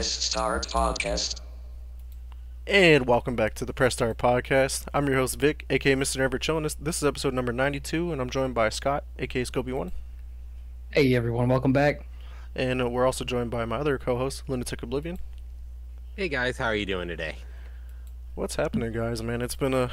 Press Start Podcast. And welcome back to the Press Start Podcast. I'm your host Vic, aka Mr. Never Chillin'. This, this is episode number 92, and I'm joined by Scott, aka Scobeywan, Hey everyone, welcome back. and uh, we're also joined by my other co-host, Lunatic Oblivion. Hey guys, how are you doing today? What's happening, guys? Man, it's been a,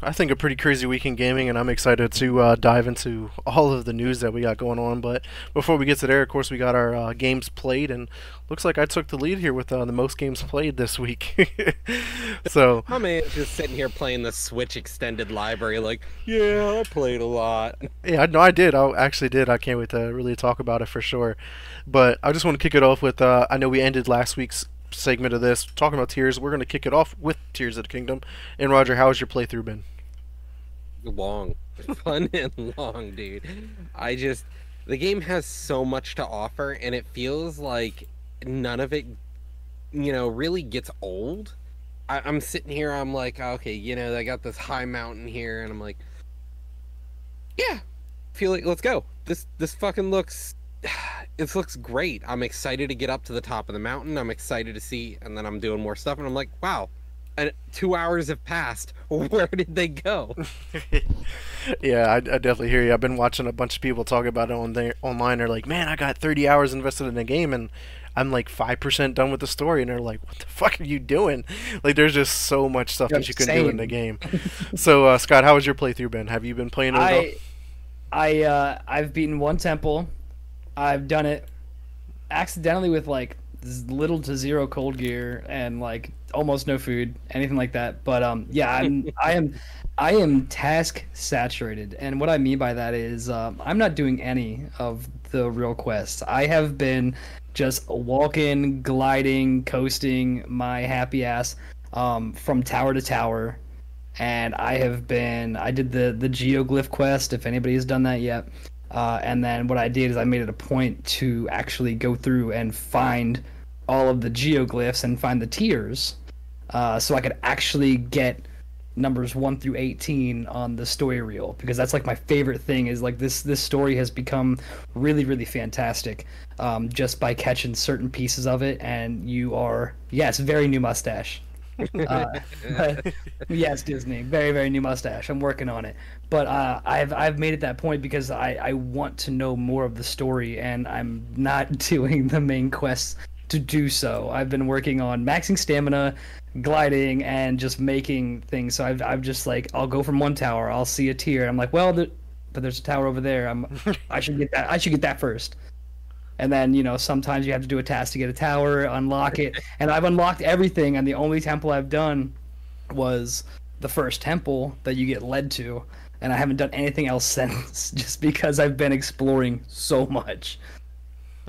I think, a pretty crazy week in gaming, and I'm excited to uh, dive into all of the news that we got going on. But before we get to there, of course, we got our uh, games played, and looks like I took the lead here with uh, the most games played this week. so My man's just sitting here playing the Switch extended library, like, yeah, I played a lot. Yeah, I know I did. I actually did. I can't wait to really talk about it for sure. But I just want to kick it off with. Uh, I know we ended last week's segment of this talking about Tears. We're going to kick it off with Tears of the Kingdom. And Roger, how has your playthrough been? Long, fun and long, dude. I just, the game has so much to offer, and it feels like none of it, you know, really gets old. I, I'm sitting here, I'm like, okay, you know, I got this high mountain here, and I'm like, yeah, feel like let's go. This this fucking looks it looks great. I'm excited to get up to the top of the mountain. I'm excited to see, and then I'm doing more stuff, and I'm like, wow, and two hours have passed. Where did they go? yeah, I, I definitely hear you. I've been watching a bunch of people talk about it on there online. They're like, "Man, I got 30 hours invested in the game, and I'm like five percent done with the story." And they're like, "What the fuck are you doing?" Like, there's just so much stuff You're that you can do in the game. so, uh, Scott, how has your playthrough been? Have you been playing it? at all? I, I, uh, I've beaten one temple. I've done it accidentally with like little to zero cold gear and like almost no food, anything like that. But um, yeah, I'm, I am, I am task saturated, and what I mean by that is um, I'm not doing any of the real quests. I have been just walking, gliding, coasting my happy ass um, from tower to tower and I have been I did the the geoglyph quest if anybody has done that yet. Uh, and then what I did is I made it a point to actually go through and find all of the geoglyphs and find the tears, uh, so I could actually get numbers one through eighteen on the story reel because that's like my favorite thing is like this this story has become really really fantastic um, just by catching certain pieces of it and you are yes very new mustache uh, yes, Disney. Very, very new mustache. I'm working on it. But uh, I've I've made it that point because I, I want to know more of the story, and I'm not doing the main quests to do so. I've been working on maxing stamina, gliding, and just making things. So I've I've just like I'll go from one tower, I'll see a tear, I'm like, well, the, but there's a tower over there. I'm I should get that. I should get that first. And then, you know, sometimes you have to do a task to get a tower, unlock it. And I've unlocked everything, and the only temple I've done was the first temple that you get led to. And I haven't done anything else since, just because I've been exploring so much.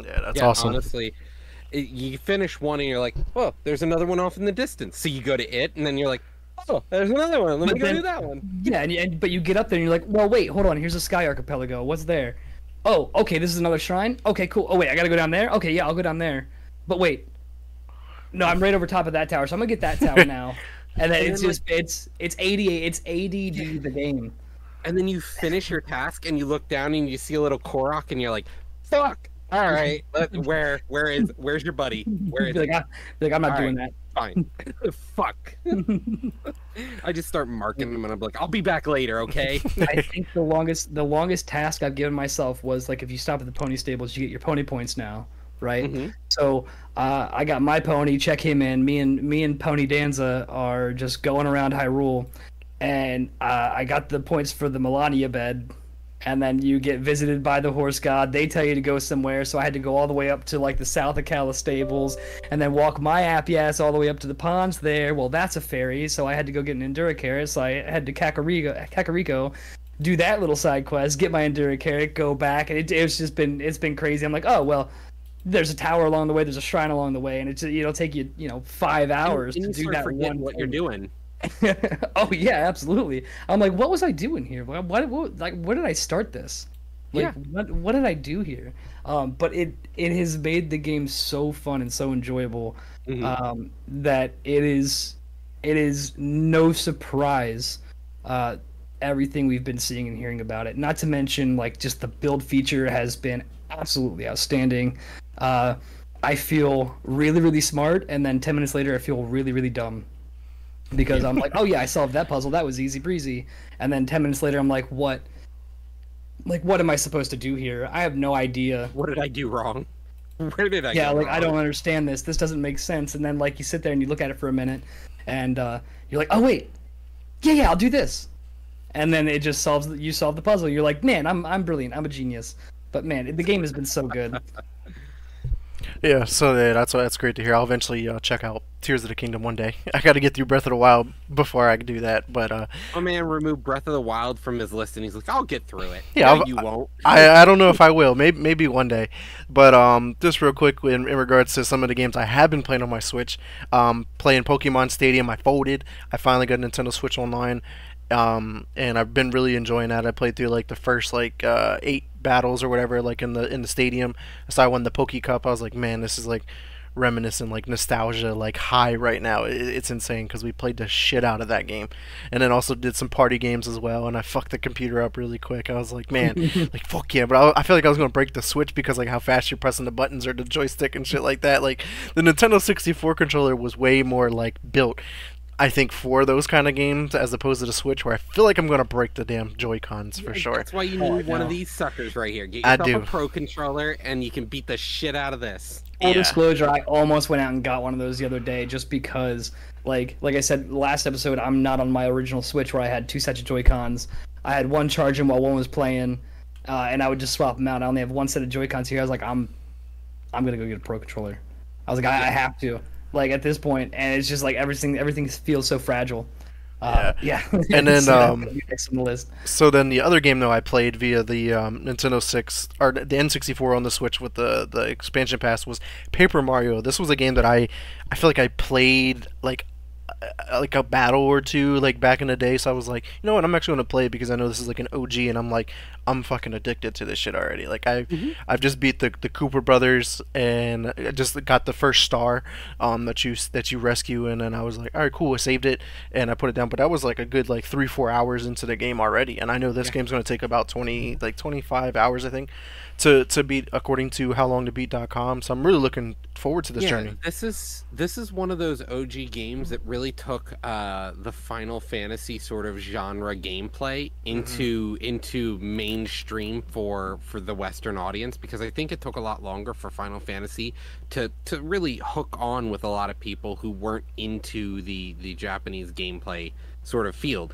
yeah, that's yeah, awesome. honestly. you finish one and you're like, oh, there's another one off in the distance. So you go to it, and then you're like, oh, there's another one. Let me But go then- do that one. Yeah, and, and but you get up there and you're like, well, wait, hold on. Here's a Sky Archipelago. What's there? Oh, okay, this is another shrine. Okay, cool. Oh wait, I gotta go down there. Okay, yeah, I'll go down there. But wait, no, I'm right over top of that tower, so I'm gonna get that tower now. And then And it's then, just it's it's 88, it's ADD the game. And then you finish your task, and you look down and you see a little Korok, and you're like, fuck. All right, let- where where is where's your buddy? Where is like, he? ah, like, I'm not All doing Fine. Fuck. I just start marking them, and I'm like, I'll be back later, okay? I think the longest the longest task I've given myself was like if you stop at the pony stables, you get your pony points now, right? Mhm. So uh, I got my pony. Check him in. Me and me and Pony Danza are just going around Hyrule, and uh, I got the points for the Melania bed. And then you get visited by the horse god. They tell you to go somewhere, so I had to go all the way up to like the south of Akkala Stables, and then walk my appy ass all the way up to the ponds there. Well, that's a ferry, so I had to go get an Endura carrot. So I had to Kakariko, Kakariko, do that little side quest, get my Endura carrot, go back, and it, it's just been it's been crazy. I'm like, oh well, there's a tower along the way, there's a shrine along the way, and it's it'll take you you know five hours and to do that one. what you're doing. oh yeah, absolutely. I'm like, what was I doing here? What, what, what like where did I start this? Like, Yeah. What what did I do here? Um, but it it has made the game so fun and so enjoyable Mhm. um, that it is it is no surprise uh, everything we've been seeing and hearing about it. Not to mention like just the build feature has been absolutely outstanding. Uh, I feel really really smart, and then ten minutes later I feel really really dumb because I'm like, oh yeah, I solved that puzzle. That was easy breezy. And then ten minutes later I'm like, what? Like what am I supposed to do here? I have no idea. What did I do wrong? Where did I? yeah like i don't understand this this doesn't make sense and then like you sit there and you look at it for a minute and uh, you're like oh wait yeah yeah i'll do this and then it just solves you solve the puzzle you're like man i'm i'm brilliant i'm a genius but man the game has been so good Yeah, so yeah, that's that's great to hear. I'll eventually uh, check out Tears of the Kingdom one day. I got to get through Breath of the Wild before I can do that. But uh, My man removed Breath of the Wild from his list, and he's like, "I'll get through it." Yeah, No, you won't. I I don't know if I will. Maybe maybe one day. But um, just real quick in, in regards to some of the games I have been playing on my Switch, um, playing Pokemon Stadium. I folded. I finally got Nintendo Switch Online. Um, and I've been really enjoying that. I played through like the first like uh, eight battles or whatever, like in the in the stadium. So I won the Poke Cup. I was like, man, this is like reminiscent, like nostalgia, like high right now. It, it's insane because we played the shit out of that game, and then also did some party games as well. And I fucked the computer up really quick. I was like, man, like fuck yeah. But I, I feel like I was gonna break the Switch because like how fast you're pressing the buttons or the joystick and shit like that. Like the Nintendo 64 controller was way more like built. I think for those kind of games as opposed to the Switch, where I feel like I'm gonna break the damn Joy Cons for sure. That's why you Oh, I need one of these suckers right here. Get I do. a pro controller, and you can beat the shit out of this. Full Yeah. disclosure, I almost went out and got one of those the other day just because, like, like I said last episode, I'm not on my original Switch where I had two sets of Joy Cons. I had one charging while one was playing, uh, and I would just swap them out. I only have one set of Joy Cons here. I was like, I'm, I'm gonna go get a Pro controller. I was like, I, I have to. Like at this point, and it's just like everything, everything feels so fragile. Uh, yeah. And then, So um, next on the list. So then the other game though I played via the um, Nintendo 6 or the N64 on the Switch with the the expansion pass was Paper Mario. This was a game that I I feel like I played like like a battle or two like back in the day. So I was like, you know what, I'm actually gonna play it because I know this is like an OG, and I'm like, I'm fucking addicted to this shit already. Like I I've just beat the the Koopa brothers and I just got the first star um that you that you rescue, and then I was like, all right, cool, I saved it and I put it down. But that was like a good like three four hours into the game already, and I know this game's gonna take about twenty like 25 hours I think to to beat according to howlongtobeat.com. So I'm really looking forward to this yeah, journey. this is this is one of those OG games that really took uh, the Final Fantasy sort of genre gameplay into into mainstream for for the Western audience because I think it took a lot longer for Final Fantasy to to really hook on with a lot of people who weren't into the the Japanese gameplay sort of field.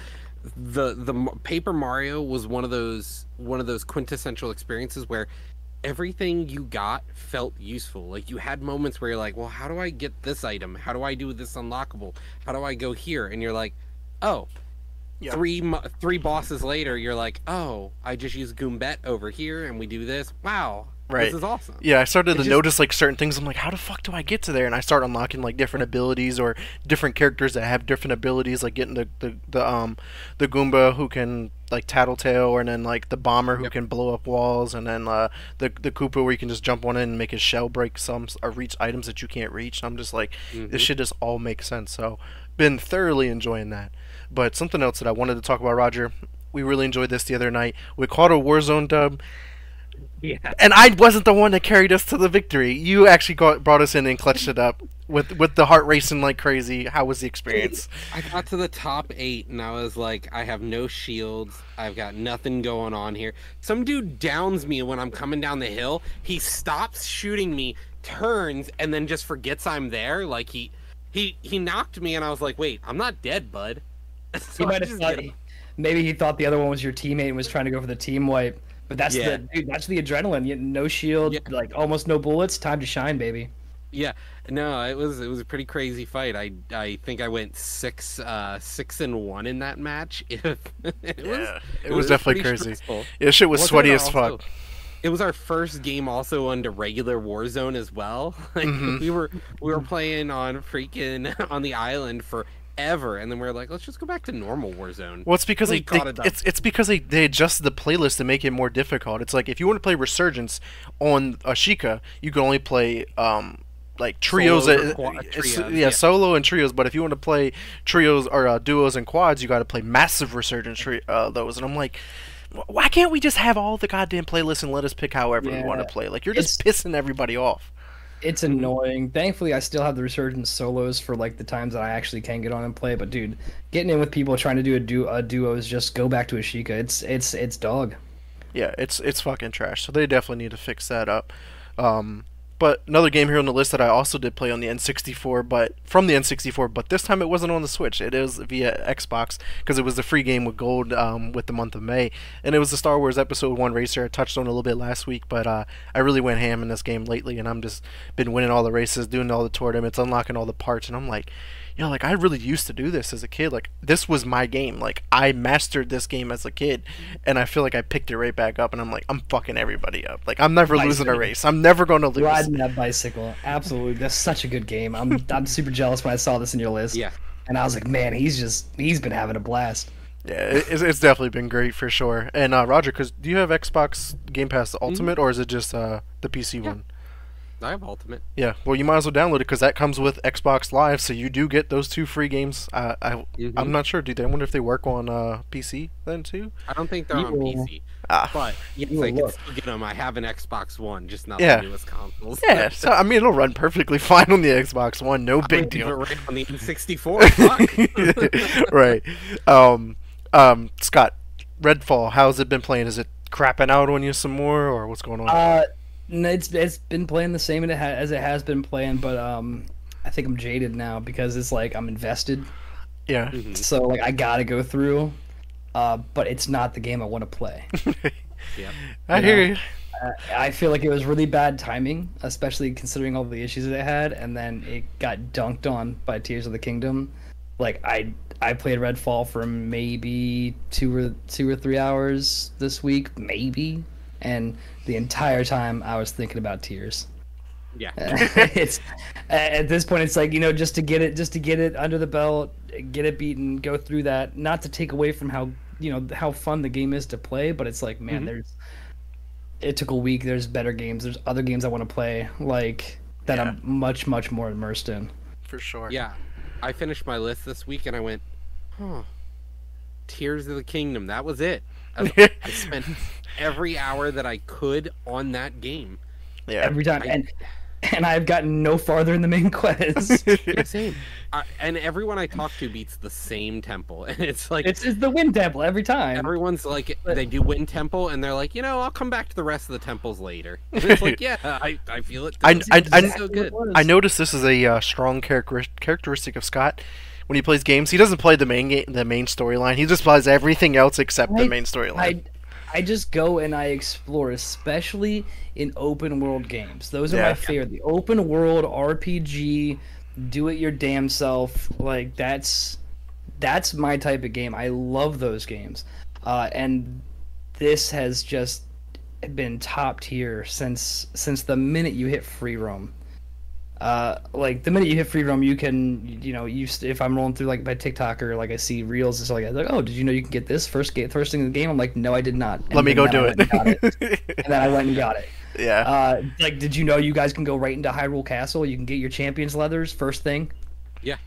The the Paper Mario was one of those one of those quintessential experiences where everything you got felt useful. Like you had moments where you're like, "Well, how do I get this item? How do I do this unlockable? How do I go here?" And you're like, "Oh." Yeah. Three three bosses later, you're like, "Oh, I just use Goombet over here, and we do this. Wow, Right. this is awesome." Yeah, I started to just- notice like certain things. I'm like, how the fuck do I get to there? And I start unlocking like different abilities or different characters that have different abilities, like getting the the, the um the Goomba who can like tattletale, and then like the bomber who Yep. can blow up walls, and then uh, the the Koopa where you can just jump on in and make his shell break some or reach items that you can't reach. And I'm just like, Mhm. this shit just all makes sense. So, been thoroughly enjoying that. But something else that I wanted to talk about, Roger. We really enjoyed this the other night. We caught a Warzone dub Yeah. and I wasn't the one that carried us to the victory. You actually got, brought us in and clutched it up with with the heart racing like crazy. How was the experience? I got to the top eight and I was like, I have no shields. I've got nothing going on here. Some dude downs me when I'm coming down the hill. He stops shooting me, turns, and then just forgets I'm there. Like he he he knocked me and I was like, wait, I'm not dead, bud. So He might have thought maybe he thought the other one was your teammate and was trying to go for the team wipe. But that's Yeah. the dude. That's the adrenaline. You, no shield, Yeah. like almost no bullets. Time to shine, baby. Yeah, no, it was it was a pretty crazy fight. I I think I went six uh six and one in that match. it was, it was definitely crazy. stressful. Yeah, shit was Wasn't sweaty it as fuck. It was our first game also under regular Warzone as well. Like Mhm. we were we were playing on freaking on the island forever, and then we are like, let's just go back to normal Warzone. Well, it's because they, they it it's it's because they, they adjusted the playlist to make it more difficult. It's like if you want to play Resurgence on Ashika, you can only play um like trios, uh, trios, yeah, yeah. solo and trios. But if you want to play trios or uh, duos and quads, you got to play massive Resurgence tri- uh, those. And I'm like, why can't we just have all the goddamn playlists and let us pick however we want to play? Like you're just pissing everybody off. It's annoying. Thankfully, I still have the resurgence solos for like the times that I actually can get on and play. But dude, getting in with people trying to do a, du- a duo is just go back to Ashika. It's it's it's dog. Yeah, it's it's fucking trash. So they definitely need to fix that up. Um, but another game here on the list that I also did play on the N64, but from the N64, but this time it wasn't on the Switch. It is via Xbox because it was the free game with gold um, with the month of May, and it was the Star Wars Episode One racer. I touched on a little bit last week, but uh, I really went ham in this game lately, and I'm just been winning all the races, doing all the tournaments, unlocking all the parts, and I'm like, you know, like I really used to do this as a kid. Like this was my game. Like I mastered this game as a kid, and I feel like I picked it right back up. And I'm like, I'm fucking everybody up. Like I'm never losing a race. I'm never going to lose. Riding that bicycle, absolutely. That's such a good game. I'm I'm super jealous when I saw this in your list. Yeah. And I was like, man, he's just he's been having a blast. Yeah, it's, it's definitely been great for sure. And uh, Roger, because do you have Xbox Game Pass Ultimate or is it just uh, the PC Yeah. one? I have Ultimate. Yeah, well, you might as well download it because that comes with Xbox Live, so you do get those two free games. Uh, I I'm Mhm. not sure. Do they I wonder if they work on uh, PC then too? I don't think they're You on will- PC, Ah, but yes, You will I can look. still get them. I have an Xbox One, just not Yeah. the newest consoles. yeah. So I mean, it'll run perfectly fine on the Xbox One. No I big deal. leave right on the N64. Fuck. right. Um, um, Scott, Redfall, how's it been playing? Is it crapping out on you some more, or what's going on? Uh, no, it's it's been playing the same as it, ha- as it has been playing, but um, I think I'm jaded now because it's like I'm invested, yeah. Mhm. so like I gotta go through. Uh, but it's not the game I want to play. Yep. I hear you. Uh, I feel like it was really bad timing, especially considering all the issues that it had, and then it got dunked on by Tears of the Kingdom. Like I, I played Redfall for maybe two or two or three hours this week, maybe, and the entire time I was thinking about Tears. Yeah. it's at this point, it's like you know, just to get it, just to get it under the belt, get it beaten, go through that. Not to take away from how you know how fun the game is to play, but it's like, man, Mhm. there's. It took a week. There's better games. There's other games I want to play, like that. Yeah. I'm much, much more immersed in. For sure. Yeah, I finished my list this week and I went, huh. Tears of the Kingdom. That was it. I, I spent every hour that I could on that game. Yeah. Every time, I- and and I've gotten no farther in the main quest. Yeah, same. I, and everyone I talk to beats the same temple, and it's like it's, it's the wind temple every time. everyone's like But- they do win temple, and they're like, you know, I'll come back to the rest of the temples later. And it's like, yeah, I, I feel it. I- I- I- so good. I noticed this is a uh, strong character- characteristic of Scott. When he plays games, he doesn't play the main game, the main storyline. He just plays everything else except the main storyline. I I just go and I explore, especially in open world games. Those are Yeah. my favorite. The open world RPG, do it your damn self. Like that's that's my type of game. I love those games, uh, and this has just been top tier since since the minute you hit free roam. Uh, like the minute you hit free roam, you can, you know, you st- if I'm rolling through like my TikTok or like I see reels and stuff like that, like, oh, did you know you can get this first game, first thing in the game? I'm like, no, I did not. And Let me go do I went and it. and then I went and got it. yeah. Uh, like, did you know you guys can go right into Hyrule Castle? You can get your champions leathers first thing. Yeah.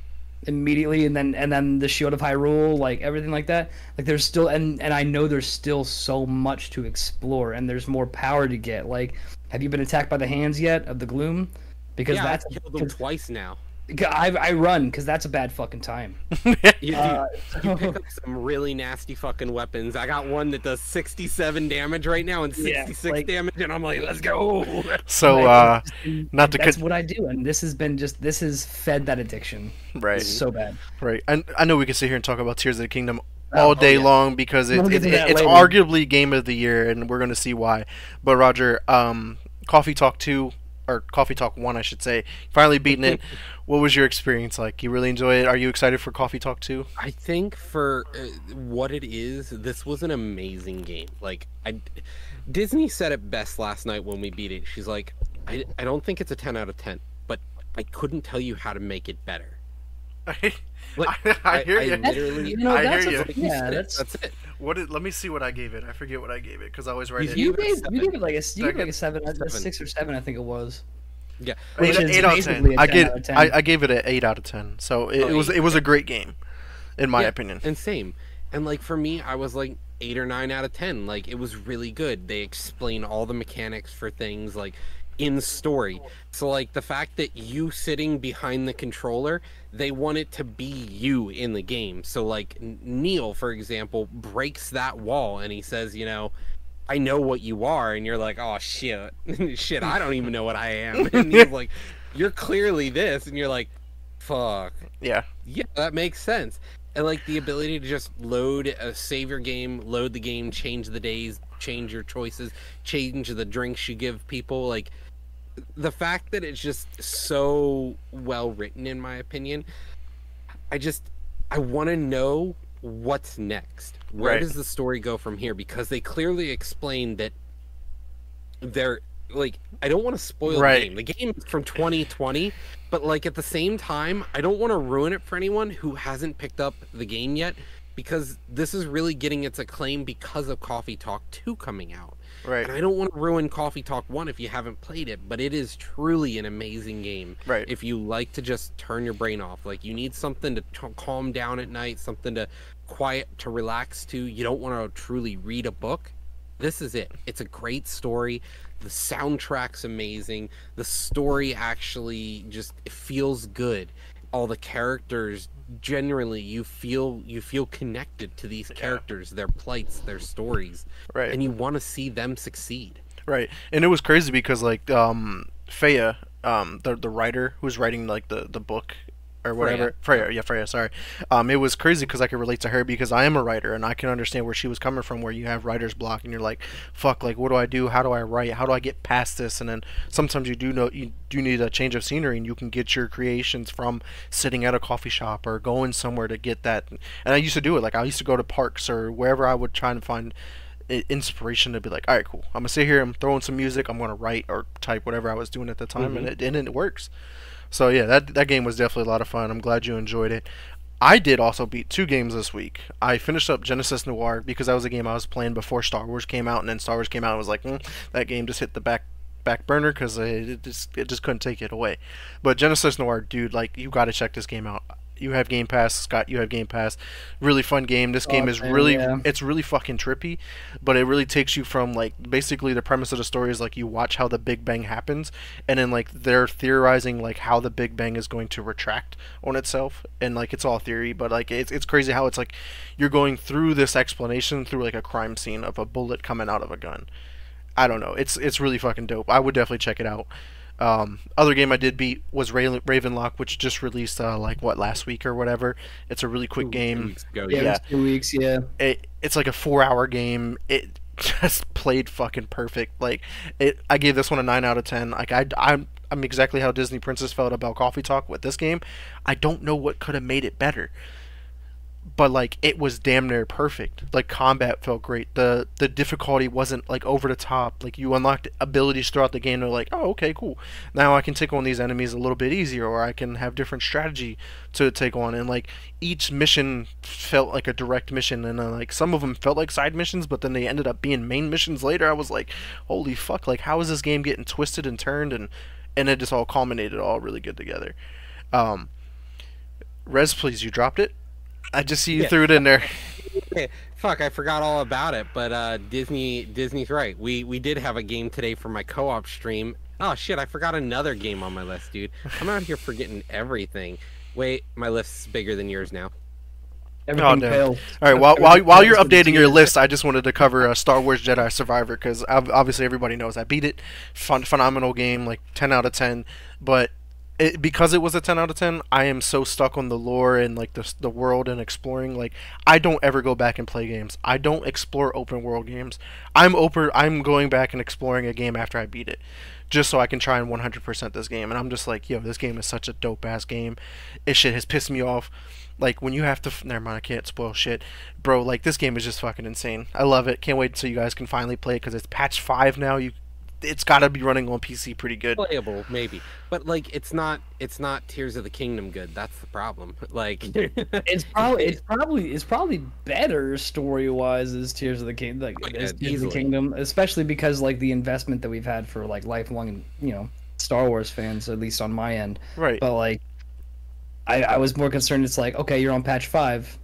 Immediately, and then and then the Shield of Hyrule, like everything like that. Like, there's still and and I know there's still so much to explore, and there's more power to get. Like, have you been attacked by the hands yet of the gloom? Because yeah, that's I've killed them twice now. I, I run because that's a bad fucking time. You, Uh, you pick up some really nasty fucking weapons. I got one that does 67 damage right now and Yeah, 66 like- damage, and I'm like, let's go. so, uh, it's just been- not to that's cut- what I do, and this has been just this has fed that addiction right, so bad. right. I, I know we could sit here and talk about Tears of the Kingdom Oh, all oh, day yeah. long because it, We'll get it, it's later. arguably game of the year, and we're going to see why. But Roger, um, Coffee Talk Two or Coffee Talk One, I should say, finally beating it. what was your experience like? You really enjoy it? Are you excited for Coffee Talk Two? I think for uh, what it is, this was an amazing game. Like I, Disney said it best last night when we beat it. She's like, I, I don't think it's a 10 out of 10, but I couldn't tell you how to make it better. Like, I, I hear you. literally, You know, I that's hear a, you. yeah, that's that's it. What did, let me see what I gave it. I forget what I gave it because I always write You- it. you gave it you gave it like a you gave like a seven, a Seven. six or seven, I think it was. Yeah, Which eight, eight out of basically ten. a I 10 gave out of 10. I, I gave it an eight out of ten. So it, Oh, it was eight, it was a great game, in my Yeah, opinion. And same. And like for me, I was like eight or nine out of ten. Like it was really good. They explain all the mechanics for things. Like in story. So like the fact that you sitting behind the controller, they want it to be you in the game. So like Neil, for example, breaks that wall and he says, you know, I know what you are, and you're like, oh shit, shit, I don't even know what I am. And he's like, you're clearly this, and you're like, fuck, Yeah. yeah, that makes sense. And like the ability to just load a save your game, load the game, change the days, change your choices, change the drinks you give people, like the fact that it's just so well written in my opinion, I just I want to know what's next. Where Right. does the story go from here because they clearly explain that they're like I don't want to spoil Right. the game. The game is from 2020, but like at the same time, I don't want to ruin it for anyone who hasn't picked up the game yet because this is really getting its acclaim because of Coffee Talk 2 coming out. Right. And I don't want to ruin Coffee Talk 1 if you haven't played it, but it is truly an amazing game. Right. If you like to just turn your brain off, like you need something to t- calm down at night, something to quiet to relax to, you don't want to truly read a book. This is it. It's a great story. The soundtrack's amazing. The story actually just it feels good. All the characters generally you feel you feel connected to these characters, their plights, their stories Right. and you want to see them succeed. Right, and it was crazy because like um Freya, um the the writer who's writing like the the book or whatever Freya, yeah Freya, sorry. Um, it was crazy because I could relate to her because I am a writer and I can understand where she was coming from. Where you have writer's block and you're like, fuck, like what do I do? How do I write? How do I get past this? And then sometimes you do know you do need a change of scenery and you can get your creations from sitting at a coffee shop or going somewhere to get that. And I used to do it. Like I used to go to parks or wherever I would try and find inspiration to be like, all right, cool. I'm gonna sit here. I'm throwing some music. I'm gonna write or type whatever I was doing at the time, and it and it works. So yeah, that that game was definitely a lot of fun. I'm glad you enjoyed it. I did also beat two games this week. I finished up Genesis Noir because that was a game I was playing before Star Wars came out, and then Star Wars came out. and I was like, mm, that game just hit the back back burner because it, just it just couldn't take it away. But Genesis Noir, dude, like you got to check this game out. You have Game Pass, Scott. You have Game Pass. Really fun game. This game is man, really yeah. it's really fucking trippy, but it really takes you from like basically the premise of the story is like you watch how the Big Bang happens, and then like they're theorizing like how the Big Bang is going to retract on itself, and like it's all theory, but like it's it's crazy how it's like you're going through this explanation through like a crime scene of a bullet coming out of a gun. I don't know. It's it's really fucking dope. I would definitely check it out. Um, other game I did beat was Ra- Ravenlok, which just released uh, like what last week or whatever. It's a really quick Two game weeks ago, Yeah, yeah. Yeah. it was two weeks. Yeah. it it's like a four hour game. It just played fucking perfect. Like it, I gave this one a nine out of ten. Like I, I'm, I'm exactly how Disney Princess felt about Coffee Talk with this game. I don't know what could have made it better, but like it was damn near perfect. Like combat felt great. The the difficulty wasn't like over the top. Like you unlocked abilities throughout the game. They're like, oh okay, cool. Now I can take on these enemies a little bit easier, or I can have different strategy to take on. And like each mission felt like a direct mission, and uh, like some of them felt like side missions, but then they ended up being main missions later. I was like, holy fuck! Like how is this game getting twisted and turned and and it just all culminated all really good together. Um, Res, please, you dropped it. I just see you Yeah. threw it in there. Fuck, I forgot all about it. But uh, Disney, Disney's right. We we did have a game today for my co-op stream. Oh shit, I forgot another game on my list, dude. I'm out here forgetting everything. Wait, my list's bigger than yours now. Everything damn. pale. All right, while while, while you're updating your list, I just wanted to cover uh, Star Wars Jedi Survivor because obviously everybody knows I beat it. Fun, phenomenal game, like 10 out of 10. But it, because it was a 10 out of 10, I am so stuck on the lore and like the the world and exploring. Like I don't ever go back and play games. I don't explore open world games. I'm open. I'm going back and exploring a game after I beat it. Just so I can try and 100% this game, and I'm just like, yo, this game is such a dope ass game. This shit has pissed me off like when you have to never mind i can't spoil shit bro like this game is just fucking insane i love it can't wait until you guys can finally play it because it's patch 5 now you it's got to be running on pc pretty good Playable, maybe, but like it's not. It's not Tears of the Kingdom good. That's the problem. Like, It's probably it's probably it's probably better story wise as Tears of the King like Oh, yeah, as Tears of the. Kingdom, especially because like the investment that we've had for like lifelong you know Star Wars fans, at least on my end. right But like, I I was more concerned. It's like okay, you're on patch five.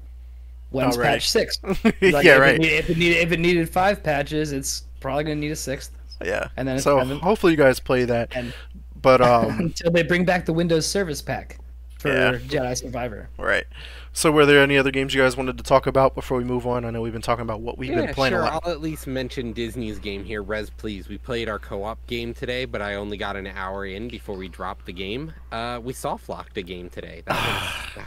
When's Already. patch six? Like, yeah if It right needed, if it needed if it needed five patches, it's probably gonna need a sixth. Yeah. And then it's so seven. hopefully you guys play that. And But um, until they bring back the Windows Service Pack for Yeah. Jedi Survivor. right. So were there any other games you guys wanted to talk about before we move on? I know we've been talking about what we've yeah, been playing sure. a lot. I'll at least mention Disney's game here, Res Please. We played our co-op game today, but I only got an hour in before we dropped the game. Uh, we soft locked a game today. That was,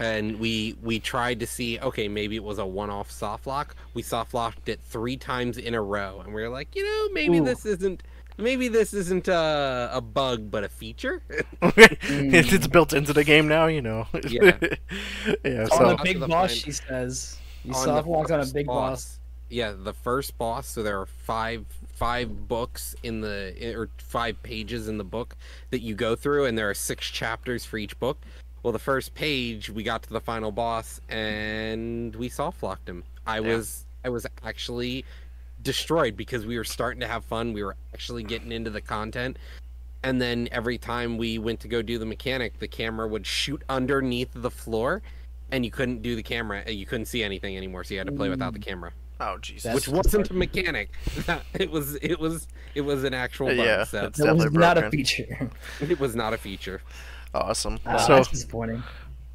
and we we tried to see, okay, maybe it was a one-off soft lock. We soft locked it three times in a row, and we were like, you know, maybe Ooh. this isn't. Maybe this isn't a, a bug, but a feature. it's, it's built into the game now, you know. Yeah. yeah. So a Up big boss, point. she says. You soft locked on a first big boss. Yeah, the first boss. So there are five five books in the or five pages in the book that you go through, and there are six chapters for each book. Well, the first page, we got to the final boss, and we soft locked him. I Yeah. was I was actually destroyed because we were starting to have fun. We were actually getting into the content. And then every time we went to go do the mechanic, the camera would shoot underneath the floor, and you couldn't do the camera. Uh, you couldn't see anything anymore, so you had to play without the mm. camera. Oh Jesus. Which wasn't a mechanic. it was it was it was an actual bug. Yeah, so that's- was definitely not a feature. it was not a feature. Awesome. Ah, so that's disappointing.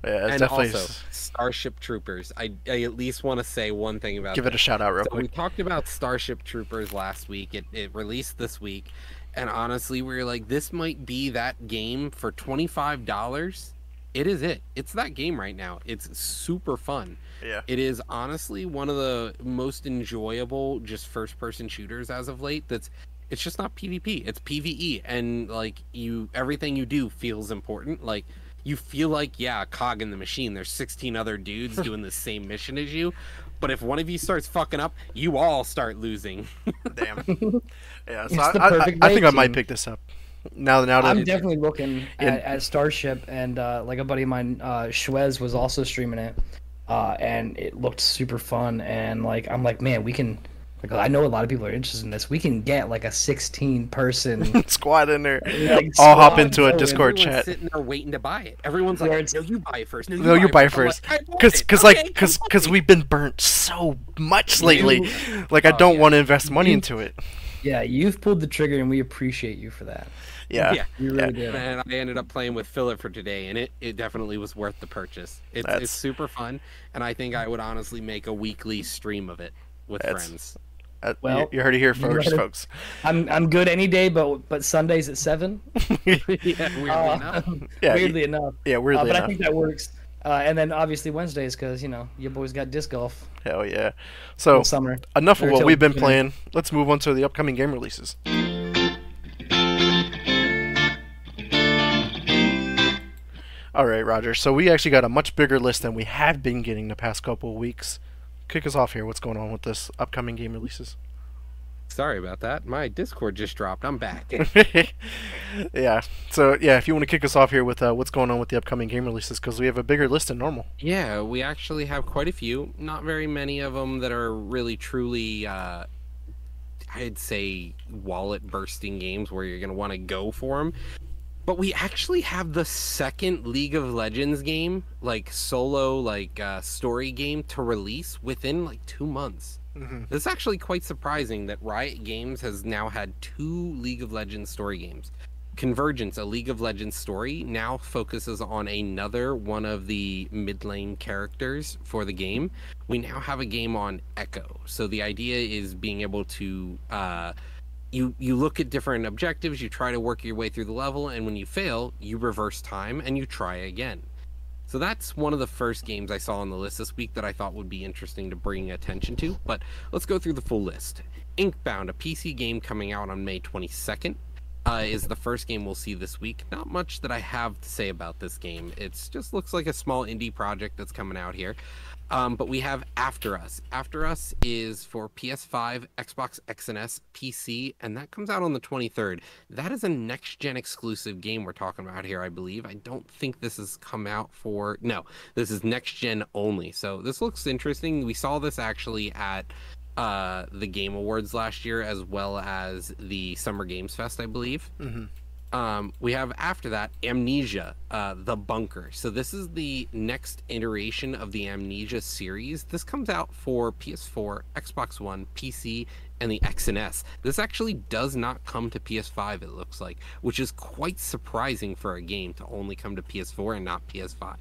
yeah, it's and definitely also, Starship Troopers. I, I at least want to say one thing about give that. it a shout out real So we talked about Starship Troopers last week. It, it released this week, and honestly, we were like, this might be that game for twenty five dollars. It is it. It's that game right now. It's super fun. Yeah. It is honestly one of the most enjoyable just first person shooters as of late. That's it's just not PvP. It's PvE, and like you, everything you do feels important. Like you feel like yeah, a cog in the machine. There's 16 other dudes doing the same mission as you, but if one of you starts fucking up, you all start losing. Damn. Yeah. So It's I, the I, I, I think I might pick this up. Now, now that I'm definitely looking Yeah. at, at Starship, and uh, like a buddy of mine, uh, Schwez, was also streaming it, uh, and it looked super fun. And like, I'm like, man, we can. Like, I know a lot of people are interested in this. We can get like a 16 person. squad in there, like, I'll hop into a going. Discord Everyone's chat. sitting there waiting to buy it. Everyone's like, no, you buy it first. No, you, No, you buy it I'm first. Cause, it. cause, Okay, like, cause, come cause we've been burnt so much lately. Like, I Oh, don't yeah. want to invest money You- into it. Yeah, you've pulled the trigger, and we appreciate you for that. Yeah. yeah. You really did. And I ended up playing with Philip for today, and it, it definitely was worth the purchase. It's, it's super fun, and I think I would honestly make a weekly stream of it with That's- friends. Uh, Well, you, you heard it here you first, better- folks. I'm I'm good any day, but but Sundays at seven. yeah, weirdly Uh, enough. Yeah, weirdly enough. Yeah, Uh, weirdly but I think that works. Uh, and then obviously Wednesdays, because you know your boys got disc golf Hell yeah. So summer. enough of what we've been playing. Let's move on to the upcoming game releases. All right, Roger. So we actually got a much bigger list than we have been getting the past couple of weeks. Kick us off here. What's going on with this upcoming game releases? Sorry about that. My Discord just dropped. I'm back. yeah. So yeah, if you want to kick us off here with uh, what's going on with the upcoming game releases, because we have a bigger list than normal. Yeah, we actually have quite a few. Not very many of them that are really truly, uh, I'd say, wallet bursting games where you're going to want to go for them. But we actually have the second League of Legends game, like solo, like uh, story game to release within like two months. Mhm. It's actually quite surprising that Riot Games has now had two League of Legends story games. Convergence, a League of Legends story, now focuses on another one of the mid lane characters for the game. We now have a game on Ekko. So the idea is being able to uh, you you look at different objectives, you try to work your way through the level, and when you fail, you reverse time and you try again. So that's one of the first games I saw on the list this week that I thought would be interesting to bring attention to. But let's go through the full list. Inkbound, a PC game coming out on May 22nd, uh, is the first game we'll see this week. Not much that I have to say about this game. It just looks like a small indie project that's coming out here. Um, but we have After Us. After Us is for PS5, Xbox X and S, PC, and that comes out on the 23rd. That is a next gen exclusive game we're talking about here, I believe. I don't think this has come out for. No, this is next gen only. So this looks interesting. We saw this actually at uh, the Game Awards last year, as well as the Summer Games Fest, I believe. Mhm. Um, we have after that Amnesia, uh, The Bunker. So this is the next iteration of the Amnesia series. This comes out for PS4, Xbox One, PC, and the X and S. This actually does not come to PS5. It looks like, which is quite surprising for a game to only come to PS4 and not PS5.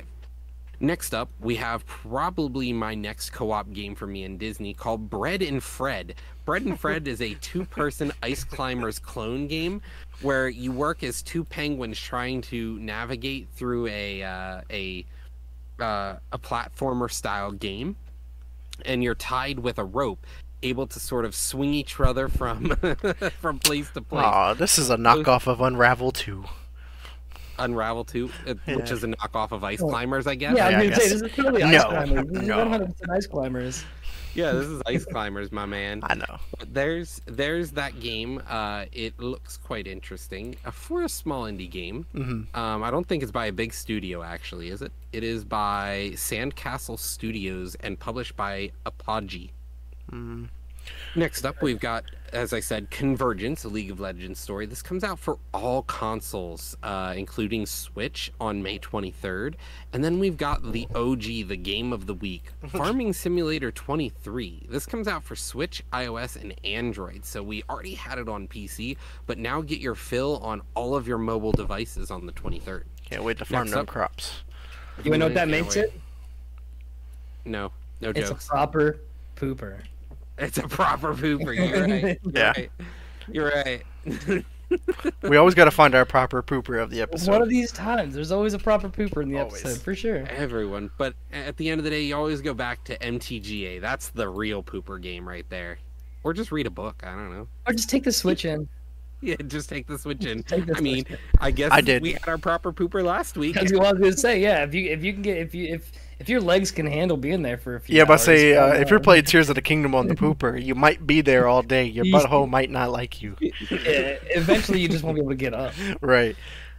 Next up, we have probably my next co op game for me and Disney called Bread and Fred. Bread and Fred is a two person Ice Climbers clone game where you work as two penguins trying to navigate through a, uh, a, uh, a platformer style game. And you're tied with a rope, able to sort of swing each other from from place to place. Aw, this is a knockoff of Unravel 2. Unravel 2, uh, which Yeah. is a knockoff of Ice Oh. Climbers, I guess. Yeah, I Yeah, gonna say guess. this is totally ice No, climbers. This is no. 100% ice climbers. Yeah, this is Ice Climbers, my man. I know. But there's there's that game. Uh, it looks quite interesting uh, for a small indie game. hmm Um, I don't think it's by a big studio, actually, is it? It is by Sandcastle Studios and published by Apogee. Mm. Next up, we've got, as I said, Convergence, a League of Legends story. This comes out for all consoles, uh, including Switch, on May 23rd. And then we've got the OG, the game of the week, Farming Simulator 23. This comes out for Switch, iOS, and Android. So we already had it on PC, but now get your fill on all of your mobile devices on the 23rd. Can't wait to farm Next them up. crops. You wanna know what that Can't makes wait. it? No, no It's jokes. a proper pooper. It's a proper pooper. You're right. You're Yeah. right. You're right. We always got to find our proper pooper of the episode. One of these times, there's always a proper pooper in the Always. episode, for sure. Everyone, but at the end of the day, you always go back to MTGA. That's the real pooper game right there. Or just read a book. I don't know. Or just take the switch in. Yeah, just take the switch in. The I mean, Switch I guess I did. we had our proper pooper last week. That's what I was gonna say. Yeah, if you if you can get if you if if your legs can handle being there for a few. Yeah, but hours, say uh, if you're playing Tears of the Kingdom on the pooper, you might be there all day. Your butthole might not like you. Yeah, eventually you just won't be able to get up. Right.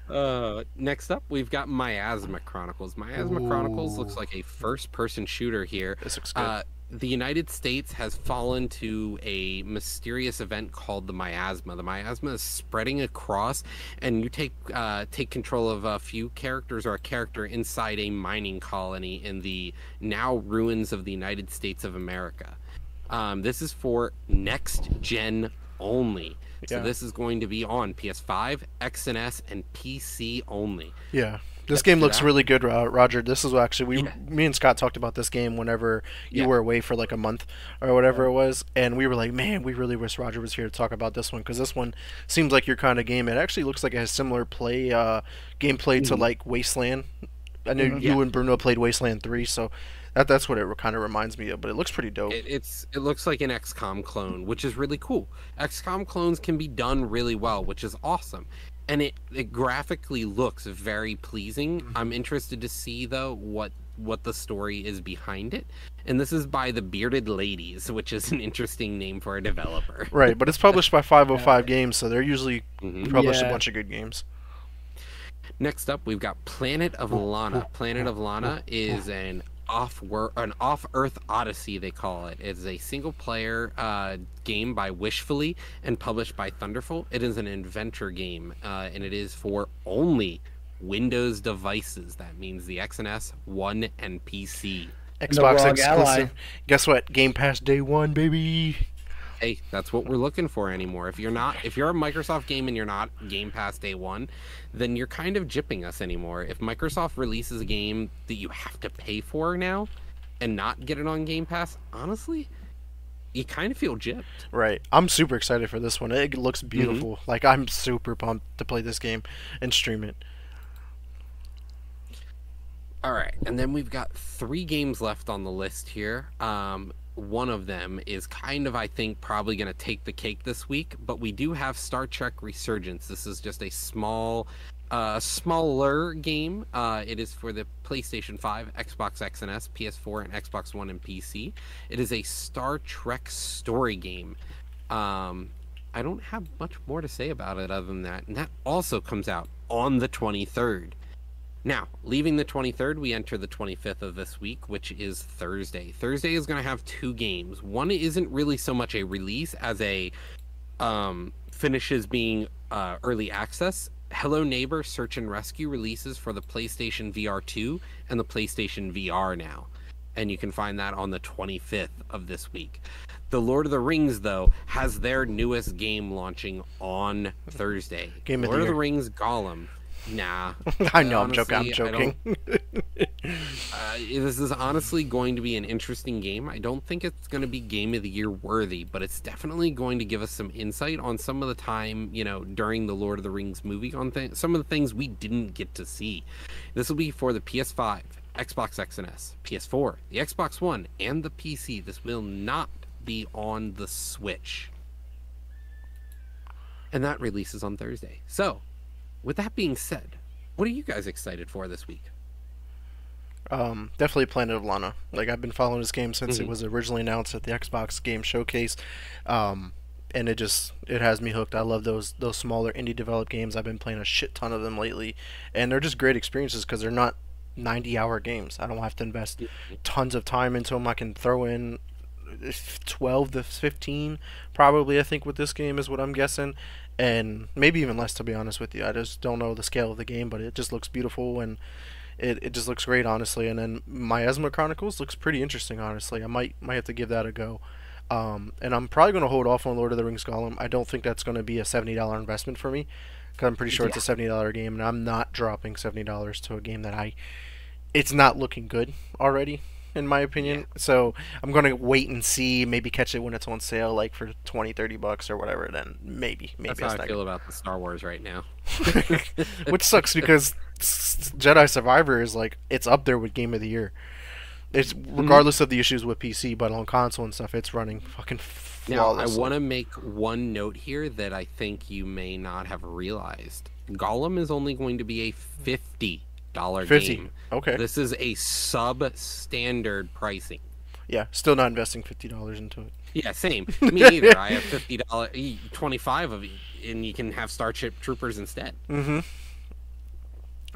Uh, next up, we've got Miasma Chronicles. Miasma Chronicles looks like a first-person shooter here. This looks good. Uh, the United States has fallen to a mysterious event called the miasma. The miasma is spreading across, and you take uh, take control of a few characters or a character inside a mining colony in the now ruins of the United States of America. Um, this is for next gen only. So this is going to be on PS5, XNS, and PC only. yeah. This game looks really good, Roger. This is actually we, Yeah. me and Scott talked about this game whenever you Yeah. were away for like a month or whatever it was, and we were like, man, we really wish Roger was here to talk about this one because this one seems like your kind of game. It actually looks like it has similar play uh, gameplay to Mhm. like Wasteland. I know Mhm. you Yeah. and Bruno played Wasteland three, so that that's what it kind of reminds me of. But it looks pretty dope. It, it's it looks like an XCOM clone, which is really cool. XCOM clones can be done really well, which is awesome. And it, it graphically looks very pleasing. Mm-hmm. I'm interested to see though what what the story is behind it. And this is by the Bearded Ladies, which is an interesting name for a developer. Right, but it's published by 505 Games, so they're usually Mhm. publish a bunch of good games. Next up, we've got Planet of Lana. Planet of Lana is an off wor- an off Earth Odyssey. They call it. It's a single player uh, game by Wishfully and published by Thunderful. It is an adventure game, uh, and it is for only Windows devices. That means the XNS, One, and PC. Xbox ROG Ally. Guess what? Game Pass day one, baby. Hey, that's what we're looking for anymore. If you're not, if you're a Microsoft game and you're not Game Pass day one, then you're kind of jipping us anymore. If Microsoft releases a game that you have to pay for now and not get it on Game Pass, honestly, you kind of feel gypped. Right. I'm super excited for this one. It looks Mm-hmm. beautiful. Like I'm super pumped to play this game and stream it. All right, and then we've got three games left on the list here. Um, one of them is kind of, I think, probably going to take the cake this week, but we do have Star Trek Resurgence. This is just a small, uh, smaller game. Uh, it is for the PlayStation 5, Xbox X and S, PS4, and Xbox One and PC. It is a Star Trek story game. Um, I don't have much more to say about it other than that, and that also comes out on the 23rd. Now, leaving the 23rd, we enter the 25th of this week, which is Thursday. Thursday is going to have two games. One isn't really so much a release as a um, finishes being uh, early access, Hello Neighbor Search and Rescue releases for the PlayStation VR 2 and the PlayStation VR now. And you can find that on the 25th of this week. The Lord of the Rings, though, has their newest game launching on Thursday. Game of the Lord of the. Rings Gollum. Nah. I know, I'm joking. I'm joking. Uh, this is honestly going to be an interesting game. I don't think it's going to be game of the year worthy, but it's definitely going to give us some insight on some of the time, you know, during the Lord of the Rings movie on th- some of the things we didn't get to see. This will be for the PS5, Xbox X and S, PS4, the Xbox One, and the PC. This will not be on the Switch. And that releases on Thursday. So, with that being said, what are you guys excited for this week? Um, definitely Planet of Lana. Like I've been following this game since it Mhm. was originally announced at the Xbox Game Showcase, um, and it just it has me hooked. I love those those smaller indie developed games. I've been playing a shit ton of them lately, and they're just great experiences because they're not 90 hour games. I don't have to invest tons of time into them. I can throw in 12 to 15 probably I think with this game is what I'm guessing and maybe even less to be honest with you. I just don't know the scale of the game, but it just looks beautiful and it, it just looks great honestly and then Miasma Chronicles looks pretty interesting honestly. I might might have to give that a go. Um, and I'm probably going to hold off on Lord of the Rings Gollum. I don't think that's going to be a $70 investment for me cuz I'm pretty sure it's a $70 game and I'm not dropping $70 to a game that I it's not looking good already in my opinion. So I'm gonna wait and see. Maybe catch it when it's on sale, like for 20, 30 bucks or whatever. Then maybe, maybe That's how I feel about the Star Wars right now. Which sucks because Jedi Survivor is like it's up there with Game of the Year. It's Mm-hmm. regardless of the issues with PC, but on console and stuff, it's running fucking Now, I want to make one note here that I think you may not have realized. Gollum is only going to be a fifty dollar 50. game. Okay. This is a substandard pricing. Yeah, still not investing fifty dollars into it. Yeah, same. Me neither. I have fifty dollar, twenty five of it, and you can have Starship Troopers instead. Mm-hmm.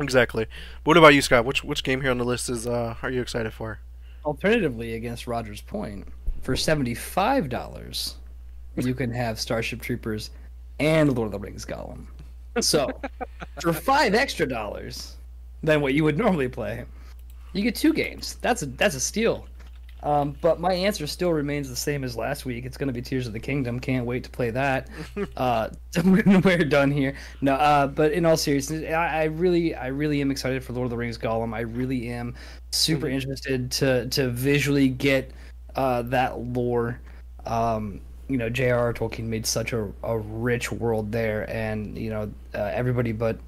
Exactly. What about you, Scott? Which which game here on the list is uh are you excited for? Alternatively, against Rogers Point, for seventy-five dollars, you can have Starship Troopers and Lord of the Rings Gollum. So, for five extra dollars than what you would normally play, you get two games. That's a that's a steal. Um, but my answer still remains the same as last week. It's going to be Tears of the Kingdom. Can't wait to play that. uh, we're done here. No, uh, but in all seriousness, I, I really, I really am excited for Lord of the Rings Gollum. I really am super interested to to visually get uh, that lore. Um, you know, J.R.R. Tolkien made such a, a rich world there, and you know, uh, everybody but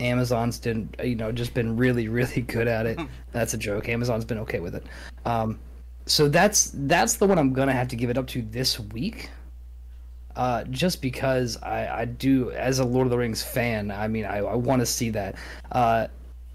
Amazon's didn't, you know, just been really, really good at it. That's a joke. Amazon's been okay with it. Um, so that's that's the one I'm gonna have to give it up to this week. Uh, just because I, I do, as a Lord of the Rings fan, I mean, I, I want to see that. Uh,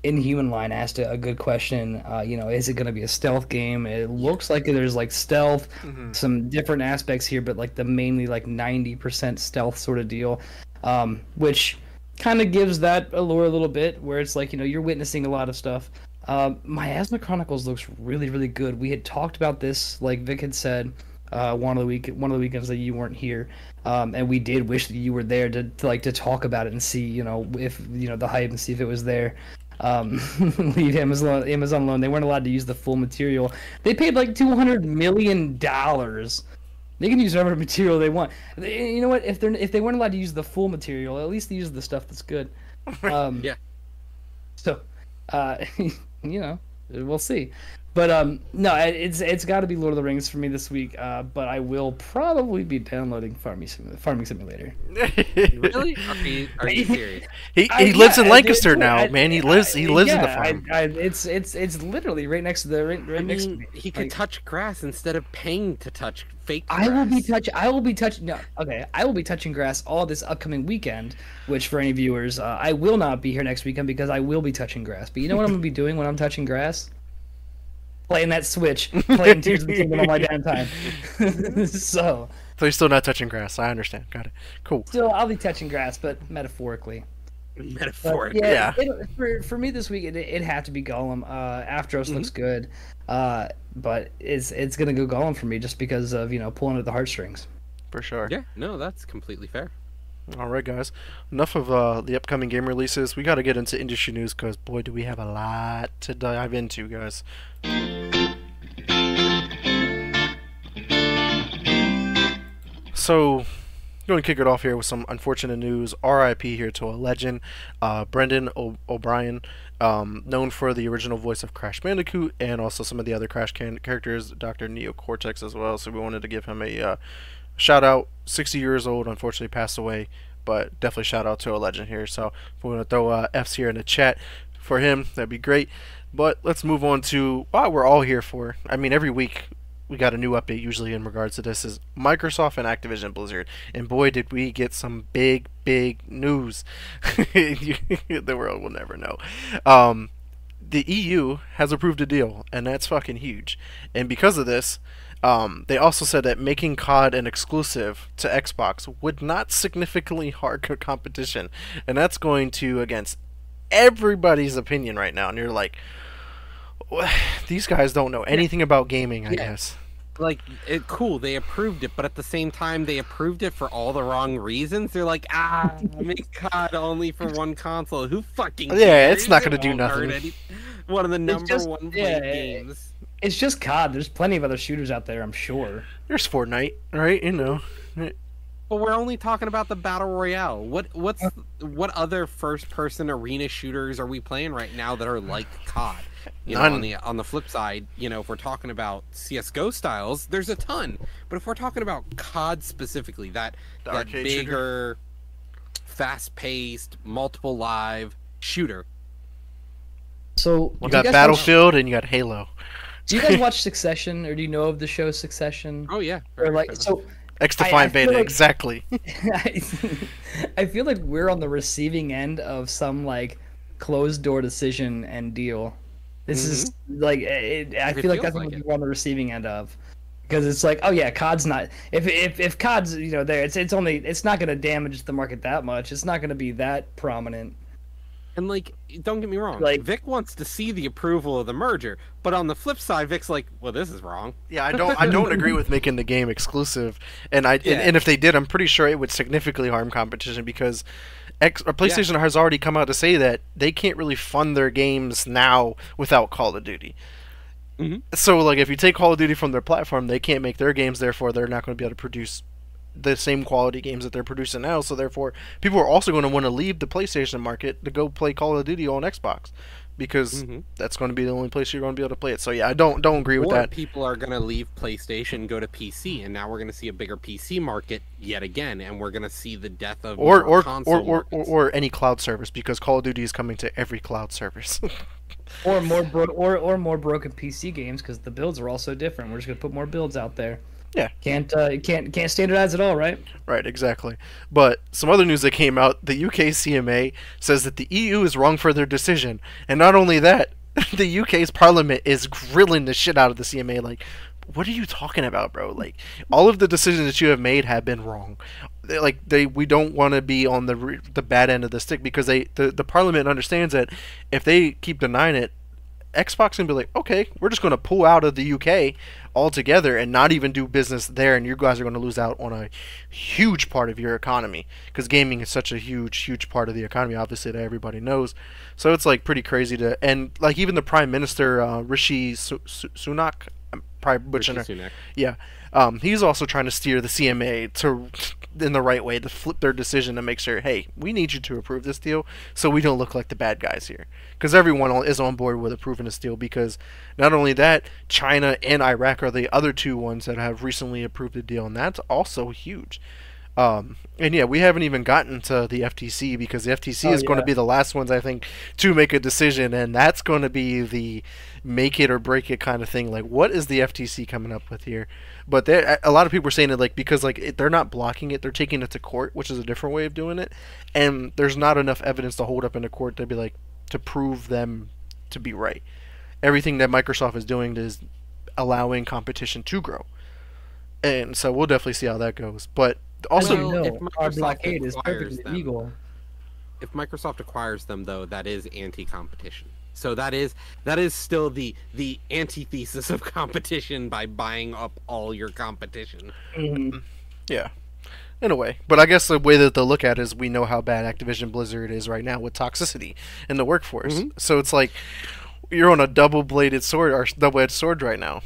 Inhuman Line asked a, a good question. Uh, you know, is it going to be a stealth game? It looks like there's like stealth, some different aspects here, but like the mainly like 90% stealth sort of deal, um, which kind of gives that allure a little bit, where it's like you know you're witnessing a lot of stuff. Um, Miasma Chronicles looks really really good. We had talked about this, like Vic had said, uh, one of the week one of the weekends that you weren't here, um, and we did wish that you were there to, to like to talk about it and see you know if you know the hype and see if it was there. Um, leave Amazon Amazon alone. They weren't allowed to use the full material. They paid like two hundred million dollars. They can use whatever material they want. They- You know what? If they're if they weren't allowed to use the full material, at least they use the stuff that's good. Um, Yeah. So, uh, you know, we'll see. But um, no, it- it's it's got to be Lord of the Rings for me this week. Uh, but I will probably be downloading Farming Sim- Farming Simulator. Really? Are you, are you serious? he I- he lives yeah, in Lancaster I- now, I- man. He lives he lives in the farm. I, I, it's it's it's literally right next to the right, right I next to mean, me. he could Like, touch grass instead of paying to touch fake I will be grass. touch. I will be touching. No, okay. I will be touching grass all this upcoming weekend. Which, for any viewers, uh, I will not be here next weekend because I will be touching grass. But you know what I'm gonna be doing when I'm touching grass? Playing that Switch, playing Tears of the Kingdom on my downtime. so, So you're still not touching grass. I understand. Got it. Cool. still, I'll be touching grass, but metaphorically. But Metaphorically. yeah, Yeah. It, for for me this week, it it had to be Gollum. Uh, After Us looks good, uh, but it's it's gonna go Gollum for me just because of you know pulling at the heartstrings. For sure. Yeah, no, that's completely fair. All right, guys. Enough of uh, the upcoming game releases. We got to get into industry news because boy, do we have a lot to dive into, guys. So, going to kick it off here with some unfortunate news. RIP here to a legend, uh, Brendan O'Brien, um, known for the original voice of Crash Bandicoot and also some of the other Crash characters, Dr. Neo Cortex as well. So we wanted to give him a uh, shout out. 60 years old, unfortunately passed away, but definitely shout out to a legend here. So if we want to throw uh, F's here in the chat for him, that'd be great. But let's move on to what we're all here for. I mean, every week we got a new update usually in regards to this is Microsoft and Activision Blizzard. And boy did we get some big, big news. the world will never know. Um, the EU has approved a deal, and that's fucking huge. And because of this, um, they also said that making COD an exclusive to Xbox would not significantly hard competition, and that's going to against everybody's opinion right now. And you're like, these guys don't know anything about gaming, I Yeah. guess. Like, it, cool, they approved it, but at the same time, they approved it for all the wrong reasons. They're like, ah, make COD only for one console. Who fucking Yeah, cares? it's not gonna do nothing. any- One of the number just- one yeah, played yeah, games. It's just COD. There's plenty of other shooters out there, I'm sure. There's Fortnite, right? You know. But we're only talking about the battle royale. What what's what other first person arena shooters are we playing right now that are like COD? You know, None. on the on the flip side, you know, if we're talking about CS:GO styles, there's a ton. But if we're talking about COD specifically, that The that bigger, fast-paced, multiple live shooter. So You got guys watch- Battlefield and you got Halo. Do you guys watch Succession, or do you know of the show Succession? Oh yeah, Or like so, X I- I Defined Beta, like- exactly. I, I feel like we're on the receiving end of some like closed door decision and deal. This is mm-hmm. like it, I It feel like that's like what it. we're on the receiving end of. Because it's like, oh yeah, COD's not. If if if COD's you know there, it's it's only it's not going to damage the market that much. It's not going to be that prominent. And like, don't get me wrong, Like- Vic wants to see the approval of the merger, but on the flip side, Vic's like, well, this is wrong. Yeah, I don't. I don't agree with making the game exclusive, and I Yeah. and, and if they did, I'm pretty sure it would significantly harm competition because X or PlayStation has already come out to say that they can't really fund their games now without Call of Duty. Mhm. So, like, if you take Call of Duty from their platform, they can't make their games. Therefore, they're not going to be able to produce the same quality games that they're producing now. So, therefore, people are also going to want to leave the PlayStation market to go play Call of Duty on Xbox because Mhm. that's going to be the only place you're going to be able to play it. So, yeah, I don't don't agree with or that. people are going to leave PlayStation, go to PC, and now we're going to see a bigger PC market yet again, and we're going to see the death of or or, or, console or, or markets. or any cloud service because Call of Duty is coming to every cloud service. Or more bro- or or more broken PC games because the builds are all so different. We're just gonna put more builds out there. Yeah. Can't uh, can't can't standardize at all, right? right, exactly. But some other news that came out: the UK CMA says that the EU is wrong for their decision, and not only that, the UK's Parliament is grilling the shit out of the CMA. Like, what are you talking about, bro? Like, all of the decisions that you have made have been wrong. They- Like, they we don't want to be on the re- the bad end of the stick because they the, the Parliament understands that if they keep denying it, Xbox can be like, okay, we're just going to pull out of the UK altogether and not even do business there, and you guys are going to lose out on a huge part of your economy because gaming is such a huge, huge part of the economy, obviously that everybody knows. So it's like pretty crazy to, and like even the Prime Minister uh, Rishi Su- Su- Sunak, I'm probably butchering her- Sunak. yeah, um, he's also trying to steer the CMA to in the right way to flip their decision to make sure, hey, we need you to approve this deal so we don't look like the bad guys here. Because everyone is on board with approving this deal. Because not only that, China and Iraq are the other two ones that have recently approved the deal, and that's also huge. Um, and yeah, we haven't even gotten to the FTC because the FTC Oh, is going to be the last ones I think to make a decision, and that's going to be the make it or break it kind of thing. Like, what is the FTC coming up with here? But there, a lot of people are saying it like because like it, they're not blocking it, they're taking it to court, which is a different way of doing it, and there's not enough evidence to hold up in the court to be like to prove them to be right. Everything that Microsoft is doing is allowing competition to grow, and so we'll definitely see how that goes. But also, As you Well, know, if our Microsoft blockade is acquires perfectly them- legal. If Microsoft acquires them, though, that is anti-competition. So that is that is still the the antithesis of competition by buying up all your competition. Mhm. Yeah. in a way. But I guess the way that they'll look at it is we know how bad Activision Blizzard is right now with toxicity in the workforce. Mhm. So it's like you're on a double-bladed sword or double-edged sword right now.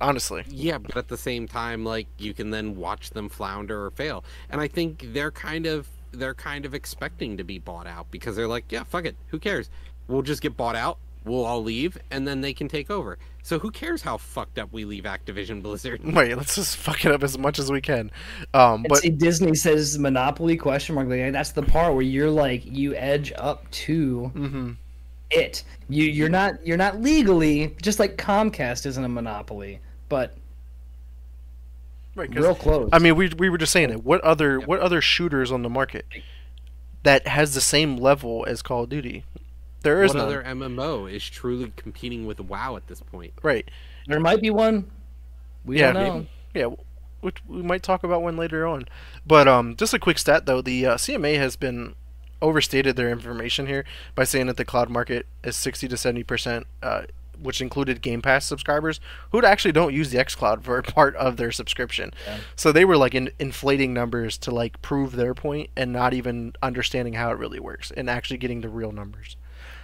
Honestly. Yeah, but at the same time, like you can then watch them flounder or fail, and I think they're kind of they're kind of expecting to be bought out because they're like, yeah, fuck it, who cares? We'll just get bought out. We'll all leave, and then they can take over. So who cares how fucked up we leave Activision Blizzard? Wait, let's just fuck it up as much as we can. Um, but see, Disney says monopoly question mark. Like, that's the part where you're like you edge up to mhm. It. You you're not you're not legally just like Comcast isn't a monopoly, but right, real close. I mean, we we were just saying it. What other what other shooters on the market that has the same level as Call of Duty? There is what none. other MMO is truly competing with WoW at this point? Right. there might be one. We yeah, don't know. maybe. Yeah, which we might talk about one later on. But um, just a quick stat though: the uh, CMA has been overstated their information here by saying that the cloud market is 60 to 70 percent, uh, which included Game Pass subscribers who actually don't use the XCloud for part of their subscription. Yeah. So they were like in, inflating numbers to like prove their point and not even understanding how it really works and actually getting the real numbers.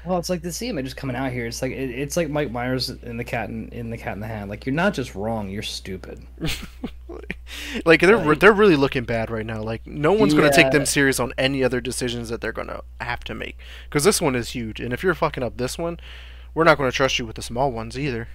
Well, it's like the CMA just coming out here. It's like it, it's like Mike Myers in the cat in, in the Cat in the Hat. Like you're not just wrong, you're stupid. like they're Like- they're really looking bad right now. Like no one's going to take them serious on any other decisions that they're going to have to make because this one is huge. And if you're fucking up this one, we're not going to trust you with the small ones either.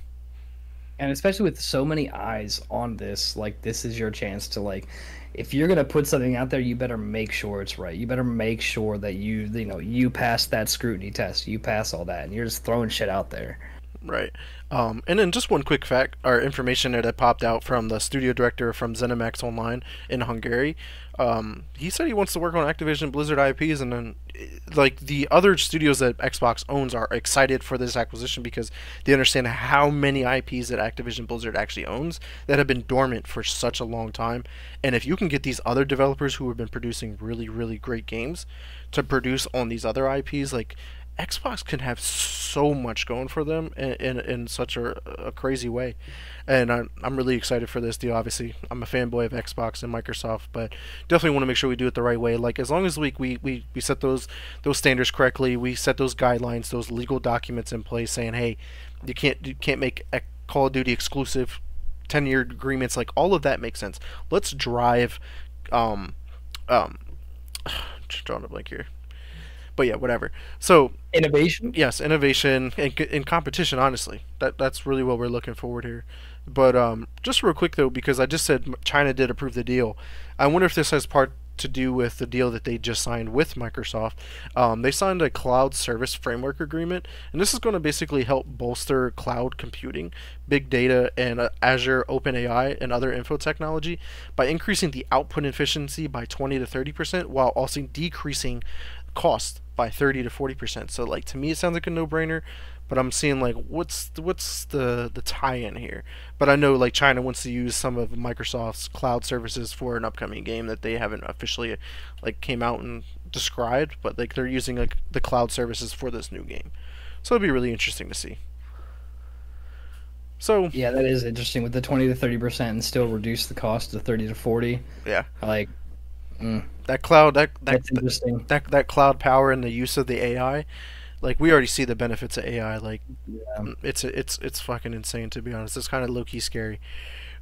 and especially with so many eyes on this like this is your chance to like if you're gonna put something out there you better make sure it's right you better make sure that you you know you pass that scrutiny test you pass all that and you're just throwing shit out there Right. Um, and then just one quick fact or information that popped out from the studio director from ZeniMax Online in Hungary. Um, he said he wants to work on Activision Blizzard IPs, and then like the other studios that Xbox owns are excited for this acquisition because they understand how many IPs that Activision Blizzard actually owns that have been dormant for such a long time. And if you can get these other developers who have been producing really, really great games to produce on these other IPs, like Xbox can have so much going for them in in, in such a, a crazy way, and I'm I'm really excited for this deal. Obviously, I'm a fanboy of Xbox and Microsoft, but definitely want to make sure we do it the right way. Like as long as we we, we, we set those those standards correctly, we set those guidelines, those legal documents in place, saying hey, you can't you can't make Call of Duty exclusive. 10 year agreements like all of that makes sense let's drive um um drawing a blank here but yeah whatever so innovation yes, innovation and, and competition. Honestly, that that's really what we're looking forward here. But um, just real quick though, because I just said China did approve the deal. I wonder if this has part to do with the deal that they just signed with Microsoft. Um, they signed a cloud service framework agreement, and this is going to basically help bolster cloud computing, big data, and uh, Azure OpenAI and other info technology by increasing the output efficiency by 20 to 30 percent, while also decreasing cost by 30 to 40 percent. So like to me, it sounds like a no-brainer. But I'm seeing like what's the, what's the the tie-in here? But I know like China wants to use some of Microsoft's cloud services for an upcoming game that they haven't officially like came out and described, but like they're using like the cloud services for this new game. So it'll be really interesting to see. So yeah that is interesting with the 20 to 30 percent and still reduce the cost to 30 to 40 yeah, like that cloud that that that's interesting that that cloud power and the use of the AI, like we already see the benefits of AI. Like yeah. it's it's it's fucking insane to be honest. It's kind of low key scary.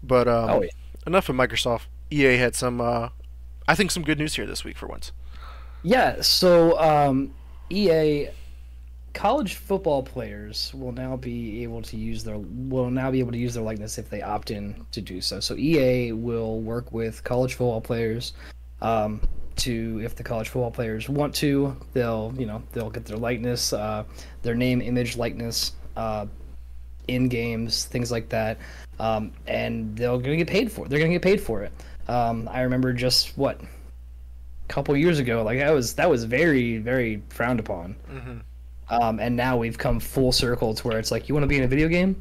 But um, oh yeah. enough of Microsoft. EA had some, uh, I think, some good news here this week for once. Yeah, so um, EA college football players will now be able to use their will now be able to use their likeness if they opt in to do so. So EA will work with college football players um, to if the college football players want to, they'll you know they'll get their likeness, uh, their name, image, likeness. Uh, in games, things like that, um, and they're gonna get paid for. it. They're gonna get paid for it. Um, I remember just what a couple years ago like that was that was very very frowned upon Mm-hmm. um, and now we've come full circle to where it's like you want to be in a video game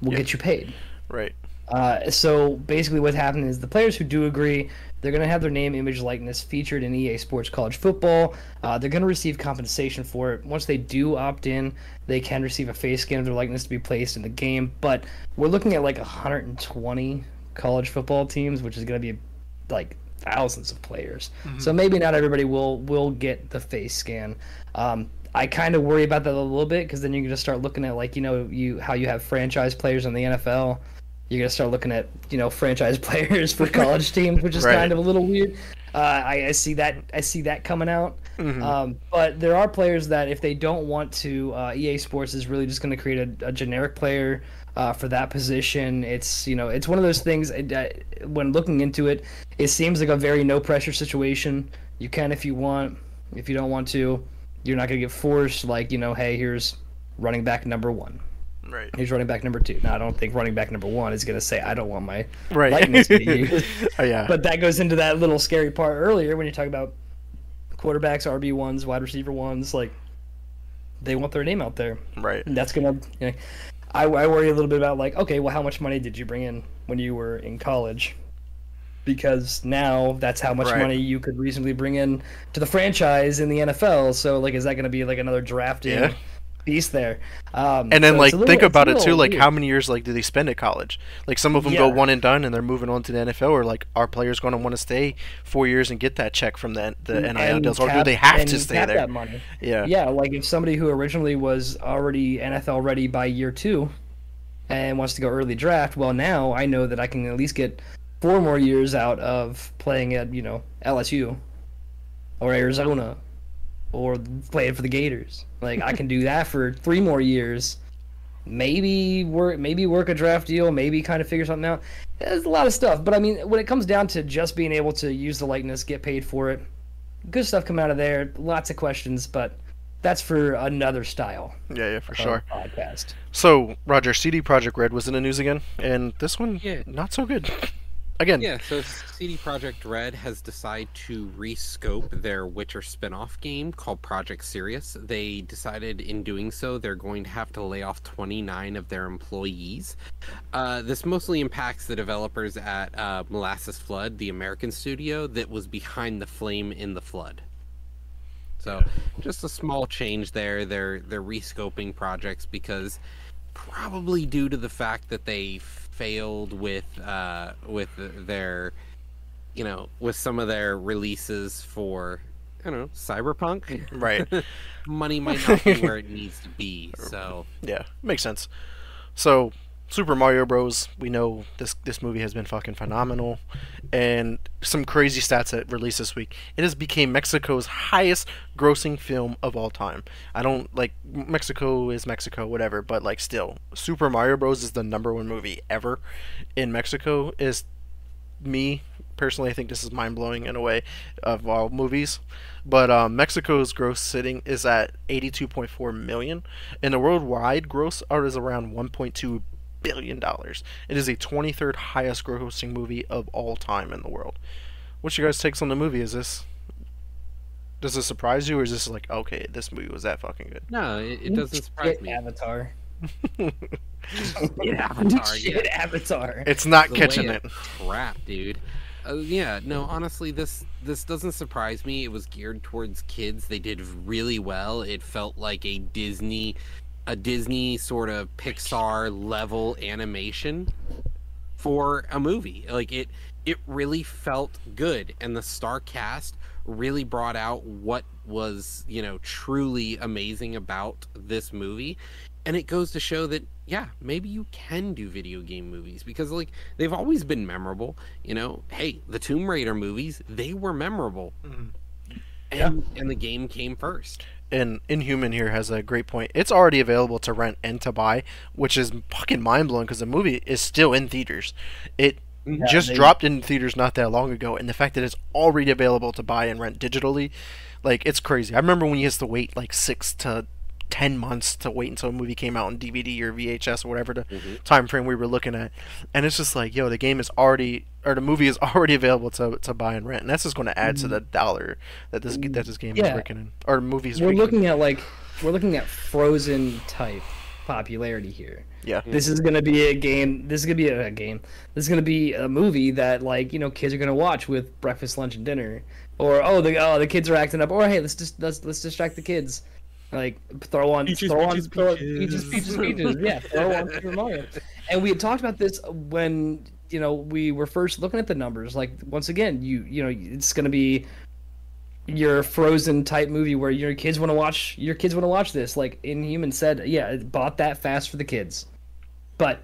we'll get you paid Right. uh, so basically what happened is the players who do agree they're going to have their name image likeness featured in ea sports college football uh, they're going to receive compensation for it once they do opt in they can receive a face scan of their likeness to be placed in the game but we're looking at like 120 college football teams which is going to be like thousands of players. So maybe not everybody will will get the face scan. Um, I kind of worry about that a little bit because then you're gonna start looking at like you know you how you have franchise players in the NFL. You're gonna start looking at you know franchise players for college teams, which is Right. kind of a little weird. Uh, I, I see that I see that coming out. Mhm. Um, but there are players that if they don't want to, uh, EA Sports is really just going to create a, a generic player uh, for that position. It's you know it's one of those things that when looking into it, it seems like a very no pressure situation. You can if you want. If you don't want to, you're not going to get forced. Like you know, hey, here's running back number one. Right. Here's running back number two. Now I don't think running back number one is going to say I don't want my Right. likeness to be used. oh yeah. But that goes into that little scary part earlier when you talk about quarterbacks, RB ones, wide receiver ones. Like they want their name out there. right. And that's gonna. You know, I, I worry a little bit about like, okay, well, how much money did you bring in when you were in college? Because now that's how much Right. money you could reasonably bring in to the franchise in the NFL. So like, is that going to be like another drafting Yeah. Piece there? Um, And then so like little- think about it too. Like weird. how many years like do they spend at college? Like some of them go one and done, and they're moving on to the NFL. Or like are players going to want to stay four years and get that check from the the NIL deals, or do they have to stay there? That money. Yeah. Yeah, like if somebody who originally was already NFL ready by year two and wants to go early draft, well, now I know that I can at least get four more years out of playing at, you know, LSU or Arizona or playing for the Gators. Like I can do that for three more years. Maybe work, maybe work a draft deal, maybe kind of figure something out. There's a lot of stuff, but I mean, when it comes down to just being able to use the likeness, get paid for it, good stuff come out of there. Lots of questions, but that's for another style Yeah, yeah, for sure. podcast. So Roger, CD Projekt Red was in the news again, and this one Yeah. not so good. Again, Yeah, so CD Projekt Red has decided to rescope their Witcher spin-off game called Project Sirius. They decided in doing so they're going to have to lay off 29 of their employees. Uh, this mostly impacts the developers at uh, Molasses Flood, the American studio that was behind the flame in the flood. So just a small change there. They're they're rescoping projects because probably due to the fact that they failed with uh with their you know with some of their releases for I don't know cyberpunk right. money might not be where it needs to be so Yeah, makes sense. So, Super Mario Bros. We know this this movie has been fucking phenomenal, and some crazy stats that released this week. It has became Mexico's highest grossing film of all time. I don't like Mexico is Mexico, whatever, but like still, Super Mario Bros. is the number one movie ever in Mexico. Is me personally, I think this is mind blowing in a way of all movies. But um, Mexico's gross sitting is at 82.4 million, and the worldwide gross art is around 1.2 billion dollars. It is a 23rd highest grossing movie of all time in the world. What's your guys' takes on the movie? Is this does this surprise you, or is this like okay, this movie was that fucking good? no it, it doesn't surprise Shit, me Avatar. Shit, Avatar, yeah. Shit, Avatar. It's not the catching way it. crap dude uh, yeah no honestly this this doesn't surprise me it was geared towards kids they did really well it felt like a disney a disney sort of pixar level animation for a movie. Like it it really felt good. And the star cast really brought out what was you know truly amazing about this movie. And it goes to show that yeah maybe you can do video game movies because like they've always been memorable. You know hey the tomb raider movies they were memorable. Mm-hmm. And and the game came first and Inhuman here has a great point. It's already available to rent and to buy, which is fucking mind blowing because the movie is still in theaters. It just they- dropped in theaters not that long ago, and the fact that it's already available to buy and rent digitally, like it's crazy. I remember when you used to wait like six to ten months to wait until a movie came out on DVD or VHS or whatever the mm-hmm. time frame we were looking at, and it's just like, yo, the game is already or the movie is already available to, to buy and rent, and that's just going to add to the mm. dollar that this that this game is Yeah. raking in or movies. We're raking in. looking at like we're looking at Frozen type popularity here. Yeah. This is gonna be a game. This is gonna be a, a game. This is gonna be a movie that like you know kids are gonna watch with breakfast, lunch, and dinner. Or oh the oh the kids are acting up. Or hey let's just let's let's distract the kids. Like throw on Peaches, throw peaches, on throw, peaches. peaches peaches peaches. Yeah, throw on Super Mario. And we had talked about this when you know we were first looking at the numbers, like once again, you you know it's gonna be your Frozen type movie where your kids want to watch your kids want to watch this. Like Inhuman said, yeah, it bought that fast for the kids, but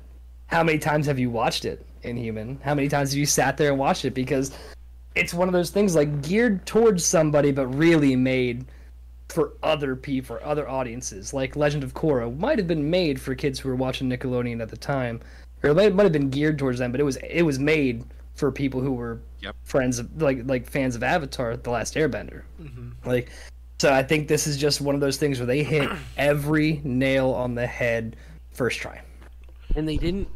how many times have you watched it? Inhuman. How many times have you sat there and watched it? Because it's one of those things like geared towards somebody, but really made for other people, for other audiences. Like Legend of Korra might have been made for kids who were watching Nickelodeon at the time, or it might, might have been geared towards them, but it was it was made for people who were Yep. friends of like like fans of Avatar: The Last Airbender. Like, so I think this is just one of those things where they hit every nail on the head first try. and they didn't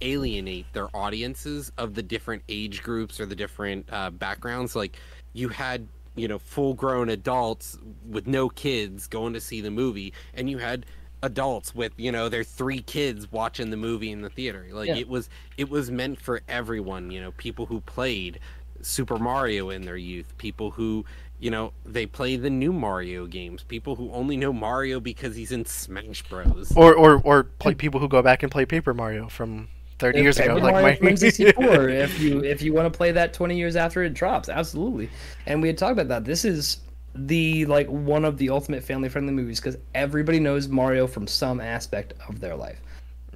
alienate their audiences of the different age groups or the different uh, backgrounds like you had you know full grown adults with no kids going to see the movie and you had adults with you know their three kids watching the movie in the theater like Yeah. it was it was meant for everyone you know people who played super mario in their youth people who you know they play the new mario games people who only know mario because he's in smash bros Or or or play people who go back and play Paper Mario from 30 years ago. Paper Like Mario my for N64, if you if you want to play that 20 years after it drops, absolutely. And we had talked about that. This is the like one of the ultimate family friendly movies because everybody knows Mario from some aspect of their life.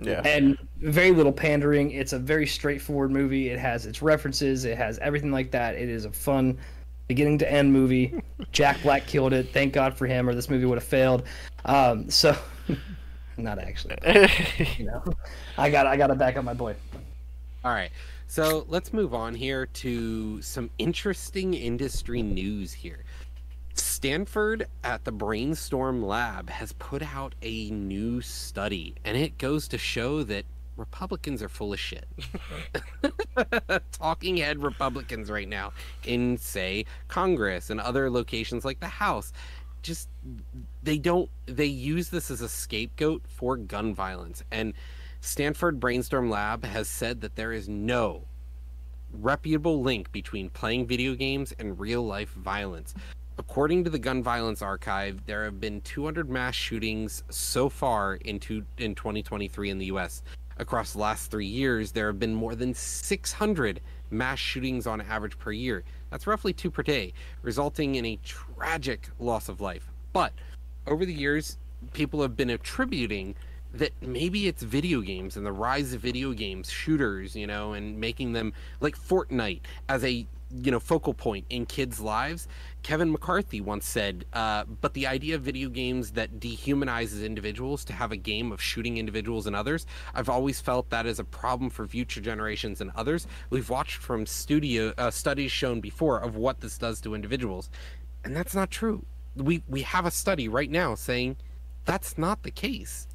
yeah. and very little pandering. It's a very straightforward movie. It has its references. It has everything like that. It is a fun beginning to end movie. Jack Black killed it. Thank God for him, or this movie would have failed. Um, so, not actually. You know, I got I got to back up my boy. All right. So let's move on here to some interesting industry news here. Stanford at the Brainstorm Lab has put out a new study, and it goes to show that Republicans are full of shit. Talking head Republicans right now in, say, Congress and other locations like the House. Just, they don't, they use this as a scapegoat for gun violence. And Stanford Brainstorm Lab has said that there is no reputable link between playing video games and real life violence. According to the Gun Violence Archive, there have been 200 mass shootings so far in, two, in 2023 in the US. Across the last three years, there have been more than 600 mass shootings on average per year. That's roughly two per day, resulting in a tragic loss of life. But over the years, people have been attributing that maybe it's video games and the rise of video games shooters you know and making them like fortnite as a you know focal point in kids lives kevin mccarthy once said uh, but the idea of video games that dehumanizes individuals to have a game of shooting individuals and others i've always felt that is a problem for future generations and others. We've watched from studio uh, studies shown before of what this does to individuals. And that's not true. We we have a study right now saying that's not the case.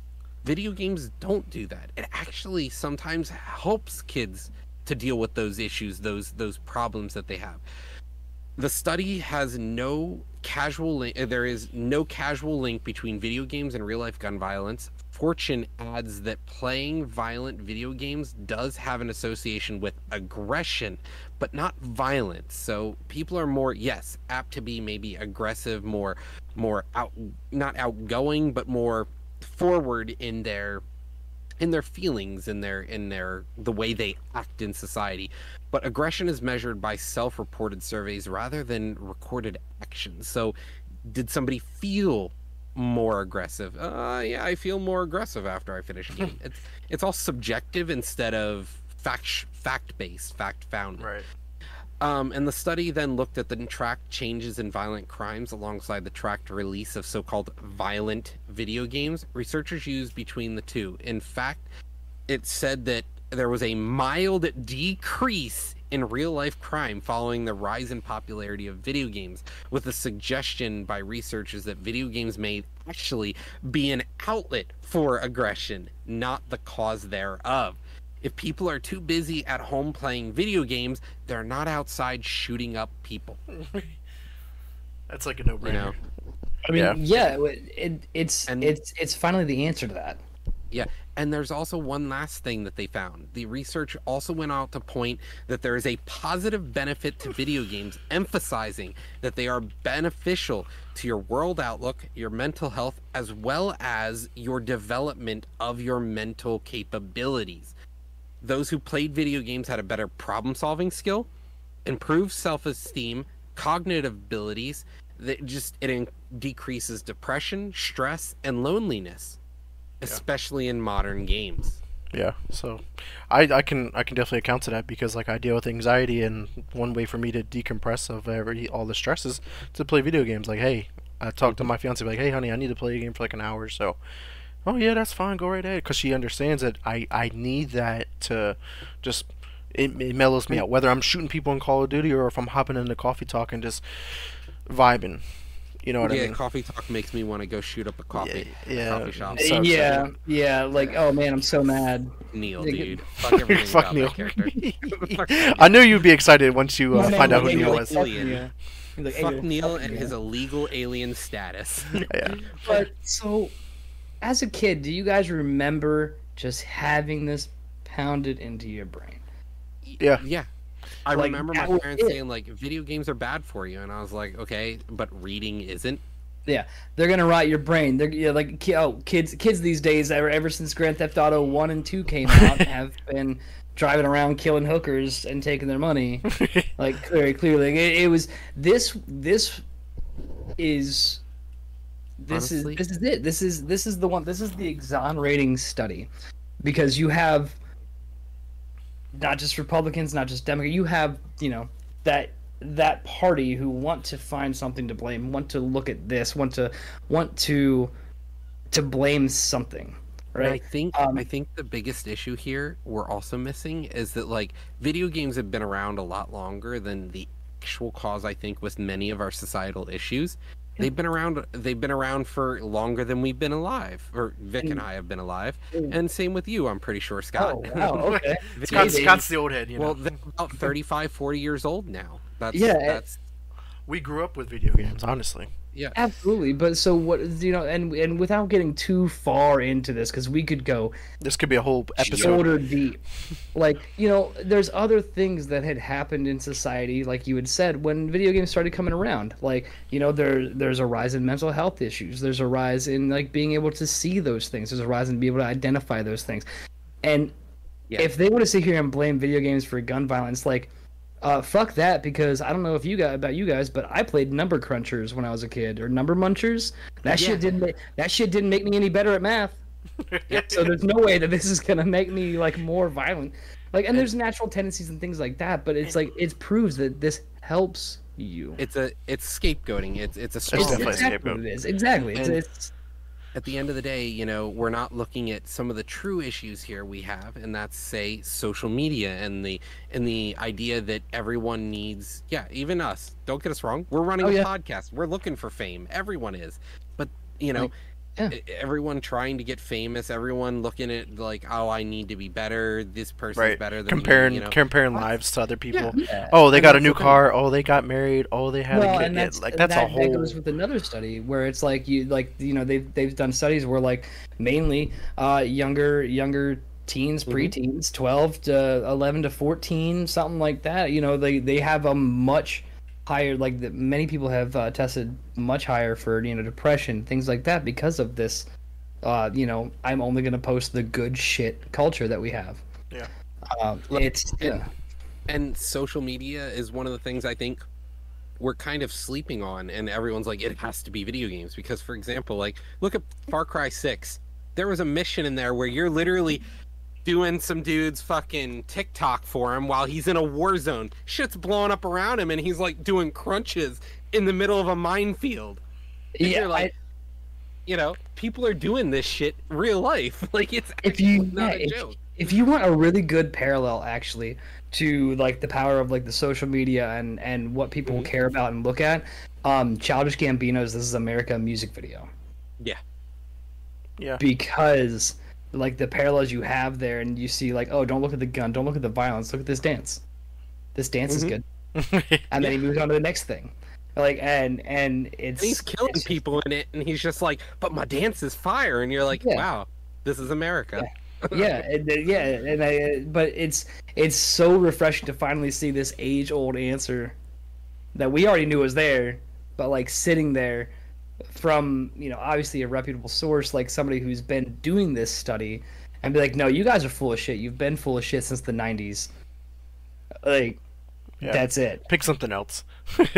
Video games don't do that. It actually sometimes helps kids to deal with those issues, those those problems that they have. The study has no casual link. Uh, there is no casual link between video games and real life gun violence. Fortune adds that playing violent video games does have an association with aggression, but not violence. So people are more, yes, apt to be maybe aggressive, more, more out, not outgoing, but more forward in their in their feelings in their in their the way they act in society. But aggression is measured by self-reported surveys rather than recorded actions. So did somebody feel more aggressive? Uh yeah i feel more aggressive after i finish a game it's it's all subjective instead of fact fact based fact found right. Um, and the study then looked at the tracked changes in violent crimes alongside the tracked release of so called violent video games. Researchers used between the two. In fact, it said that there was a mild decrease in real life crime following the rise in popularity of video games, with a suggestion by researchers that video games may actually be an outlet for aggression, not the cause thereof. If people are too busy at home playing video games, they're not outside shooting up people. That's like a no-brainer. You know? I mean, Yeah. yeah, it, it's And- it's it's finally the answer to that. Yeah, and there's also one last thing that they found. The research also went out to point that there is a positive benefit to video games, emphasizing that they are beneficial to your world outlook, your mental health, as well as your development of your mental capabilities. Those who played video games had a better problem solving skill, improved self esteem, cognitive abilities. That just it in- decreases depression, stress, and loneliness, especially in modern games. Yeah, so I I can I can definitely account to that because like I deal with anxiety and one way for me to decompress of every all the stresses to play video games. Like, hey, I talk to mm-hmm. my fiance like, hey, honey, I need to play a game for like an hour or so. Oh yeah, that's fine. Go right ahead, because she understands that I I need that to just it, it mellows me out. Whether I'm shooting people in Call of Duty or if I'm hopping into coffee talk and just vibing. You know what yeah, I mean? coffee talk makes me want to go shoot up a coffee, Yeah, yeah. coffee shop. So yeah, excited. yeah. Like, oh man, I'm so mad. Neil, dude. Fuck everything Fuck Neil. character. Fuck I knew you'd be excited once you uh, No, no, find no, out who hey, Neil was. fuck Alien. like, Fuck Neil and you. his illegal alien status. Yeah. But so, as a kid, do you guys remember just having this pounded into your brain? Yeah. Yeah. I Like, remember my parents it. saying like video games are bad for you and I was like, okay, but reading isn't. Yeah, they're gonna rot your brain. They're yeah, like oh, kids, kids these days, ever ever since Grand Theft Auto One and Two came out, have been driving around killing hookers and taking their money. like very clearly, it, it was this. This is this Honestly- is this is it. This is this is the one. This is the exonerating study, because you have not just Republicans, not just Democrats. You have you know that that party who want to find something to blame, want to look at this, want to want to to blame something, And I think Um, I think the biggest issue here we're also missing is that like video games have been around a lot longer than the actual cause I think with many of our societal issues. They've been around they've been around for longer than we've been alive. Or Vic and And- I have been alive. Mm. And same with you, I'm pretty sure, Scott. Oh, wow, okay. Scott's, Scott's the old head, you know. well, they're about 35, 40 years old now. That's Yeah, that's we grew up with video games, honestly. Yeah. Absolutely, but so what? You know, and and without getting too far into this, because we could go This could be a whole episode. shoulder deep. Like you know, there's other things that had happened in society, like you had said, when video games started coming around. Like you know, there there's a rise in mental health issues. There's a rise in like being able to see those things. There's a rise in being able to identify those things. And Yeah. if they want to sit here and blame video games for gun violence, like. Uh, fuck that because I don't know if you got about you guys, but I played number crunchers when I was a kid or number munchers. That Yeah. shit didn't ma- that shit didn't make me any better at math. So there's no way that this is gonna make me like more violent. Like, and there's natural tendencies and things like that, but it's like it proves that this helps you. It's a it's scapegoating. It's it's a It's strong definitely exactly scapegoat. what it is. Exactly. It's, it's at the end of the day, you know, we're not looking at some of the true issues here we have, and that's say social media and the and the idea that everyone needs yeah, even us. Don't get us wrong. We're running Oh, a yeah. podcast. We're looking for fame. Everyone is. But you know, yeah. everyone trying to get famous, everyone looking at like, oh, I need to be better. This person's Right. better than Comparing me, you know. comparing lives to other people. yeah. Oh, they And got a new the thing. car. Oh, they got married. Oh, they had well, a kid. and Yeah, that's like that's that, a whole. that goes with another study where it's like you like you know they've they've done studies where like mainly uh younger younger teens Mm-hmm. preteens 12 to 11 to 14 something like that you know they they have a much higher like the, many people have uh, tested much higher for you know depression things like that because of this uh you know i'm only going to post the good shit culture that we have Yeah. um, Like, it's and- yeah. and social media is one of the things I think we're kind of sleeping on and everyone's like it has to be video games because for example like look at Far Cry 6 there was a mission in there where you're literally doing some dude's fucking TikTok for him while he's in a war zone. Shit's blowing up around him and he's like doing crunches in the middle of a minefield. And yeah you're like I- you know people are doing this shit real life. Like it's if you not yeah, a if, joke. if you want a really good parallel actually to like the power of like the social media and and what people Mhm. care about and look at um childish gambino's this is america music video. Yeah. Yeah. because like the parallels you have there and you see like oh don't look at the gun don't look at the violence look at this dance this dance is Mhm. good and then he moves on to the next thing like and and it's And he's killing it's people in it, and he's just like, "But my dance is fire," and you're like, Yeah. "Wow, this is America." yeah, and, uh, yeah, and I, but it's it's so refreshing to finally see this age old answer that we already knew was there, but like sitting there from you know obviously a reputable source like somebody who's been doing this study and be like, "No, you guys are full of shit. You've been full of shit since the '90s." Like, Yeah. that's it. Pick something else.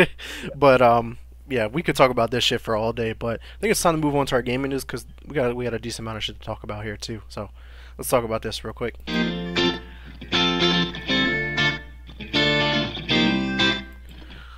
but um, yeah, we could talk about this shit for all day. But I think it's time to move on to our gaming news because we got we got a decent amount of shit to talk about here too. So let's talk about this real quick.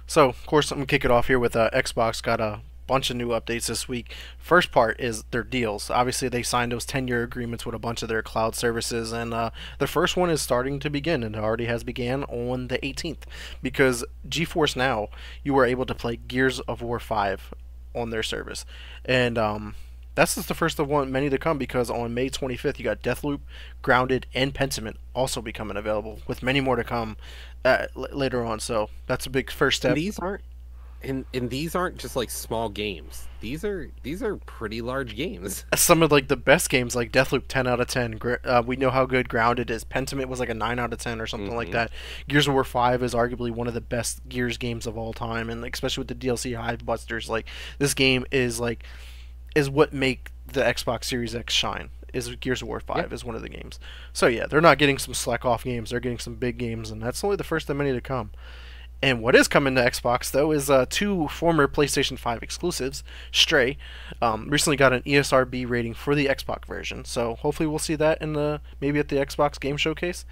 So, of course, I'm gonna kick it off here with uh, Xbox got a bunch of new updates this week. First part is their deals. Obviously, they signed those 10-year agreements with a bunch of their cloud services, and uh, the first one is starting to begin, and it already has began on the 18th. Because GeForce Now, you were able to play Gears of War 5 on their service, and um, that's just the first of one many to come. Because on May 25th, you got Deathloop, Grounded, and Pentiment also becoming available, with many more to come uh, later on. So that's a big first step. These aren't and and these aren't just like small games. These are these are pretty large games. some of like the best games like Deathloop 10 out of 10 uh, we know how good Grounded is Pentiment was like a 9 out of 10 or something like Mhm. that Gears of War 5 is arguably one of the best Gears games of all time and like, especially with the DLC Hive Busters like this game is like is what make the Xbox Series X shine is Gears of War 5 is one of the games so yeah they're not getting some slack off games they're getting some big games and that's only the first of many to come and what is coming to Xbox though is uh, two former PlayStation 5 exclusives. Stray um, recently got an ESRB rating for the Xbox version, so hopefully we'll see that in the maybe at the Xbox Game Showcase.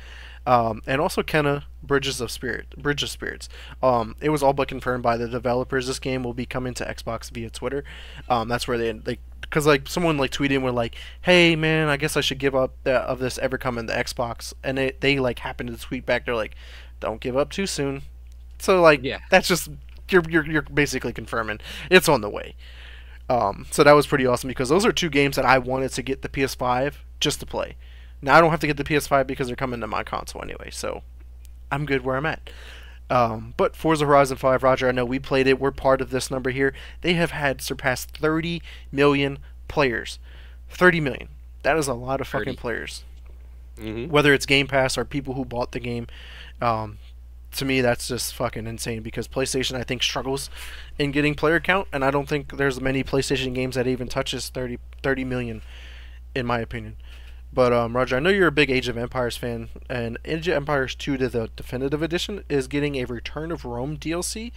Um, and also Kena Bridges of Spirit, Bridge of Spirits. Um, it was all but confirmed by the developers. This game will be coming to Xbox via Twitter. Um, that's where they they because like someone like tweeted were like, "Hey man, I guess I should give up uh, of this ever coming to Xbox," and it, they like happened to tweet back. They're like, "Don't give up too soon." So like Yeah. that's just you're you're you're basically confirming it's on the way. Um, so that was pretty awesome because those are two games that I wanted to get the PS5 just to play. Now I don't have to get the PS5 because they're coming to my console anyway, so I'm good where I'm at. Um, but Forza Horizon 5, Roger, I know we played it. We're part of this number here. They have had surpassed 30 million players. 30 million. That is a lot of fucking 30. players hmm whether it's Game Pass or people who bought the game. Um, to me, that's just fucking insane because PlayStation, I think, struggles in getting player count, and I don't think there's many PlayStation games that even touches 30, 30 million, in my opinion. But um, Roger, I know you're a big Age of Empires fan, and Age of Empires 2 to the Definitive Edition is getting a Return of Rome DLC,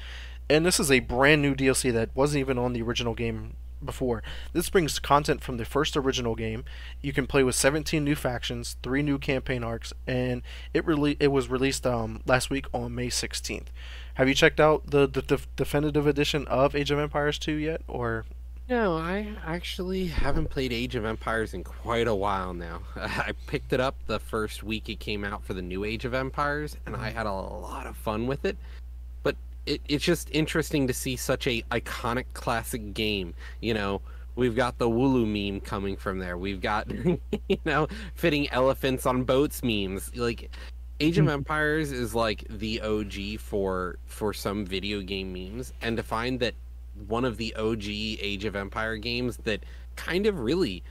and this is a brand new DLC that wasn't even on the original game before. This brings content from the first original game. You can play with 17 new factions, three new campaign arcs, and it really it was released um, last week on May 16th. Have you checked out the, the, the definitive edition of Age of Empires 2 yet, or No, I actually haven't played Age of Empires in quite a while now. I picked it up the first week it came out for the new Age of Empires, and I had a lot of fun with it. It, it's just interesting to see such a iconic classic game. You know, we've got the Wololo meme coming from there. We've got, you know, fitting elephants on boats memes. Like, Age of mm-hmm. Empires is like the OG for for some video game memes, and to find that one of the OG Age of Empire games that kind of really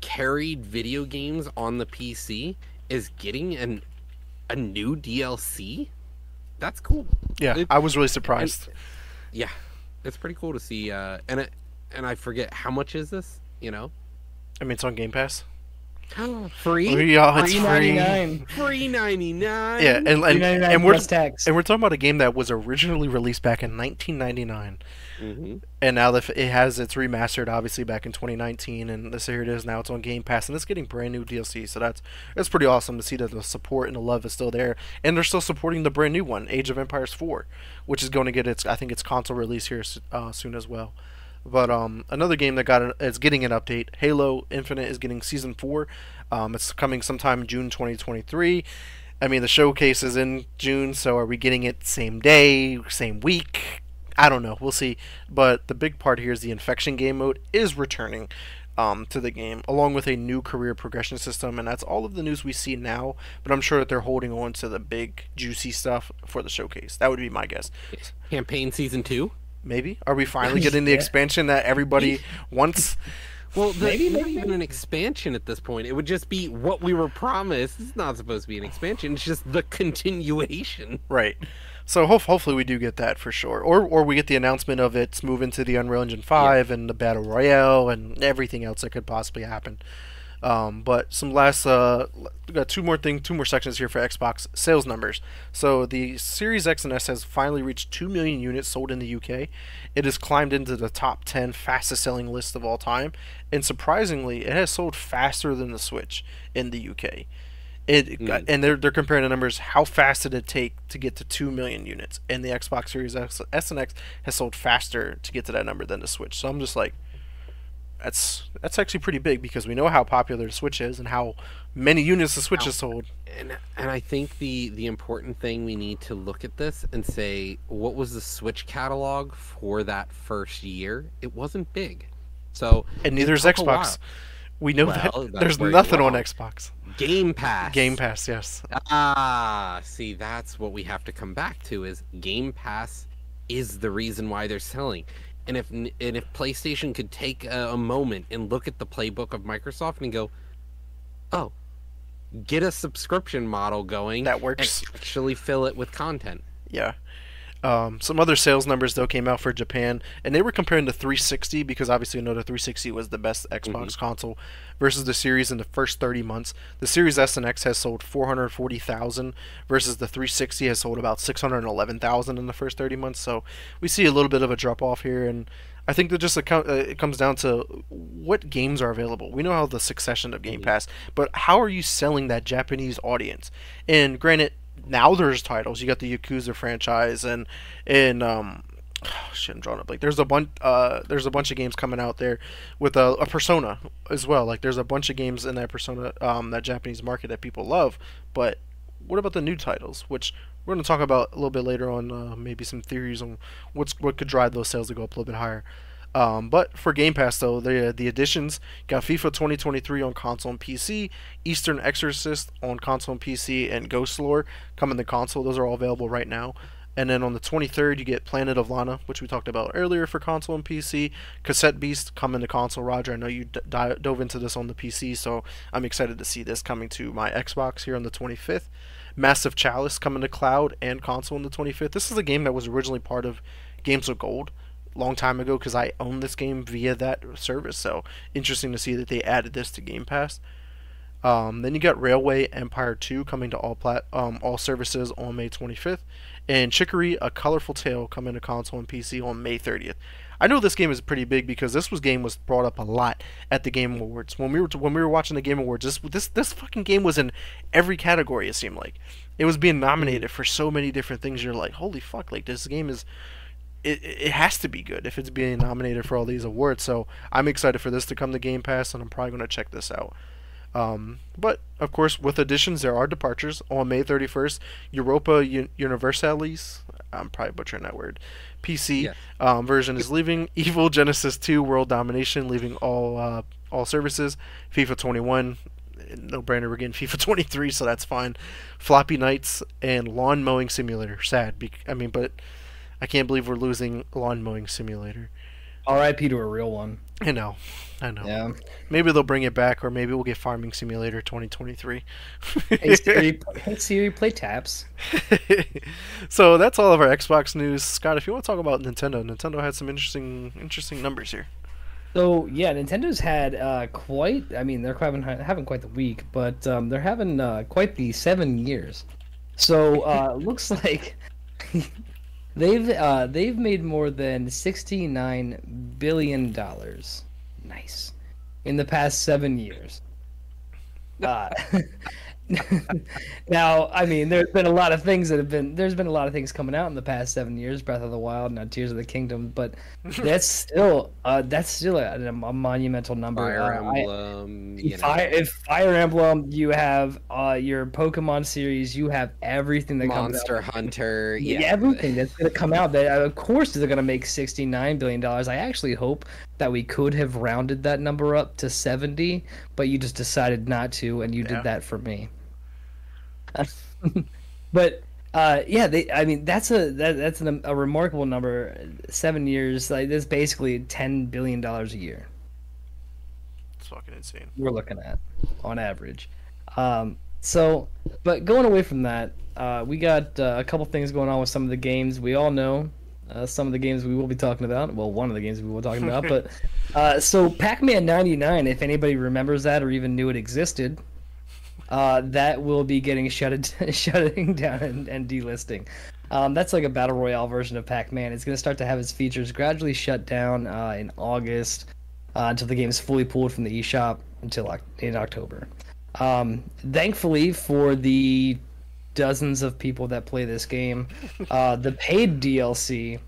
carried video games on the PC is getting an a new DLC. That's cool. yeah, It- I was really surprised. Yeah, it's pretty cool to see. Uh, and it, and I forget how much is this. You know, I mean, it's on Game Pass. free, Yeah, it's Free free. 99. free ninety nine. Yeah, and and, and we're tax. and we're talking about a game that was originally released back in 1999. hmm and now that it has its remastered obviously back in 2019 and this here it is now it's on game pass and it's getting brand new dlc so that's it's pretty awesome to see that the support and the love is still there and they're still supporting the brand new one age of empires 4 which is going to get its i think its console release here uh, soon as well but um, another game that got an, is getting an update halo infinite is getting season 4 um, it's coming sometime june 2023 I mean, the showcase is in June, so are we getting it same day, same week? I don't know. We'll see. But the big part here is the infection game mode is returning um, to the game, along with a new career progression system, and that's all of the news we see now. But I'm sure that they're holding on to the big juicy stuff for the showcase. That would be my guess. Campaign season two. Maybe are we finally getting the Yeah. expansion that everybody wants? Well, the, Maybe, not maybe, even an expansion at this point. It would just be what we were promised. It's not supposed to be an expansion. It's just the continuation. Right. So hope, hopefully we do get that for sure, or or we get the announcement of it's moving to the Unreal Engine Five and the Battle Royale and everything else that could possibly happen. Um, but some last, uh, we got two more thing, two more sections here for Xbox sales numbers. So the Series X and S has finally reached two million units sold in the UK. It has climbed into the top ten fastest selling list of all time, and surprisingly, it has sold faster than the Switch in the UK. It Mm. and they're they're comparing the numbers. How fast did it take to get to two million units? And the Xbox Series X, S and X has sold faster to get to that number than the Switch. So I'm just like, that's that's actually pretty big because we know how popular the Switch is and how many units the Switch How- has sold. And and I think the the important thing we need to look at this and say what was the Switch catalog for that first year? It wasn't big. So And neither is Xbox. We know Well, that there's nothing on. Xbox. Game Pass. Game Pass, yes. Ah, see, that's what we have to come back to is Game Pass is the reason why they're selling. And if and if PlayStation could take a, a moment and look at the playbook of Microsoft and go, "Oh, get a subscription model going That and works. actually fill it with content." Yeah. Um, some other sales numbers though came out for Japan, and they were comparing the 360 because obviously you know the 360 was the best Xbox console versus the Series in the first 30 months. The Series S and X has sold 440,000 versus the 360 has sold about 611,000 in the first 30 months. So we see a little bit of a drop off here, and I think that just account, uh, it comes down to what games are available. We know how the succession of Game Pass, but how are you selling that Japanese audience? And granted, now there's titles. You got the Yakuza franchise and and um shit, I'm drawing up. Like there's a bunch uh there's a bunch of games coming out there with a, a Persona as well. Like there's a bunch of games in that Persona um that Japanese market that people love. But what about the new titles? Which we're going to talk about a little bit later on. Uh, maybe some theories on what's what could drive those sales to go up a little bit higher. Um, but for Game Pass though, the the additions got FIFA 2023 on console and PC, Eastern Exorcist on console and PC, and Ghostlore coming to console. Those are all available right now. And then on the 23rd, you get Planet of Lana, which we talked about earlier for console and PC. Cassette Beast coming to console. Roger, I know you dove into this on the PC, so I'm excited to see this coming to my Xbox here on the 25th. Massive Chalice coming to cloud and console on the 25th. This is a game that was originally part of Games of Gold long time ago because I own this game via that service. So interesting to see that they added this to Game Pass. Um, then you got Railway Empire 2 coming to all plat um, all services on May 25th, and Chicory: A Colorful Tale coming to console and PC on May 30th. I know this game is pretty big because this was game was brought up a lot at the Game Awards. When we were when we were watching the Game Awards, this this this fucking game was in every category. It seemed like it was being nominated for so many different things. You're like, holy fuck! Like this game is it, it has to be good if it's being nominated for all these awards. So I'm excited for this to come to Game Pass, and I'm probably going to check this out. Um, but of course, with additions, there are departures. On May 31st, Europa Un- Universalis, I'm probably butchering that word, PC Yeah. um, version is leaving. Evil Genius 2 World Domination leaving all uh, all services. FIFA 21, no brainer. We're getting FIFA 23, so that's fine. Floppy Knights and Lawn Mowing Simulator. Sad. Bec- I mean, but I can't believe we're losing Lawn Mowing Simulator. R.I.P. to a real one. I know. I know. Yeah. Maybe they'll bring it back, or maybe we'll get Farming Simulator 2023. Hey Siri, hey Siri, play taps. so that's all of our Xbox news. Scott, if you want to talk about Nintendo, Nintendo had some interesting, interesting numbers here. So yeah, Nintendo's had uh, quite. I mean, they're having having quite the week, but um, they're having uh, quite the seven years. So uh, looks like they've uh, they've made more than sixty nine billion dollars. Nice, in the past seven years. Uh, now, I mean, there's been a lot of things that have been. There's been a lot of things coming out in the past seven years. Breath of the Wild, now Tears of the Kingdom, but that's still uh, that's still a, a monumental number. Fire Uh, I- Emblem, you know, Fire, if Fire Emblem, you have uh, your Pokemon series, you have everything that Monster comes out. Hunter, Yeah, everything that's going to come out. That of course they're going to make sixty nine billion dollars. I actually hope that we could have rounded that number up to seventy, but you just decided not to, and you Yeah. did that for me. but uh, yeah, they. I mean, that's a that, that's an, a remarkable number. Seven years, like that's basically ten billion dollars a year. It's fucking insane. we're looking at on average. Um, so, but going away from that, uh, we got uh, a couple things going on with some of the games. We all know uh, some of the games we will be talking about. Well, one of the games we will be talking about. But uh, so Pac-Man '99, if anybody remembers that or even knew it existed, uh, that will be getting shutted, shutting down and, and delisting. Um, that's like a battle royale version of Pac-Man. It's going to start to have its features gradually shut down uh, in August uh, until the game is fully pulled from the eShop until in October. Um, thankfully for the dozens of people that play this game, uh, the paid DLC,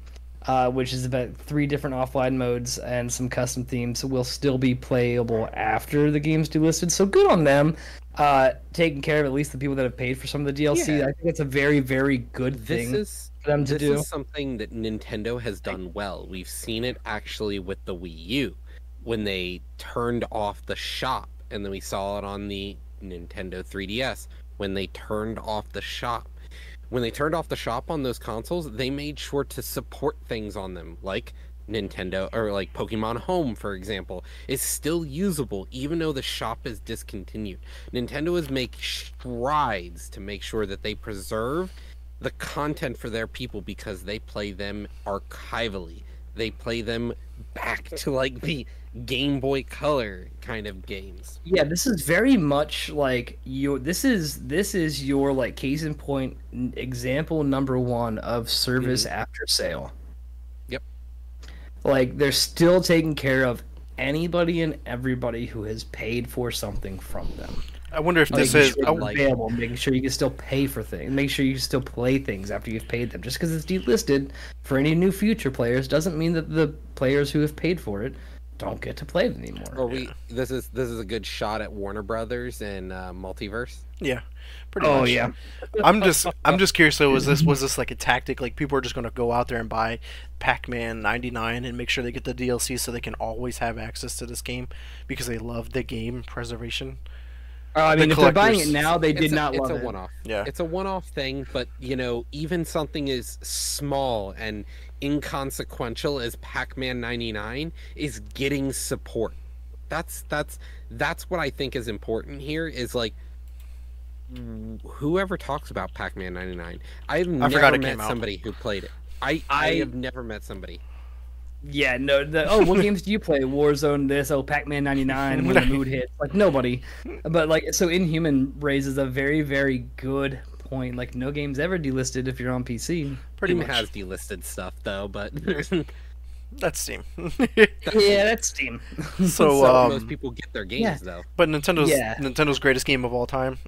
uh, which is about three different offline modes and some custom themes, will still be playable after the game's delisted. So good on them, uh, taking care of at least the people that have paid for some of the DLC. Yeah. I think it's a very, very good This thing is for them to this do. is something that Nintendo has done well. We've seen it actually with the Wii U when they turned off the shop, and then we saw it on the Nintendo 3DS when they turned off the shop. When they turned off the shop on those consoles, they made sure to support things on them, like Nintendo or like Pokemon Home, for example, is still usable even though the shop is discontinued. Nintendo is make strides to make sure that they preserve the content for their people because they play them archivally. They play them back to like the Game Boy Color kind of games. Yeah, this is very much like your. This is this is your like case in point example number one of service mm-hmm. after sale. Yep. Like they're still taking care of anybody and everybody who has paid for something from them. I wonder if this is. sure I, it's like- available, making sure you can still pay for things, make sure you can still play things after you've paid them. Just because it's delisted for any new future players doesn't mean that the players who have paid for it don't get to play it anymore. Or we this is this is a good shot at Warner Brothers and uh, MultiVersus. yeah, pretty Oh much. yeah. I'm just I'm just curious though was this was this like a tactic like people are just going to go out there and buy Pac-Man 99 and make sure they get the DLC so they can always have access to this game because they love the game preservation. Uh, I The mean, if they're buying it now, they did it's a, not it's a one-off. Yeah. It's a one-off thing, but you know, even something as small and inconsequential as Pac-Man 99 is getting support. That's that's that's what I think is important here is like whoever talks about Pac-Man 99. I've never met somebody who played it. I, I I- have never met somebody. Yeah, no. The, oh, what games do you play? Warzone, this, oh, Pac-Man '99. When the mood hits, like nobody. But like, so Inhuman raises a very, very good point. Like, no game's ever delisted if you're on PC. Pretty Steam much. has delisted stuff though, but That's Steam. Yeah, that's Steam. so so um, most people get their games yeah. though. but Nintendo's Yeah. Nintendo's greatest game of all time.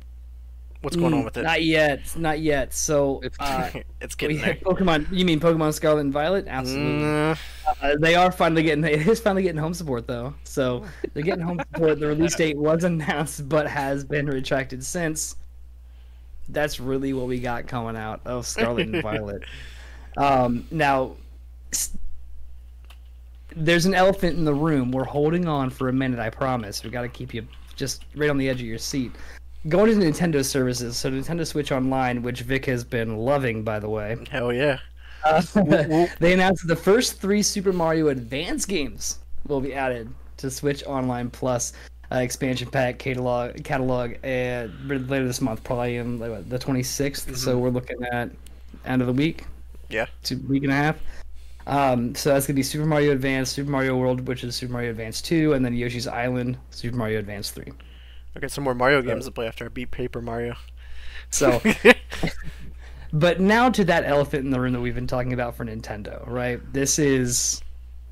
What's going on Mm, with it? Not yet. Not yet. So, It's- uh, it's we, getting there. Pokemon. You mean Pokemon Scarlet and Violet? Absolutely. Mm, Uh, they are finally getting. It is finally getting home support though. So they're getting home support. The release date was announced, but has been retracted since. That's really what we got coming out of Scarlet and Violet. Um, now, there's an elephant in the room. We're holding on for a minute. I promise. We got to keep you just right on the edge of your seat. Going to Nintendo services, so Nintendo Switch Online, which Vic has been loving, by the way. hell yeah. Uh, they announced the first three Super Mario Advance games will be added to Switch Online Plus uh, expansion pack catalog catalog uh, later this month, probably in like, what, the 26th. So we're looking at end of the week, Yeah. two week and a half. Um, so that's gonna be Super Mario Advance, Super Mario World, which is Super Mario Advance 2, and then Yoshi's Island, Super Mario Advance 3. I got some more Mario games to play after I beat Paper Mario. So But now to that elephant in the room that we've been talking about for Nintendo, right? This is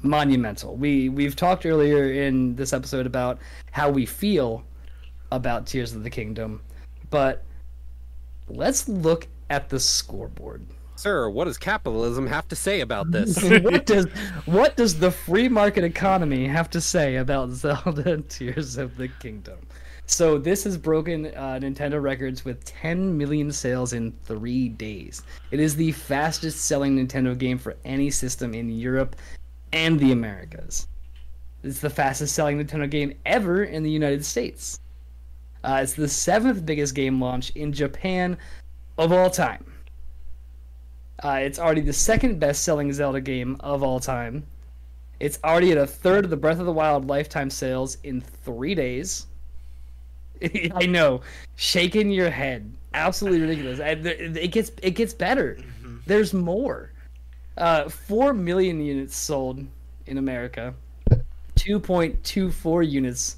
monumental. We we've talked earlier in this episode about how we feel about Tears of the Kingdom, but let's look at the scoreboard. Sir, what does capitalism have to say about this? what does what does the free market economy have to say about Zelda Tears of the Kingdom? So this has broken uh, Nintendo records with 10 million sales in three days. It is the fastest selling Nintendo game for any system in Europe and the Americas. It's the fastest selling Nintendo game ever in the United States. Uh, it's the seventh biggest game launch in Japan of all time. Uh, it's already the second best selling Zelda game of all time. It's already at a third of the Breath of the Wild lifetime sales in three days. I know, shaking your head, absolutely ridiculous. It gets it gets better. There's more. Uh, four million units sold in America. Two point two four units,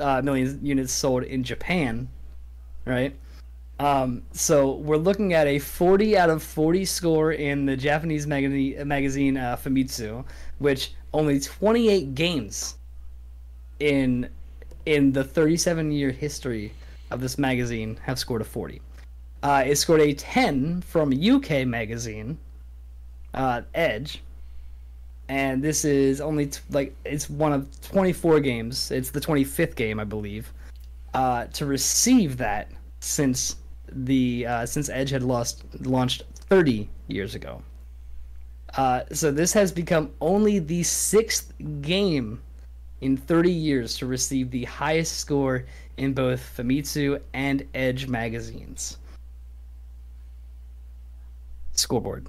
uh, million units sold in Japan. Right. Um, so we're looking at a 40 out of 40 score in the Japanese magazine, magazine uh, Famitsu, which only 28 games in in the 37 year history of this magazine have scored a 40. Uh, it scored a 10 from UK magazine, uh, Edge, and this is only t- like it's one of 24 games. It's the 25th game, I believe, uh, to receive that since the uh, since Edge had lost launched 30 years ago. Uh, so this has become only the sixth game in 30 years to receive the highest score in both Famitsu and Edge magazines. Scoreboard.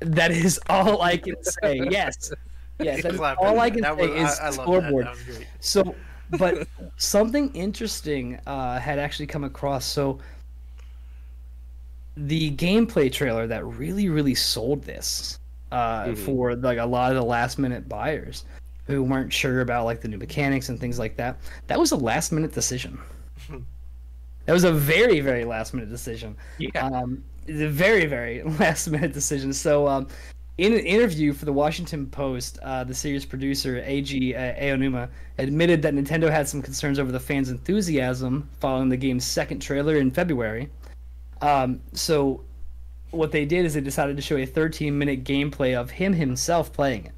That is all I can say. Yes. Yes, that's all. I can That say was- is I- I love that. scoreboard. That great. So, but something interesting uh, had actually come across. So, the gameplay trailer that really, really sold this uh, Mhm. for like a lot of the last minute buyers who weren't sure about like the new mechanics and things like that. That was a last minute decision. that was a very, very last minute decision. Yeah. Um, a very, very last minute decision. So, um, in an interview for the Washington Post, uh, the series producer Eiji Uh, Aonuma admitted that Nintendo had some concerns over the fans' enthusiasm following the game's second trailer in February. Um, so, what they did is they decided to show a 13-minute gameplay of him himself playing it.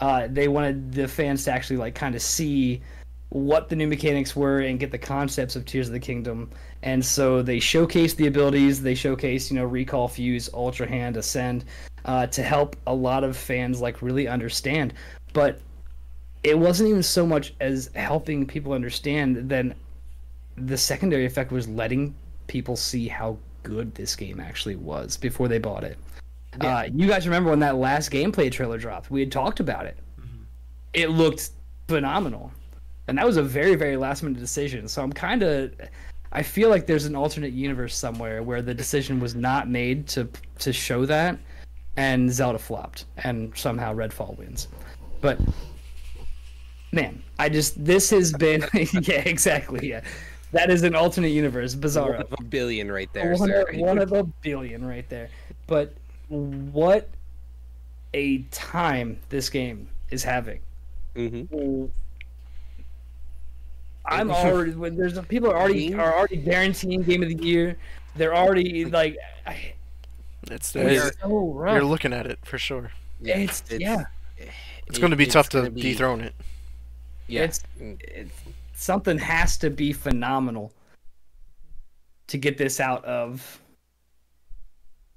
Uh, they wanted the fans to actually like kind of see what the new mechanics were and get the concepts of Tears of the Kingdom. And so they showcased the abilities. They showcased, you know, Recall, Fuse, Ultra Hand, Ascend, uh, to help a lot of fans like really understand. But it wasn't even so much as helping people understand. Then the secondary effect was letting people see how good this game actually was before they bought it. Uh, you guys remember when that last gameplay trailer dropped? We had talked about it. It looked phenomenal, and that was a very, very last minute decision. So I'm kind of, I feel like there's an alternate universe somewhere where the decision was not made to to show that, and Zelda flopped, and somehow Redfall wins. But man, I just this has been yeah exactly yeah. That is an alternate universe, bizarre. One of a billion right there, one, of, one of a billion right there. But what a time this game is having. hmm I'm already when there's people are already are already guaranteeing game of the year. They're already like I- It's, it's it's so rough. you're looking at it for sure. Yeah, It's, yeah. It's going to be tough to be- dethrone it. Yeah, It's it's something has to be phenomenal to get this out of.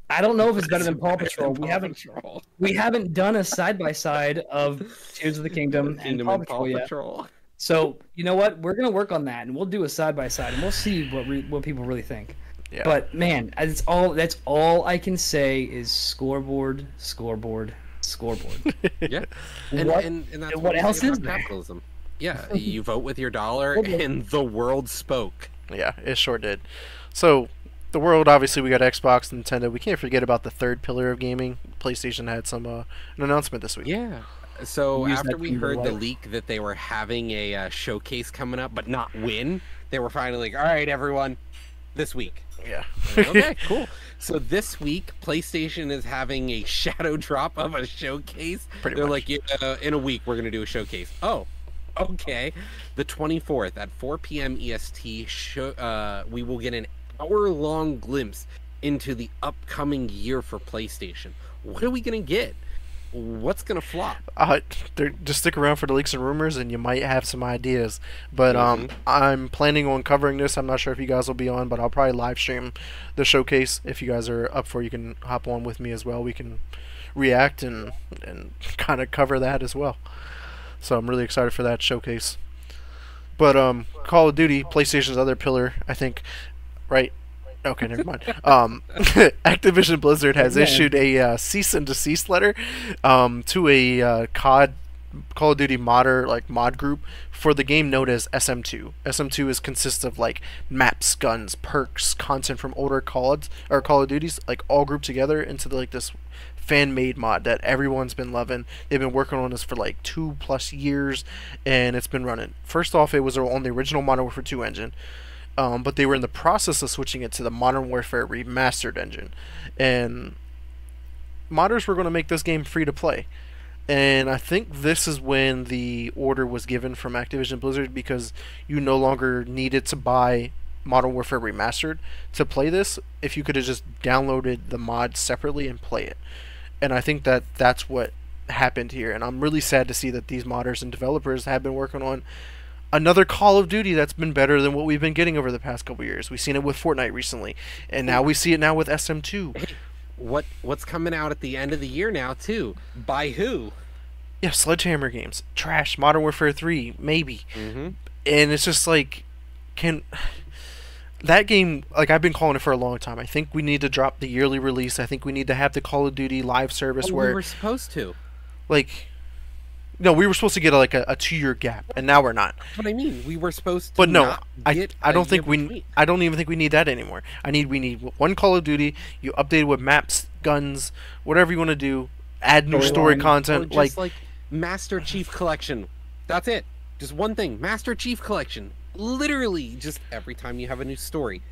I don't know if it's better than Paw Patrol. We haven't Patrol. we haven't done a side by side of Tears of the Kingdom, Kingdom and and Paw Paw Patrol yet. Patrol. So you know what? We're gonna work on that, and we'll do a side by side, and we'll see what re- what people really think. Yeah. But man, it's all that's all I can say is scoreboard, scoreboard, scoreboard. Yeah, and, What- and, and that's what what, else is there? capitalism. Yeah, you vote with your dollar, and the world spoke. Yeah, it sure did. So, the world obviously we got Xbox, Nintendo. We can't forget about the third pillar of gaming. PlayStation had some uh, an announcement this week. Yeah. So after we heard the leak that they were having a uh, showcase coming up, but not win, they were finally like, "All right, everyone, this week." Yeah. okay, cool. So this week, PlayStation is having a shadow drop of a showcase. Pretty They're much. like, yeah, uh, in a week, we're gonna do a showcase. Oh, okay. The 24th at 4 p.m. EST, show, uh, we will get an hour-long glimpse into the upcoming year for PlayStation. What are we gonna get? What's gonna flop? Uh, just stick around for the leaks and rumors, and you might have some ideas. But um, Mhm. I'm planning on covering this. I'm not sure if you guys will be on, but I'll probably live stream the showcase. If you guys are up for, it, you can hop on with me as well. We can react and and kind of cover that as well. So I'm really excited for that showcase. But um, Call of Duty, PlayStation's other pillar, I think, right? Okay, never mind. Um, Activision Blizzard has Yeah. issued a uh, cease and desist letter um, to a uh, COD Call of Duty modder like mod group for the game known as SM2. SM2 is consists of like maps, guns, perks, content from older CODs or Call of Duties, like all grouped together into like this fan made mod that everyone's been loving. They've been working on this for like two plus years, and it's been running. First off, it was on the original Modern Warfare 2 engine, um, but they were in the process of switching it to the Modern Warfare remastered engine, and modders were going to make this game free to play. And I think this is when the order was given from Activision Blizzard because you no longer needed to buy Modern Warfare Remastered to play this if you could have just downloaded the mod separately and play it. And I think that that's what happened here. And I'm really sad to see that these modders and developers have been working on another Call of Duty that's been better than what we've been getting over the past couple years. We've seen it with Fortnite recently, and now we see it now with SM2. What what's coming out at the end of the year now too? By who? Yeah, Sledgehammer games, trash. Modern Warfare 3, maybe. Mm-hmm. And it's just like, can that game like I've been calling it for a long time. I think we need to drop the yearly release. I think we need to have the Call of Duty live service Oh, where we were supposed to. like no, we were supposed to get like a, a two year gap, and now we're not. That's what I mean. We were supposed to. But no, I get I a don't think we between. I don't even think we need that anymore. I need we need one Call of Duty. You update it with maps, guns, whatever you want to do. Add new story. Content. just Like like Master Chief Collection. That's it. Just one thing. Master Chief Collection. Literally, just every time you have a new story,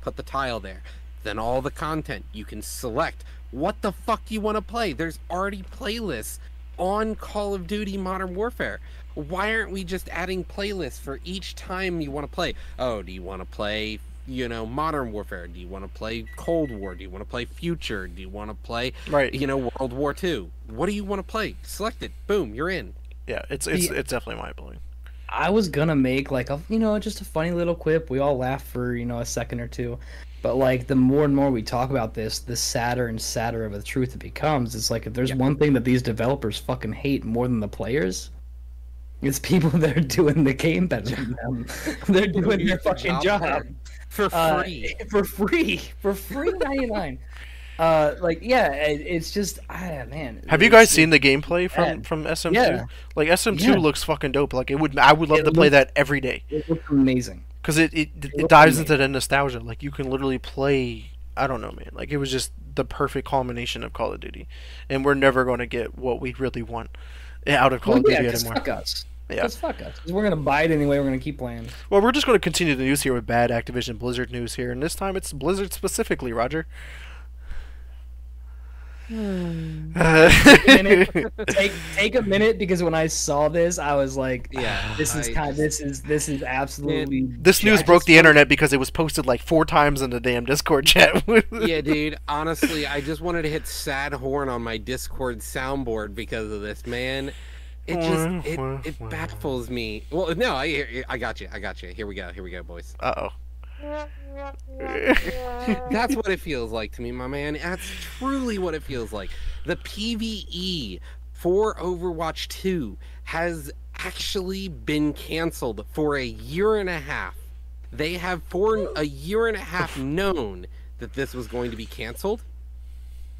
put the tile there. Then all the content you can select what the fuck you want to play. There's already playlists on Call of Duty Modern Warfare. Why aren't we just adding playlists for each time you want to play? Oh, do you want to play, you know, Modern Warfare? Do you want to play Cold War? Do you want to play Future? Do you want to play, right. you know, World War II? What do you want to play? Select it. Boom, you're in. Yeah, it's it's The- it's definitely mind blowing. I was gonna make like a you know just a funny little quip. We all laugh for you know a second or two, but like the more and more we talk about this, the sadder and sadder of the truth it becomes. It's like if there's one thing that these developers fucking hate more than the players, it's people that are doing the game better than them. They're doing their fucking job job For uh, free. for free for free ninety nine. Uh, like yeah, it, it's just ah man. Have you it's- guys seen the gameplay from Yeah. from SM2? Yeah. Like SM2 Yeah. looks fucking dope. Like it would I would love It to play that every day It looks amazing. Cuz it it, it, dives into the nostalgia. Like you can literally play I don't know, man. Like it was just the perfect culmination of Call of Duty. And we're never going to get what we really want out of Call Well, of yeah, Duty anymore. fuck us. Yeah. Fuck us. 'Cause we're gonna buy it anyway. We're gonna keep playing. Well, we're just going to continue the news here with bad Activision Blizzard news here, and this time it's Blizzard specifically, Roger. minute. take take a minute because when I saw this, I was like, Yeah, this is I kind. This is this is absolutely. this news broke the want- internet because it was posted like four times in the damn Discord chat. yeah, dude. Honestly, I just wanted to hit sad horn on my Discord soundboard because of this, man. It just it, it baffles me. Well, no, I I got you. I got you. Here we go. Here we go, boys. Uh oh. That's what it feels like to me, my man. That's truly what it feels like. The PvE for Overwatch 2 has actually been canceled for a year and a half. They have for a year and a half known that this was going to be canceled,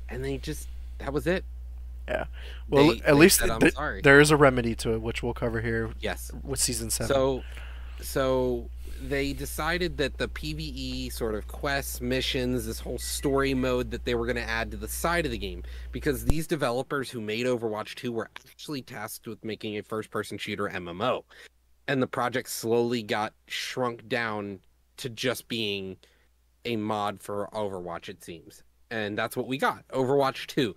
and they just that was it. Yeah. Well, They- at they least said, "I'm th- sorry." there is a remedy to it, which we'll cover here Yes. with season seven. So, so they decided that the PVE sort of quests, missions, this whole story mode that they were going to add to the side of the game, because these developers who made Overwatch 2 were actually tasked with making a first-person shooter MMO, and the project slowly got shrunk down to just being a mod for Overwatch, it seems. And that's what we got Overwatch 2.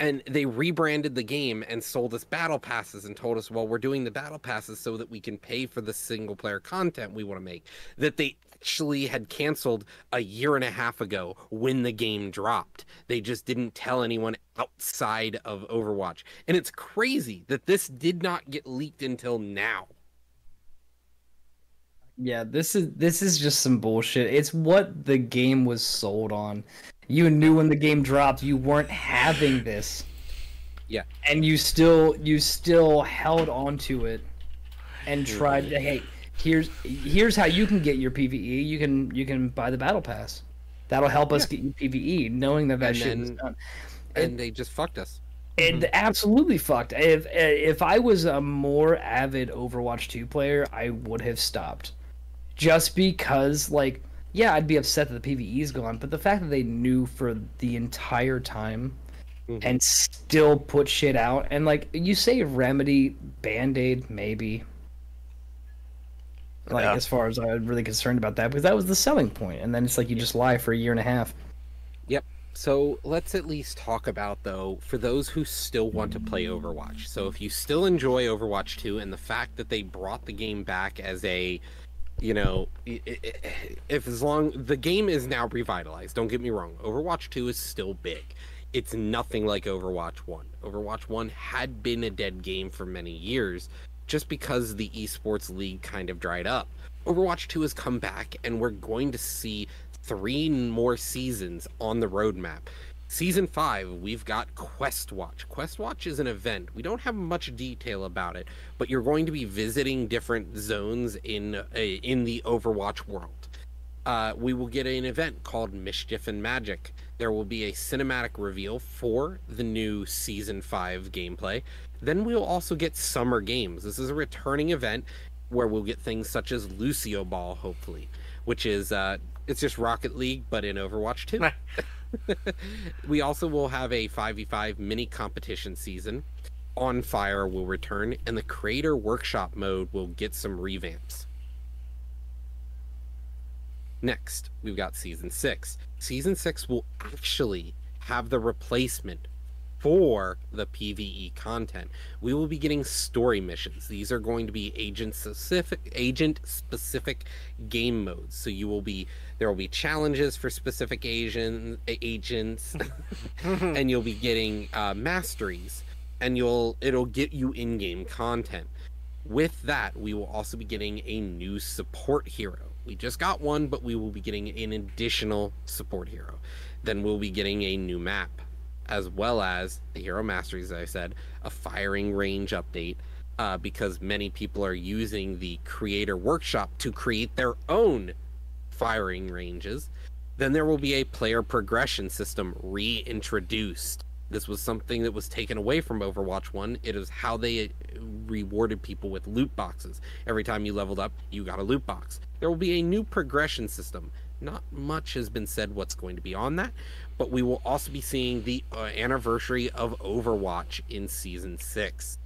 And they rebranded the game and sold us battle passes and told us, well, we're doing the battle passes so that we can pay for the single player content we want to make. That they actually had canceled a year and a half ago when the game dropped. They just didn't tell anyone outside of Overwatch. And it's crazy that this did not get leaked until now. Yeah, this is this is just some bullshit. It's what the game was sold on. You knew when the game dropped you weren't having this. Yeah. And you still you still held on to it and tried to hey, here's here's how you can get your PvE. You can you can buy the battle pass. That'll help us get you PvE, knowing that that And shit then- done. And they just fucked us. And mm-hmm. absolutely fucked. If if I was a more avid Overwatch 2 player, I would have stopped. Just because like yeah, I'd be upset that the PvE's gone, but the fact that they knew for the entire time Mhm. and still put shit out and like you say remedy band-aid maybe like Yeah. as far as i'm really concerned about that because that was the selling point and then it's like you just lie for a year and a half Yep. So let's at least talk about though for those who still want to play Overwatch. So if you still enjoy Overwatch 2 and the fact that they brought the game back as a you know, if as long the game is now revitalized, don't get me wrong. Overwatch 2 is still big. It's nothing like Overwatch 1. Overwatch 1 had been a dead game for many years just because the esports league kind of dried up. Overwatch 2 has come back and we're going to see three more seasons on the roadmap. Season 5, we've got Quest Watch. Quest Watch is an event. We don't have much detail about it, but you're going to be visiting different zones in uh, in the Overwatch world. Uh, we will get an event called Mischief and Magic. There will be a cinematic reveal for the new Season 5 gameplay. Then we'll also get Summer Games. This is a returning event where we'll get things such as Lucio Ball, hopefully, which is uh, it's just Rocket League but in Overwatch 2. we also will have a 5v5 mini competition season. On Fire will return, and the Creator Workshop mode will get some revamps. Next, we've got Season 6. Season 6 will actually have the replacement for the PvE content. We will be getting story missions. These are going to be agent specific agent specific game modes. So you will be there will be challenges for specific Asian agents and you'll be getting uh, masteries and you'll it'll get you in-game content. With that, we will also be getting a new support hero. We just got one, but we will be getting an additional support hero. Then we'll be getting a new map, as well as the hero masteries, as I said, a firing range update, uh, because many people are using the creator workshop to create their own firing ranges. Then there will be a player progression system reintroduced. This was something that was taken away from Overwatch 1. It is how they uh, rewarded people with loot boxes. Every time you leveled up, you got a loot box. There will be a new progression system. Not much has been said what's going to be on that, but we will also be seeing the uh, anniversary of Overwatch in Season 6.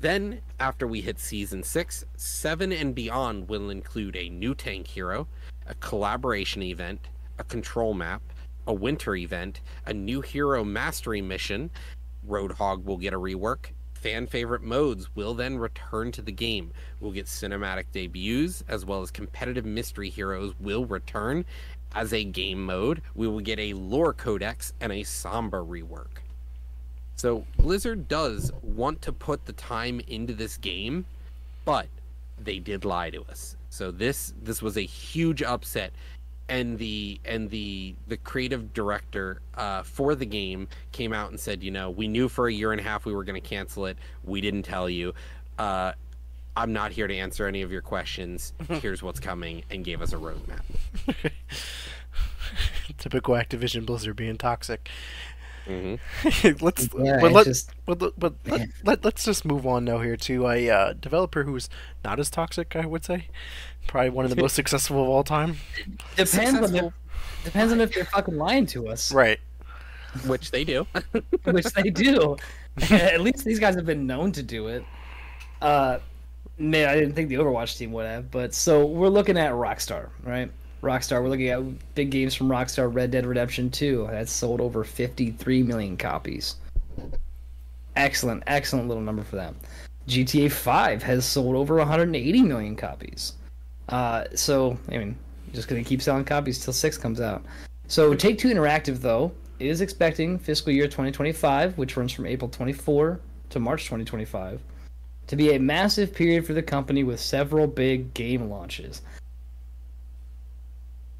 Then, after we hit Season 6, 7 and beyond will include a new tank hero, a collaboration event, a control map, a winter event, a new hero mastery mission. Roadhog will get a rework. Fan favorite modes will then return to the game. We'll get cinematic debuts as well as competitive mystery heroes will return as a game mode. We will get a lore codex and a Sombra rework. So Blizzard does want to put the time into this game, but they did lie to us. So this this was a huge upset and the and the the creative director uh, for the game came out and said, you know, we knew for a year and a half we were going to cancel it. We didn't tell you. Uh, I'm not here to answer any of your questions. Here's what's coming, and gave us a roadmap. Typical Activision Blizzard being toxic. hmm let's Yeah, but let, just- but, let- but let, Man. let, us just move on now here to a uh, developer who's not as toxic, I would say. Probably one of the most successful of all time. depends on if, depends on if they're fucking lying to us Right. Which they do. which they do at least these guys have been known to do it uh man i didn't think the overwatch team would have but so we're looking at rockstar right? Rockstar we're looking at big games from rockstar red dead redemption 2 that's sold over 53 million copies. Excellent excellent little number for them. Gta 5 has sold over 180 million copies. Uh so i mean just gonna keep selling copies till 6 comes out. So take two interactive though is expecting fiscal year 2025 which runs from april 24 to march 2025 to be a massive period for the company with several big game launches.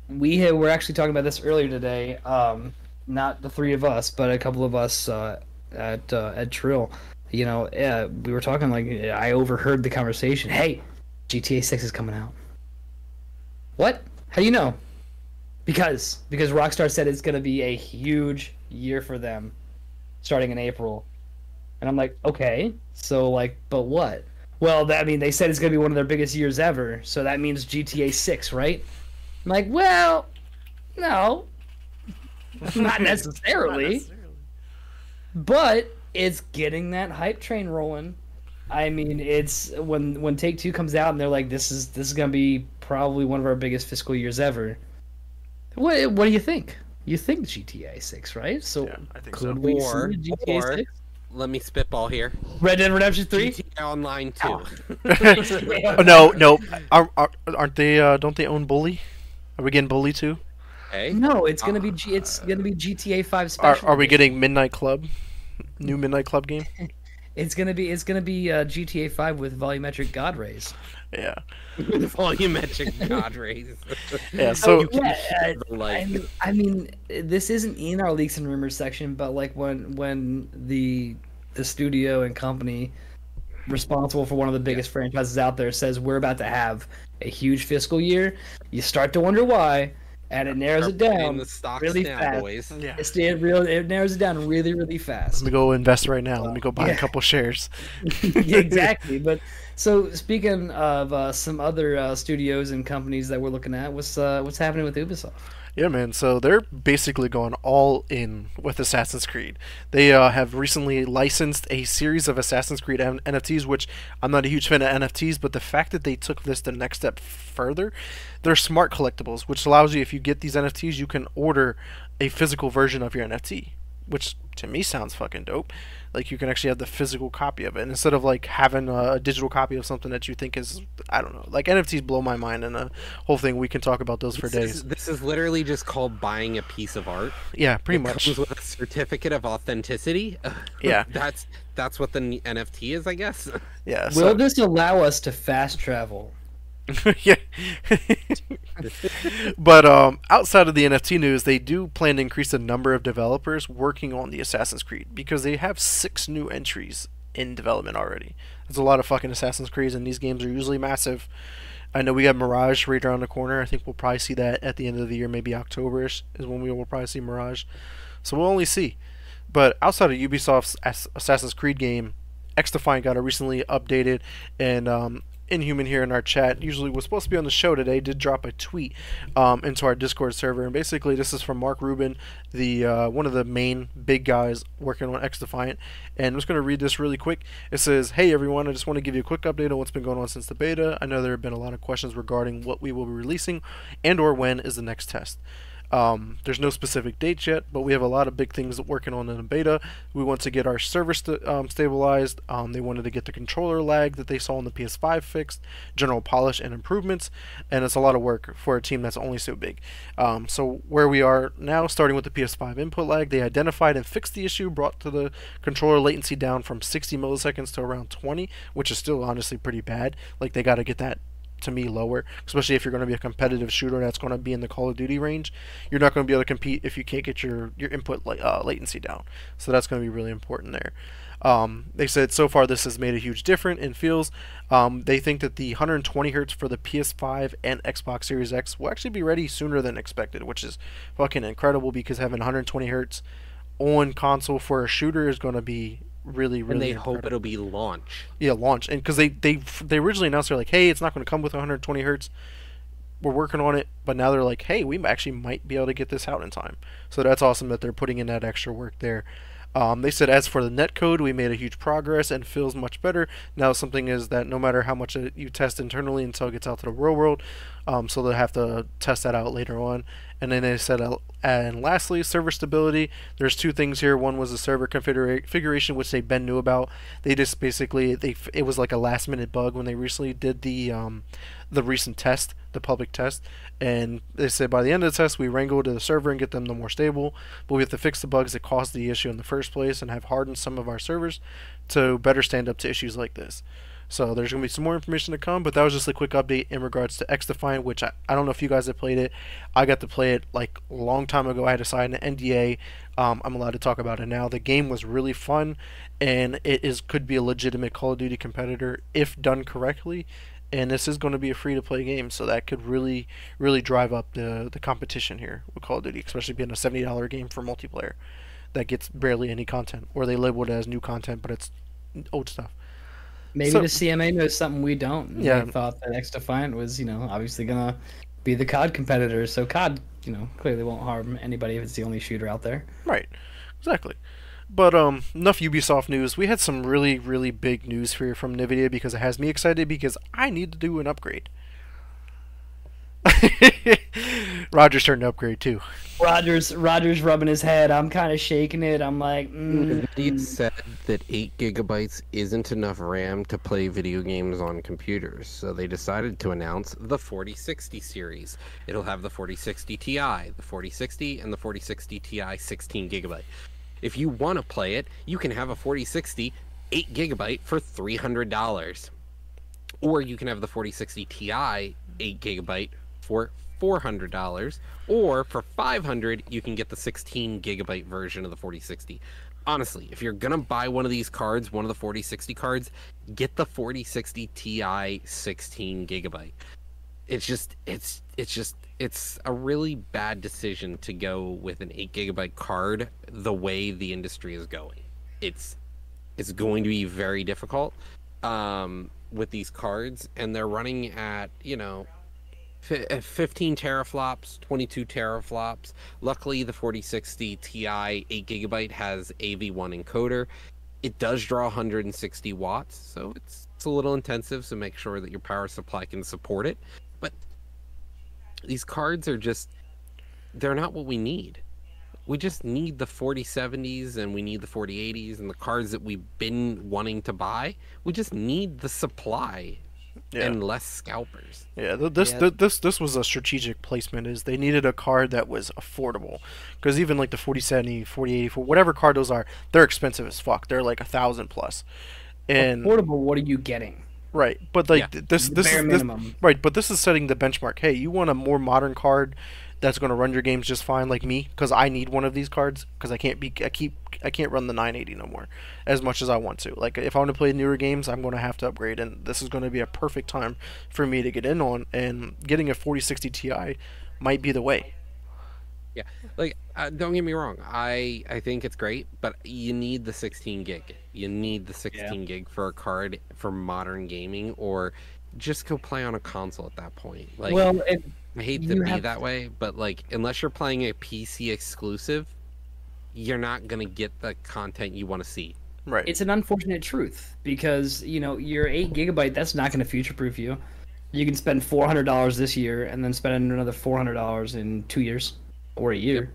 We we're actually talking about this earlier today. Um, not the three of us, but a couple of us uh, at uh, at Trill. You know, uh, we were talking like I overheard the conversation. Hey, GTA 6 is coming out. What? How do you know? Because because Rockstar said it's going to be a huge year for them, starting in April And I'm like, okay, so like, but what? Well, that, I mean, they said it's gonna be one of their biggest years ever, so that means GTA Six, right? I'm like, well, no, not necessarily, but it's getting that hype train rolling. I mean, it's when when Take Two comes out and they're like, this is this is gonna be probably one of our biggest fiscal years ever. What what do you think? You think GTA Six, right? So Yeah, I think could so. we Or- see GTA Six? Let me spitball here. Red Dead Redemption Three? GTA Online 2. oh, no, no. Are, are, aren't they? Uh, don't they own Bully? Are we getting Bully too? Okay. No, it's gonna be G- it's gonna be GTA Five Are, special. are we getting Midnight Club? New Midnight Club game? It's gonna be it's gonna be uh, GTA Five with volumetric God rays. Yeah. Volumetric god rays. Yeah. So Oh, yeah, uh, I, mean- I mean, this isn't in our leaks and rumors section, but like when when the the studio and company responsible for one of the biggest franchises out there says we're about to have a huge fiscal year, you start to wonder why, and it narrows it playing down the stocks really now, fast. boys. yeah. It's it real it narrows it down really really fast. Let me go invest right now. Let me go buy Yeah. a couple shares. exactly. But so speaking of uh, some other uh, studios and companies that we're looking at, what's uh, what's happening with Ubisoft? Yeah, man. So they're basically going all in with Assassin's Creed. They uh, have recently licensed a series of Assassin's Creed N- NFTs, which I'm not a huge fan of NFTs, but the fact that they took this the next step further, they're smart collectibles, which allows you, if you get these NFTs, you can order a physical version of your NFT, which to me sounds fucking dope. Like you can actually have the physical copy of it and instead of like having a, a digital copy of something that you think is I don't know. Like NFTs blow my mind and the whole thing. We can talk about those for This days. is, this is literally just called buying a piece of art. Yeah, pretty It much. comes with a certificate of authenticity. Yeah. that's that's what the NFT is, I guess. Yeah. Will this allow us to fast travel? yeah. but um, outside of the NFT news, they do plan to increase the number of developers working on the Assassin's Creed because they have six new entries in development already. There's a lot of fucking Assassin's Creeds, and these games are usually massive. I know we got Mirage right around the corner. I think we'll probably see that at the end of the year, maybe Octoberish is when we will probably see Mirage. So we'll only see. But outside of Ubisoft's Assassin's Creed game, X Defiant got a recently updated, and um, Inhuman here in our chat usually was supposed to be on the show today. Did drop a tweet um, into our Discord server, and basically this is from Mark Rubin, the uh, one of the main big guys working on X Defiant. And I'm just going to read this really quick. It says, "Hey everyone, I just want to give you a quick update on what's been going on since the beta. I know there have been a lot of questions regarding what we will be releasing, and or when is the next test." Um, there's no specific dates yet, but we have a lot of big things working on in the beta. We want to get our server st- um, stabilized. Um, they wanted to get the controller lag that they saw on the PS5 fixed, general polish and improvements, and it's a lot of work for a team that's only so big. Um, so where we are now, starting with the PS5 input lag, they identified and fixed the issue, brought to the controller latency down from 60 milliseconds to around 20, which is still honestly pretty bad. Like they got to get that to me lower, especially if you're going to be a competitive shooter and that's going to be in the Call of Duty range. You're not going to be able to compete if you can't get your your input uh, latency down. So that's going to be really important there. Um, they said so far this has made a huge difference in feels. Um, they think that the 120 hertz for the PS5 and Xbox Series X will actually be ready sooner than expected, which is fucking incredible because having 120 hertz on console for a shooter is going to be really really and they hope it'll be launch. Yeah, launch, and because they they they originally announced they're like, hey, it's not going to come with 120 hertz. We're working on it, but now they're like, hey, we actually might be able to get this out in time. So that's awesome that they're putting in that extra work there. Um, they said as for the net code, we made a huge progress and feels much better. Now something is that no matter how much uh, you test internally until it gets out to the real world, um, so they'll have to test that out later on. And then they said, uh, and lastly, server stability. There's two things here. One was the server configura- configuration, which they Ben knew about. They just basically they it was like a last minute bug when they recently did the um, the recent test, the public test, and they said by the end of the test we wrangle to the server and get them the more stable. But we have to fix the bugs that caused the issue in the first place and have hardened some of our servers to better stand up to issues like this. So there's going to be some more information to come, but that was just a quick update in regards to X Defiant, which I, I don't know if you guys have played it. I got to play it like a long time ago. I had to sign an NDA. Um, I'm allowed to talk about it now. The game was really fun, and it is could be a legitimate Call of Duty competitor if done correctly. And this is going to be a free to play game, so that could really, really drive up the the competition here with Call of Duty, especially being a seventy dollar game for multiplayer. that gets barely any content, or they label it as new content, but it's old stuff. Maybe So- the CMA knows something we don't. Yeah. They thought that X Defiant was, you know, obviously gonna be the COD competitor. So COD, you know, clearly won't harm anybody if it's the only shooter out there. Right. Exactly. But um, enough Ubisoft news. We had some really, really big news here from Nvidia because it has me excited because I need to do an upgrade. Roger's turn to upgrade too. Rogers, Rogers rubbing his head. I'm kind of shaking it. I'm like, mm, Nvidia said that 8 gigabytes isn't enough RAM to play video games on computers, so they decided to announce the 4060 series. It'll have the 4060 Ti, the 4060, and the 4060 Ti 16 gigabyte. If you want to play it, you can have a 4060 8 gigabyte for $300. Or you can have the 4060 Ti 8 gigabyte for $400 or for 500 you can get the 16 gigabyte version of the 4060 honestly if you're gonna buy one of these cards one of the 4060 cards get the 4060 ti 16 gigabyte. It's just it's it's just it's a really bad decision to go with an 8 gigabyte card the way the industry is going. It's it's going to be very difficult um with these cards and they're running at you know Uh, 15 teraflops 22 teraflops. Luckily the 4060 ti 8 gigabyte has av1 encoder. It does draw 160 watts so it's, it's a little intensive so make sure that your power supply can support it. But these cards are just they're not what we need. We just need the 4070s and we need the 4080s and the cards that we've been wanting to buy. We just need the supply Yeah. and less scalpers Yeah, th- this Yeah. th- this this was a strategic placement. Is they needed a card that was affordable, because even like the 4070, 4080, whatever card those are, they're expensive as fuck. They're like a thousand plus, and portable. What are you getting? right. But like Yeah. this The this bare is this, right. But this is setting the benchmark. Hey, you want a more modern card that's going to run your games just fine, like me, because I need one of these cards because I can't be I keep I can't run the 980 no more as much as I want to. Like if I want to play newer games, I'm going to have to upgrade, and this is going to be a perfect time for me to get in on. And getting a 4060 Ti might be the way. Yeah, like uh, don't get me wrong, I I think it's great, but you need the 16 gig. You need the 16 gig for a card for modern gaming, or just go play on a console at that point. Like, well, it, I hate to be have- that way, but like unless you're playing a PC exclusive, you're not gonna get the content you want to see. Right. it's an unfortunate truth because you know your eight gigabyte that's not going to future proof you. You can spend four hundred dollars this year and then spend another four hundred dollars in two years or a year.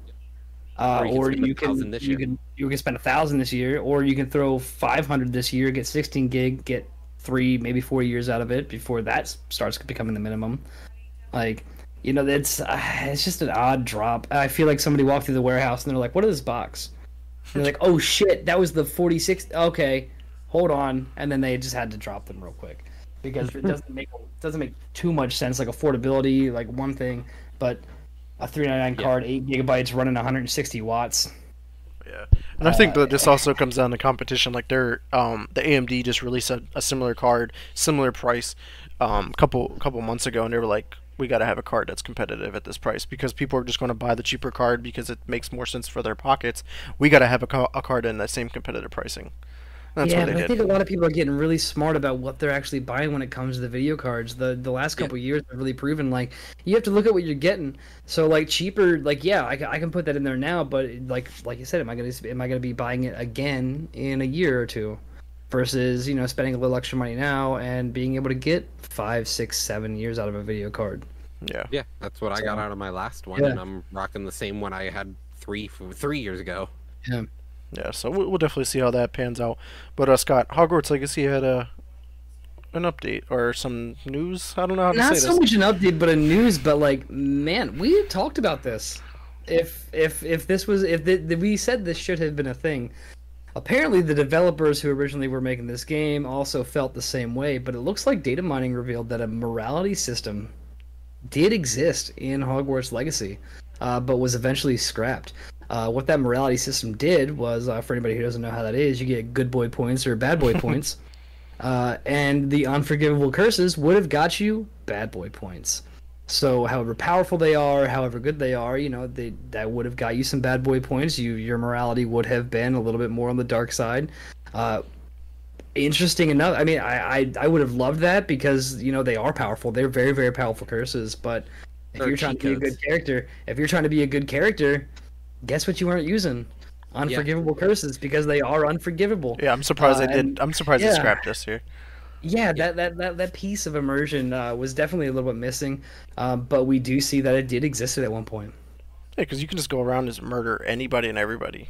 Uh, Or or you you can can, spend 1,000 this you can you can spend a thousand this year, or you can throw five hundred this year, get sixteen gig, get three maybe four years out of it before that starts becoming the minimum. Like, you know, that's uh, it's just an odd drop. I feel like somebody walked through the warehouse and they're like, "What is this box?" And they're like, "Oh shit, that was the 46." Okay, hold on, and then they just had to drop them real quick because it doesn't make doesn't make too much sense. Like affordability, like one thing, but a 399 Yeah. card, eight gigabytes, running 160 watts. Yeah, and I think that this also comes down to competition. Like they're um, the AMD just released a, a similar card, similar price, um, couple couple months ago, and they were like, we got to have a card that's competitive at this price because people are just going to buy the cheaper card because it makes more sense for their pockets. We got to have a, ca- a card in that same competitive pricing. That's yeah, what but they I think a lot of people are getting really smart about what they're actually buying when it comes to the video cards. The the last couple years have really proven like you have to look at what you're getting. So like cheaper, like yeah, I, I can put that in there now, but like like you said, am I gonna am I gonna be buying it again in a year or two? Versus you know spending a little extra money now and being able to get five, six, seven years out of a video card. Yeah, Yeah, that's what I got out of my last one, Yeah. and I'm rocking the same one I had three three years ago. yeah. Yeah, So we'll, we'll definitely see how that pans out. But uh, Scott, Hogwarts Legacy had a an update or some news. I don't know how to say that. Not say so this. much an update, but a news. But like, man, we had talked about this. If if if this was if the, the, we said this should have been a thing, apparently the developers who originally were making this game also felt the same way. But it looks like data mining revealed that a morality system did exist in Hogwarts Legacy, uh, but was eventually scrapped. Uh, what that morality system did was, uh, for anybody who doesn't know how that is, you get good boy points or bad boy points, uh, and the unforgivable curses would have got you bad boy points. So, however powerful they are, however good they are, you know, they that would have got you some bad boy points. You your morality would have been a little bit more on the dark side. Uh, interesting enough, I mean, I, I I would have loved that because you know they are powerful. They're very very powerful curses. But if Or you're trying to be a good character, if you're trying to be a good character, guess what you weren't using? Unforgivable curses because they are unforgivable. Yeah, I'm surprised Uh, they did. and- I'm surprised they scrapped this here. Yeah, that, that, that, that piece of immersion uh, was definitely a little bit missing, um, but we do see that it did exist at one point. Yeah, because you can just go around and just murder anybody and everybody.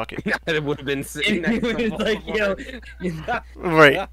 Fuck it. it would have been sitting next to like, yo, right.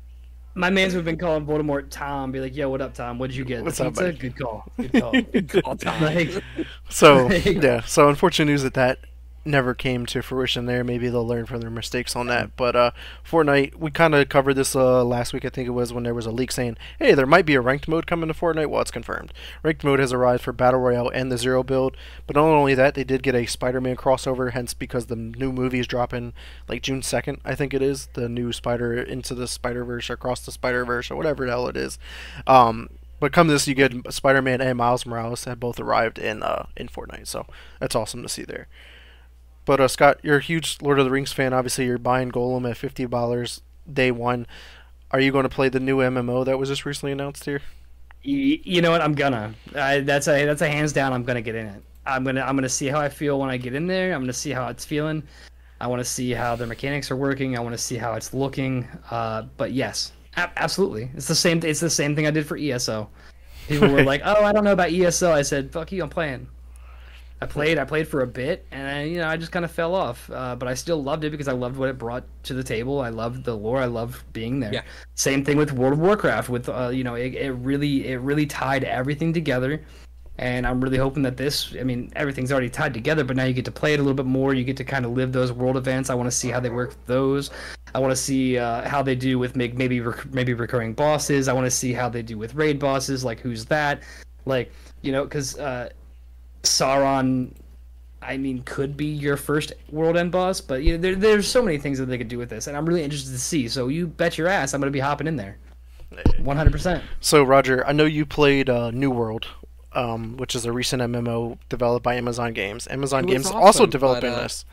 my man's would have been calling Voldemort Tom, be like, yo, what up, Tom? What'd you get? What's up, pizza? buddy?" Good call. Good call. All time. like, So Like- yeah. So unfortunate news that that never came to fruition there. Maybe they'll learn from their mistakes on that. But uh, Fortnite, we kind of covered this uh, last week. I think it was when there was a leak saying, "Hey, there might be a ranked mode coming to Fortnite." Well, it's confirmed. Ranked mode has arrived for Battle Royale and the Zero build. But not only that, they did get a Spider-Man crossover. Hence, because the new movie is dropping like June second, I think it is the new Spider into the Spider Verse or across the Spider Verse or whatever the hell it is. Um, but come this, you get Spider-Man and Miles Morales have both arrived in uh, in Fortnite, so that's awesome to see there. But uh, Scott, you're a huge Lord of the Rings fan. Obviously, you're buying Gollum at fifty dollars day one. Are you going to play the new MMO that was just recently announced here? you, you know what? I'm gonna. I, that's a that's a hands down. I'm gonna get in it. I'm gonna I'm gonna see how I feel when I get in there. I'm gonna see how it's feeling. I want to see how the mechanics are working. I want to see how it's looking. Uh, but yes, absolutely. It's the same. It's the same thing I did for ESO. People were like, "Oh, I don't know about ESO." I said, "Fuck you, I'm playing." I played. I played for a bit, and I, you know, I just kind of fell off. Uh, but I still loved it because I loved what it brought to the table. I loved the lore. I loved being there. Yeah. Same thing with World of Warcraft. With uh, you know, it, it really it really tied everything together. And I'm really hoping that this, I mean, everything's already tied together, but now you get to play it a little bit more. You get to kind of live those world events. I want to see how they work with those. I want to see uh, how they do with make, maybe rec- maybe recurring bosses. I want to see how they do with raid bosses. Like who's that? Like you know, because uh, Sauron, I mean, could be your first world end boss, but you know, there, there's so many things that they could do with this, and I'm really interested to see. So you bet your ass I'm gonna be hopping in there, 100. percent So Roger, I know you played uh, New World, um, which is a recent MMO developed by Amazon Games. Amazon It Games awesome, also but, developing uh, this.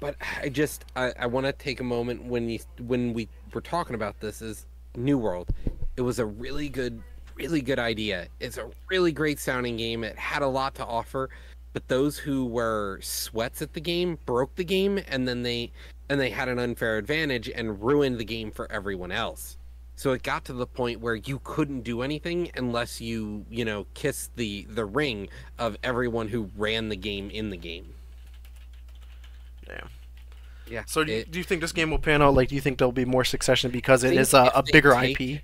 But I just I, I want to take a moment when you when we were talking about this is New World. It was a really good really good idea. It's a really great sounding game. It had a lot to offer, but those who were sweats at the game broke the game and then they and they had an unfair advantage and ruined the game for everyone else. So it got to the point where you couldn't do anything unless you, you know, kissed the the ring of everyone who ran the game in the game. Yeah. Yeah. So do you, do you think this game will pan out? Like, do you think there'll be more succession because it is a, a bigger take- IP?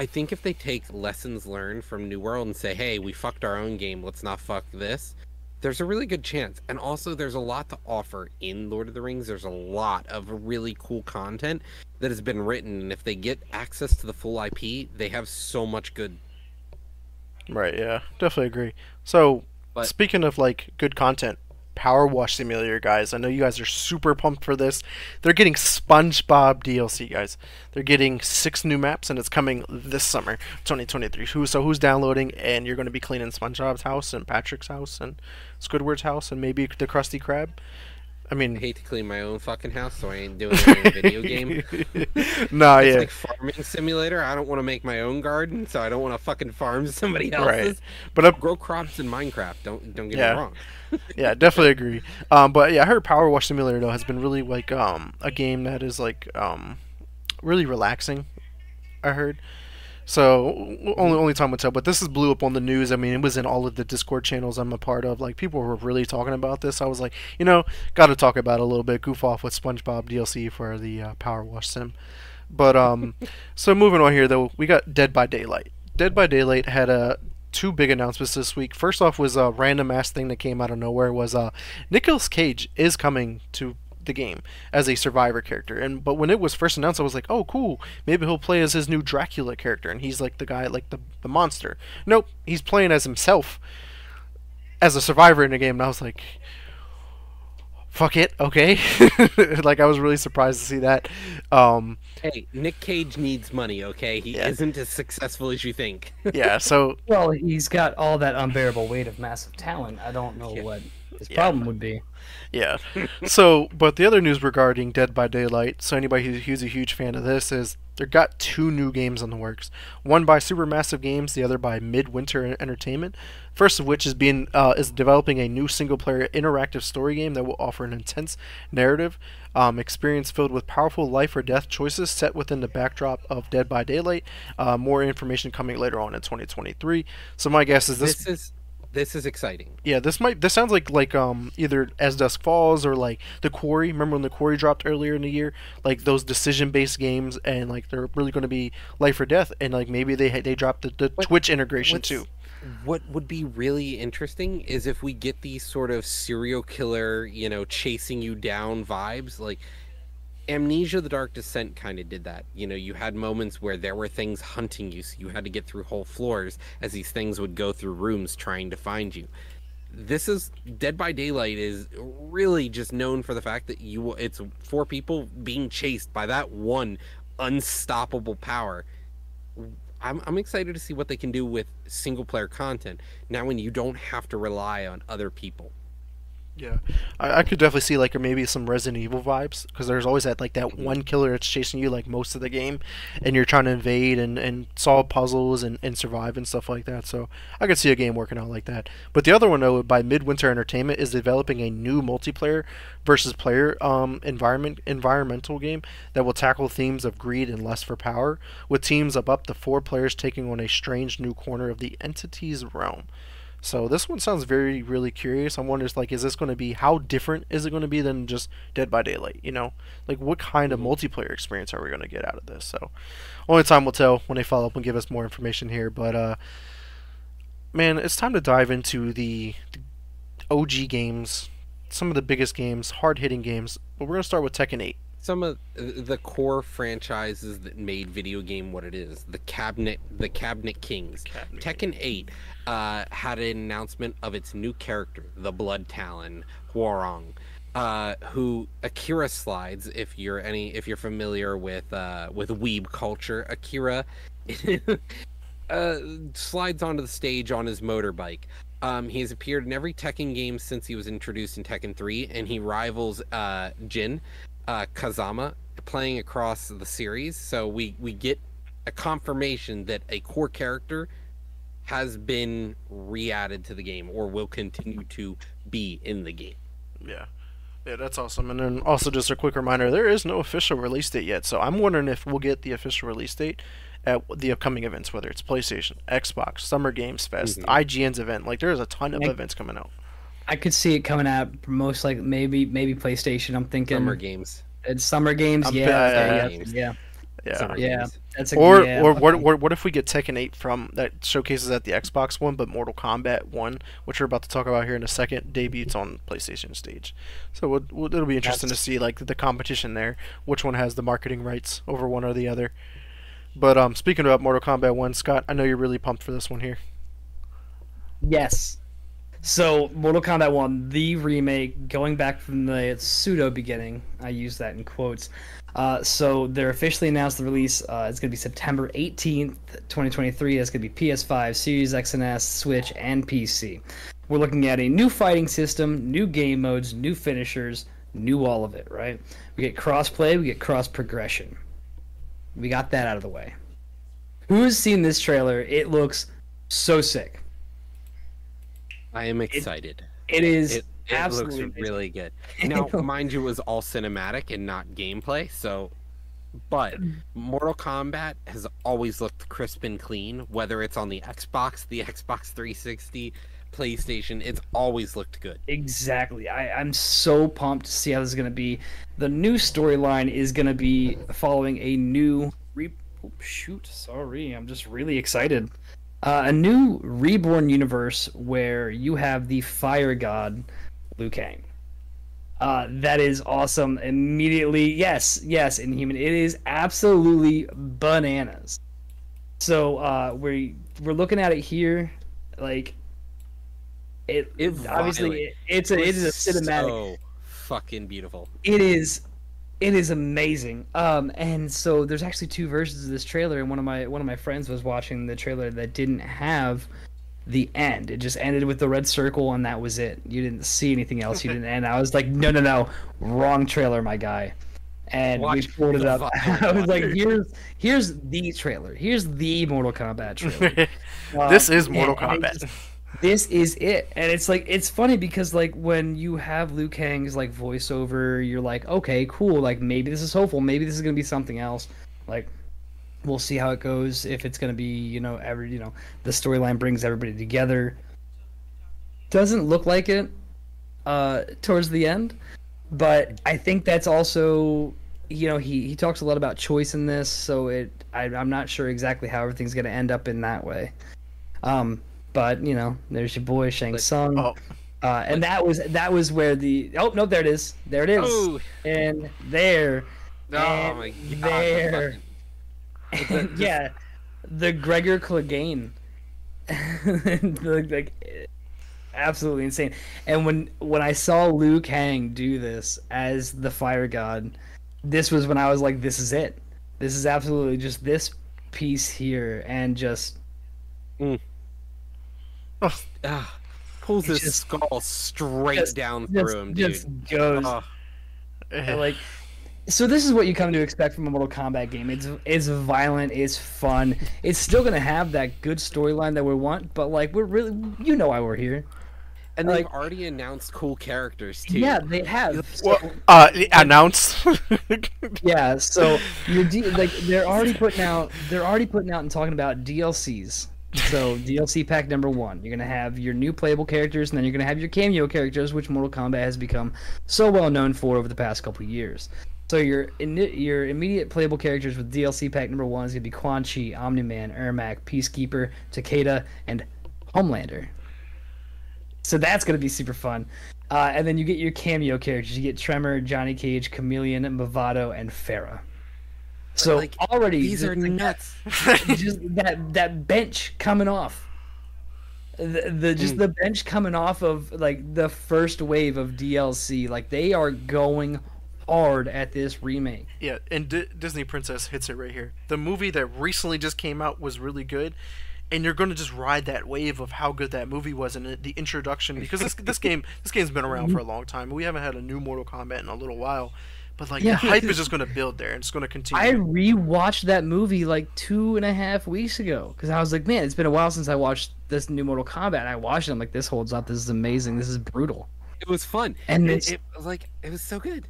I think if they take lessons learned from New World and say, "Hey, we fucked our own game. Let's not fuck this," there's a really good chance. And also, there's a lot to offer in Lord of the Rings. There's a lot of really cool content that has been written, and if they get access to the full IP, they have so much good. Right. Yeah. Definitely agree. So, But- speaking of like good content, Power Wash Simulator, guys. I know you guys are super pumped for this. They're getting SpongeBob DLC, guys. They're getting six new maps, and it's coming this summer, 2023. Who? So who's downloading? And you're going to be cleaning SpongeBob's house and Patrick's house and Squidward's house and maybe the Krusty Krab. I I mean, hate to clean my own fucking house, so I ain't doing it in a video game. nah, It's yeah. like farming simulator. I don't want to make my own garden, so I don't want to fucking farm somebody else's. Right. But up, Grow crops in Minecraft. Don't don't get Yeah. me wrong. yeah, definitely agree. Um, but yeah, I heard Power Wash Simulator though has been really like um a game that is like um really relaxing. I heard. So only only time will tell. But this is blew up on the news. I mean, it was in all of the Discord channels I'm a part of. Like people were really talking about this. I was like, you know, got to talk about it a little bit. Goof off with SpongeBob DLC for the uh, Power Wash Sim. But um, so moving on here though, we got Dead by Daylight. Dead by Daylight had a two big announcements this week. First off was a random ass thing that came out of nowhere was uh Nicolas Cage is coming to the game as a survivor character. And but when it was first announced I was like, "Oh, cool. Maybe he'll play as his new Dracula character and he's like the guy like the the monster." Nope, he's playing as himself as a survivor in the game. And I was like, fuck it, okay. like I was really surprised to see that. Um, Hey, Nick Cage needs money, okay? He Yeah. isn't as successful as you think. yeah, so Well, he's got all that unbearable weight of massive talent. I don't know Yeah. what his Yeah. problem would be. Yeah. so, but the other news regarding Dead by Daylight, so anybody who- who's a huge fan of this is they got two new games in the works. One by Supermassive Games, the other by Midwinter Entertainment. First of which is being uh, is developing a new single-player interactive story game that will offer an intense narrative um, experience filled with powerful life or death choices set within the backdrop of Dead by Daylight. Uh, more information coming later on in 2023. So my guess is this This is this is exciting. yeah, this might this sounds like like um either As Dusk Falls or like The Quarry. Remember when The Quarry dropped earlier in the year? Like those decision based games and like they're really going to be life or death and like maybe they they dropped the, the What- Twitch integration too. What would be really interesting is if we get these sort of serial killer, you know, chasing you down vibes. Like Amnesia the Dark Descent kind of did that. You know, you had moments where there were things hunting you, so you had to get through whole floors as these things would go through rooms trying to find you. This is Dead by Daylight is really just known for the fact that you it's four people being chased by that one unstoppable power. I'm, I'm excited to see what they can do with single player content now when you don't have to rely on other people. Yeah, I, I could definitely see like or maybe some Resident Evil vibes because there's always that like that one killer that's chasing you like most of the game, and you're trying to invade and, and solve puzzles and, and survive and stuff like that. So I could see a game working out like that. But the other one though, by Midwinter Entertainment, is developing a new multiplayer versus player um, environment environmental game that will tackle themes of greed and lust for power, with teams of up to four players taking on a strange new corner of the entity's realm. So this one sounds very, really curious. I'm wondering, like, is this going to be how different is it going to be than just Dead by Daylight? You know, like what kind of multiplayer experience are we going to get out of this? So, only time will tell when they follow up and give us more information here. But uh, man, it's time to dive into the, the OG games, some of the biggest games, hard-hitting games. But we're going to start with Tekken 8. Some of the core franchises that made video game what it is, the cabinet, the cabinet kings. Cabinet Tekken 8 uh, had an announcement of its new character, the Blood Talon, Hwoarang, uh, who Akira slides. If you're any, if you're familiar with uh, with weeb culture, Akira uh, slides onto the stage on his motorbike. Um, he has appeared in every Tekken game since he was introduced in Tekken 3, and he rivals uh, Jin uh, Kazama playing across the series. So we we get a confirmation that a core character has been re-added to the game or will continue to be in the game. Yeah. Yeah, that's awesome. And then also just a quick reminder, there is no official release date yet. So I'm wondering if we'll get the official release date at the upcoming events, whether it's PlayStation, Xbox, Summer Games Fest, Mhm. IGN's event. Like there's a ton of Like- events coming out. I could see it coming out most like maybe maybe PlayStation. I'm thinking Summer games. it's summer games. I'm yeah, bet- yeah, Summer yeah, yeah, Yeah. Summer yeah. games. That's a Or yeah, or what, okay. what what if we get Tekken 8 from that showcases at the Xbox one, but Mortal Kombat 1, which we're about to talk about here in a second, debuts on PlayStation stage. So we'll, we'll- it'll be interesting to see like the competition there, which one has the marketing rights over one or the other. But um, speaking about Mortal Kombat 1, Scott, I know you're really pumped for this one here. Yes. So, Mortal Kombat 1, the remake, going back from the pseudo beginning, I use that in quotes. Uh, so, they're officially announced the release. Uh, it's going to be September 18th, 2023. It's going to be PS5, Series X and S, Switch, and PC. We're looking at a new fighting system, new game modes, new finishers, new all of it, right? We get crossplay, we get cross progression. We got that out of the way. Who's seen this trailer? It looks so sick. I am excited. It is It, it absolutely looks really good. Now, mind you, it was all cinematic and not gameplay. So, but Mortal Kombat has always looked crisp and clean. Whether it's on the Xbox, the Xbox 360, PlayStation, it's always looked good. Exactly. I, I'm so pumped to see how this is going to be. The new storyline is going to be following a new. Re- oh, shoot, sorry. I'm just really excited. Uh, a new reborn universe where you have the fire god Liu Kang. Uh, that is awesome. Immediately, yes, yes, Inhuman. It is absolutely bananas. So uh, we we're looking at it here, like it. It obviously it, it's a it is a cinematic. So fucking beautiful. It is it is amazing. Um and so there's actually two versions of this trailer and one of my one of my friends was watching the trailer that didn't have the end. It just ended with the red circle and that was it. You didn't see anything else. You didn't and I was like, "No, no, no. Wrong trailer, my guy." And we Watch pulled it up. I was like, "Here's here's the trailer. Here's the Mortal Kombat trailer." this Um, is Mortal and Kombat. This is it. And it's like it's funny because like when you have Liu Kang's like voiceover you're like okay cool like maybe this is hopeful maybe this is gonna be something else. Like we'll see how it goes if it's gonna be you know every you know the storyline brings everybody together. Doesn't look like it uh towards the end but I think that's also you know he he talks a lot about choice in this so it I, I'm not sure exactly how everything's gonna end up in that way. Um but you know, there's your boy Shang Tsung, Oh, uh, and that was that was where the oh no, there it is, there it is, Oh, and there, oh and my god. there, fucking- yeah, the Gregor Clegane, like absolutely insane. And when when I saw Liu Kang do this as the Fire God, this was when I was like, this is it. This is absolutely just this piece here, and just Ah, pulls his just- skull straight just- down just, through him, dude. just goes. Oh, like so this is what you come to expect from a Mortal Kombat game. It's it's violent, it's fun. It's still gonna have that good storyline that we want, but like we're really you know why we're here. and they've already announced cool characters too. Yeah, they have. So, well, uh, announce. yeah, so you're de- like they're already putting out they're already putting out and talking about DLCs. So DLC pack number one, you're gonna have your new playable characters, and then you're gonna have your cameo characters, which Mortal Kombat has become so well known for over the past couple years. So your your immediate playable characters with DLC pack number one is gonna be Quan Chi, Omni Man, Ermac, Peacekeeper, Takeda, and Homelander. So that's gonna be super fun. Uh, and then you get your cameo characters. You get Tremor, Johnny Cage, Chameleon, Mavado, and Ferra. So Like, already These are nuts. just that that bench coming off. The, the just Mm. the bench coming off of like the first wave of DLC, like they are going hard at this remake. Yeah, and D- Disney Princess hits it right here. The movie that recently just came out was really good, and you're going to just ride that wave of how good that movie was and the introduction because this this game this game's been around for a long time. We haven't had a new Mortal Kombat in a little while, but like Yeah. the hype is just going to build there and it's going to continue. I rewatched that movie like two and a half weeks ago because I was like, man, it's been a while since I watched this new Mortal Kombat. And I watched it. I'm like, this holds up. This is amazing. This is brutal. It was fun. And it, it's- it was like it was so good.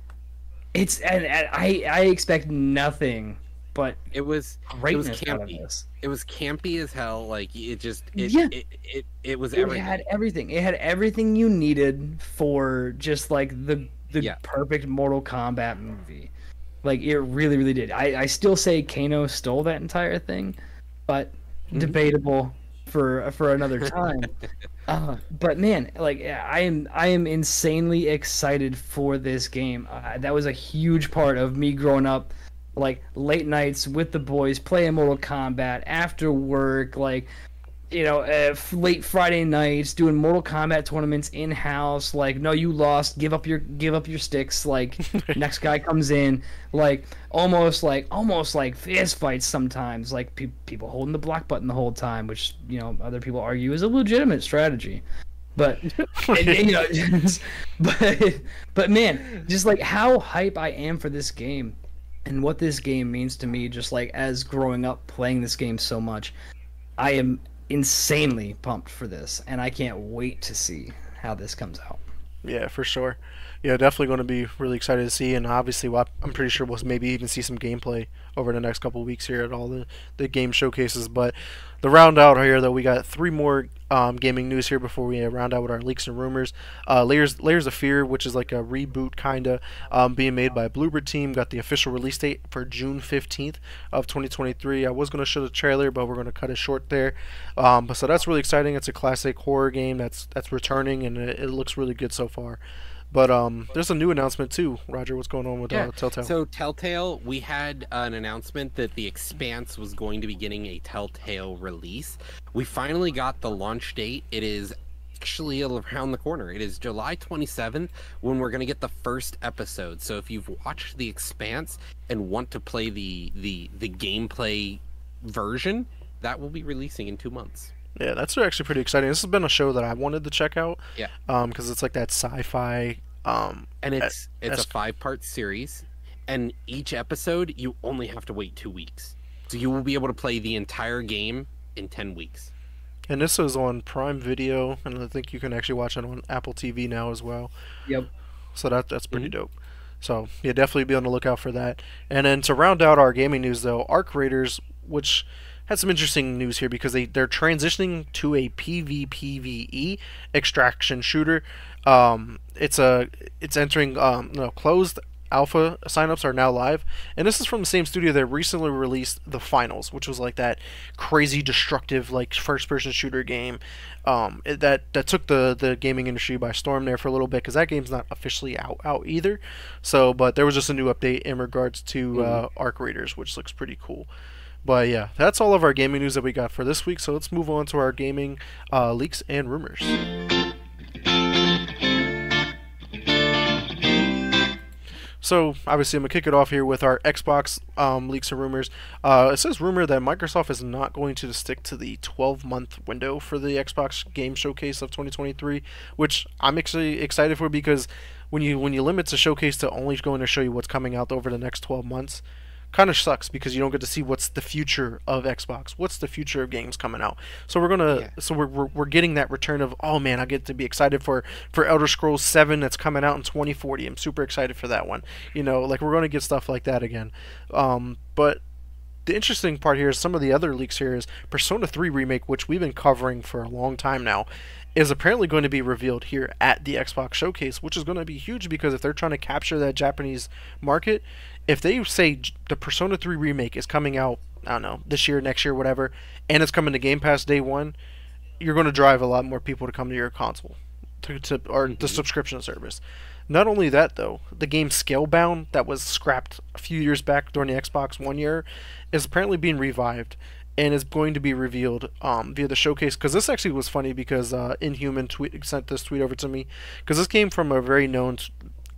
It's and, and I I expect nothing but It was greatness it was out of campy. this. It was campy as hell. Like it just it Yeah. it, it, it was It everything. had everything. It had everything you needed for just like the the Yeah. perfect Mortal Kombat movie. Like it really, really did. I, I still say Kano stole that entire thing, but Mm-hmm. debatable for for another time. uh, but man, like I am I am insanely excited for this game. Uh, that was a huge part of me growing up like late nights with the boys playing Mortal Kombat after work, like you know, uh, late Friday nights doing Mortal Kombat tournaments in house. Like, no, you lost. Give up your give up your sticks. Like, next guy comes in. Like, almost like almost like fist fights sometimes. Like pe- people holding the block button the whole time, which you know other people argue is a legitimate strategy. But and, you know, but but man, just like how hype I am for this game and what this game means to me, just like as growing up playing this game so much, I am insanely pumped for this, and I can't wait to see how this comes out. Yeah, for sure. Yeah, definitely going to be really excited to see, and obviously, I'm pretty sure we'll maybe even see some gameplay over the next couple weeks here at all the, the game showcases. But the round out here, though, we got three more um, gaming news here before we round out with our leaks and rumors. Uh, Layers Layers of Fear, which is like a reboot kinda, um, being made by Bloober Team, got the official release date for June 15th of 2023. I was going to show the trailer, but we're going to cut it short there. Um, but so that's really exciting. It's a classic horror game that's that's returning, and it, it looks really good so far. But um, there's a new announcement too, Roger. What's going on with uh, Telltale? So Telltale, we had an announcement that The Expanse was going to be getting a Telltale release. We finally got the launch date. It is actually around the corner. It is July 27th when we're going to get the first episode. So if you've watched The Expanse and want to play the the the gameplay version, that will be releasing in 2 months. Yeah, that's actually pretty exciting. This has been a show that I wanted to check out. Yeah. Um, because it's like that sci-fi. Um, And it's it's a 5-part series and each episode you only have to wait 2 weeks. So you will be able to play the entire game in 10 weeks. and this is on Prime Video, and I think you can actually watch it on Apple TV now as well. Yep. So that that's pretty Mm-hmm. dope. So yeah, definitely be on the lookout for that. And then to round out our gaming news, though, Arc Raiders, which had some interesting news here because they they're transitioning to a PvPvE extraction shooter. Um, it's a it's entering um, no closed alpha signups are now live, and this is from the same studio that recently released the finals, which was like that crazy destructive like first person shooter game um, that that took the the gaming industry by storm there for a little bit because that game's not officially out out either. So, but there was just a new update in regards to uh, Arc Raiders, which looks pretty cool. But yeah, that's all of our gaming news that we got for this week. So let's move on to our gaming uh, leaks and rumors. So obviously, I'm gonna kick it off here with our Xbox um, leaks and rumors. Uh, it says rumor that Microsoft is not going to stick to the 12-month window for the Xbox Game Showcase of 2023, which I'm actually excited for because when you when you limit the showcase to only going to show you what's coming out over the next 12 months, kind of sucks because you don't get to see what's the future of Xbox, what's the future of games coming out. So we're gonna, Yeah. so we're, we're, we're getting that return of oh man, I get to be excited for for Elder Scrolls Seven that's coming out in 2040. I'm super excited for that one. You know, like we're gonna get stuff like that again. Um, but the interesting part here is some of the other leaks here is Persona 3 remake, which we've been covering for a long time now, is apparently going to be revealed here at the Xbox showcase, which is going to be huge because if they're trying to capture that Japanese market, if they say the Persona 3 remake is coming out, I don't know, this year, next year, whatever, and it's coming to Game Pass day one, you're going to drive a lot more people to come to your console, to, to or the subscription service. Not only that, though, the game Scalebound that was scrapped a few years back during the Xbox One year is apparently being revived and is going to be revealed um, via the showcase. Because this actually was funny because uh, Inhuman tweet sent this tweet over to me because this came from a very known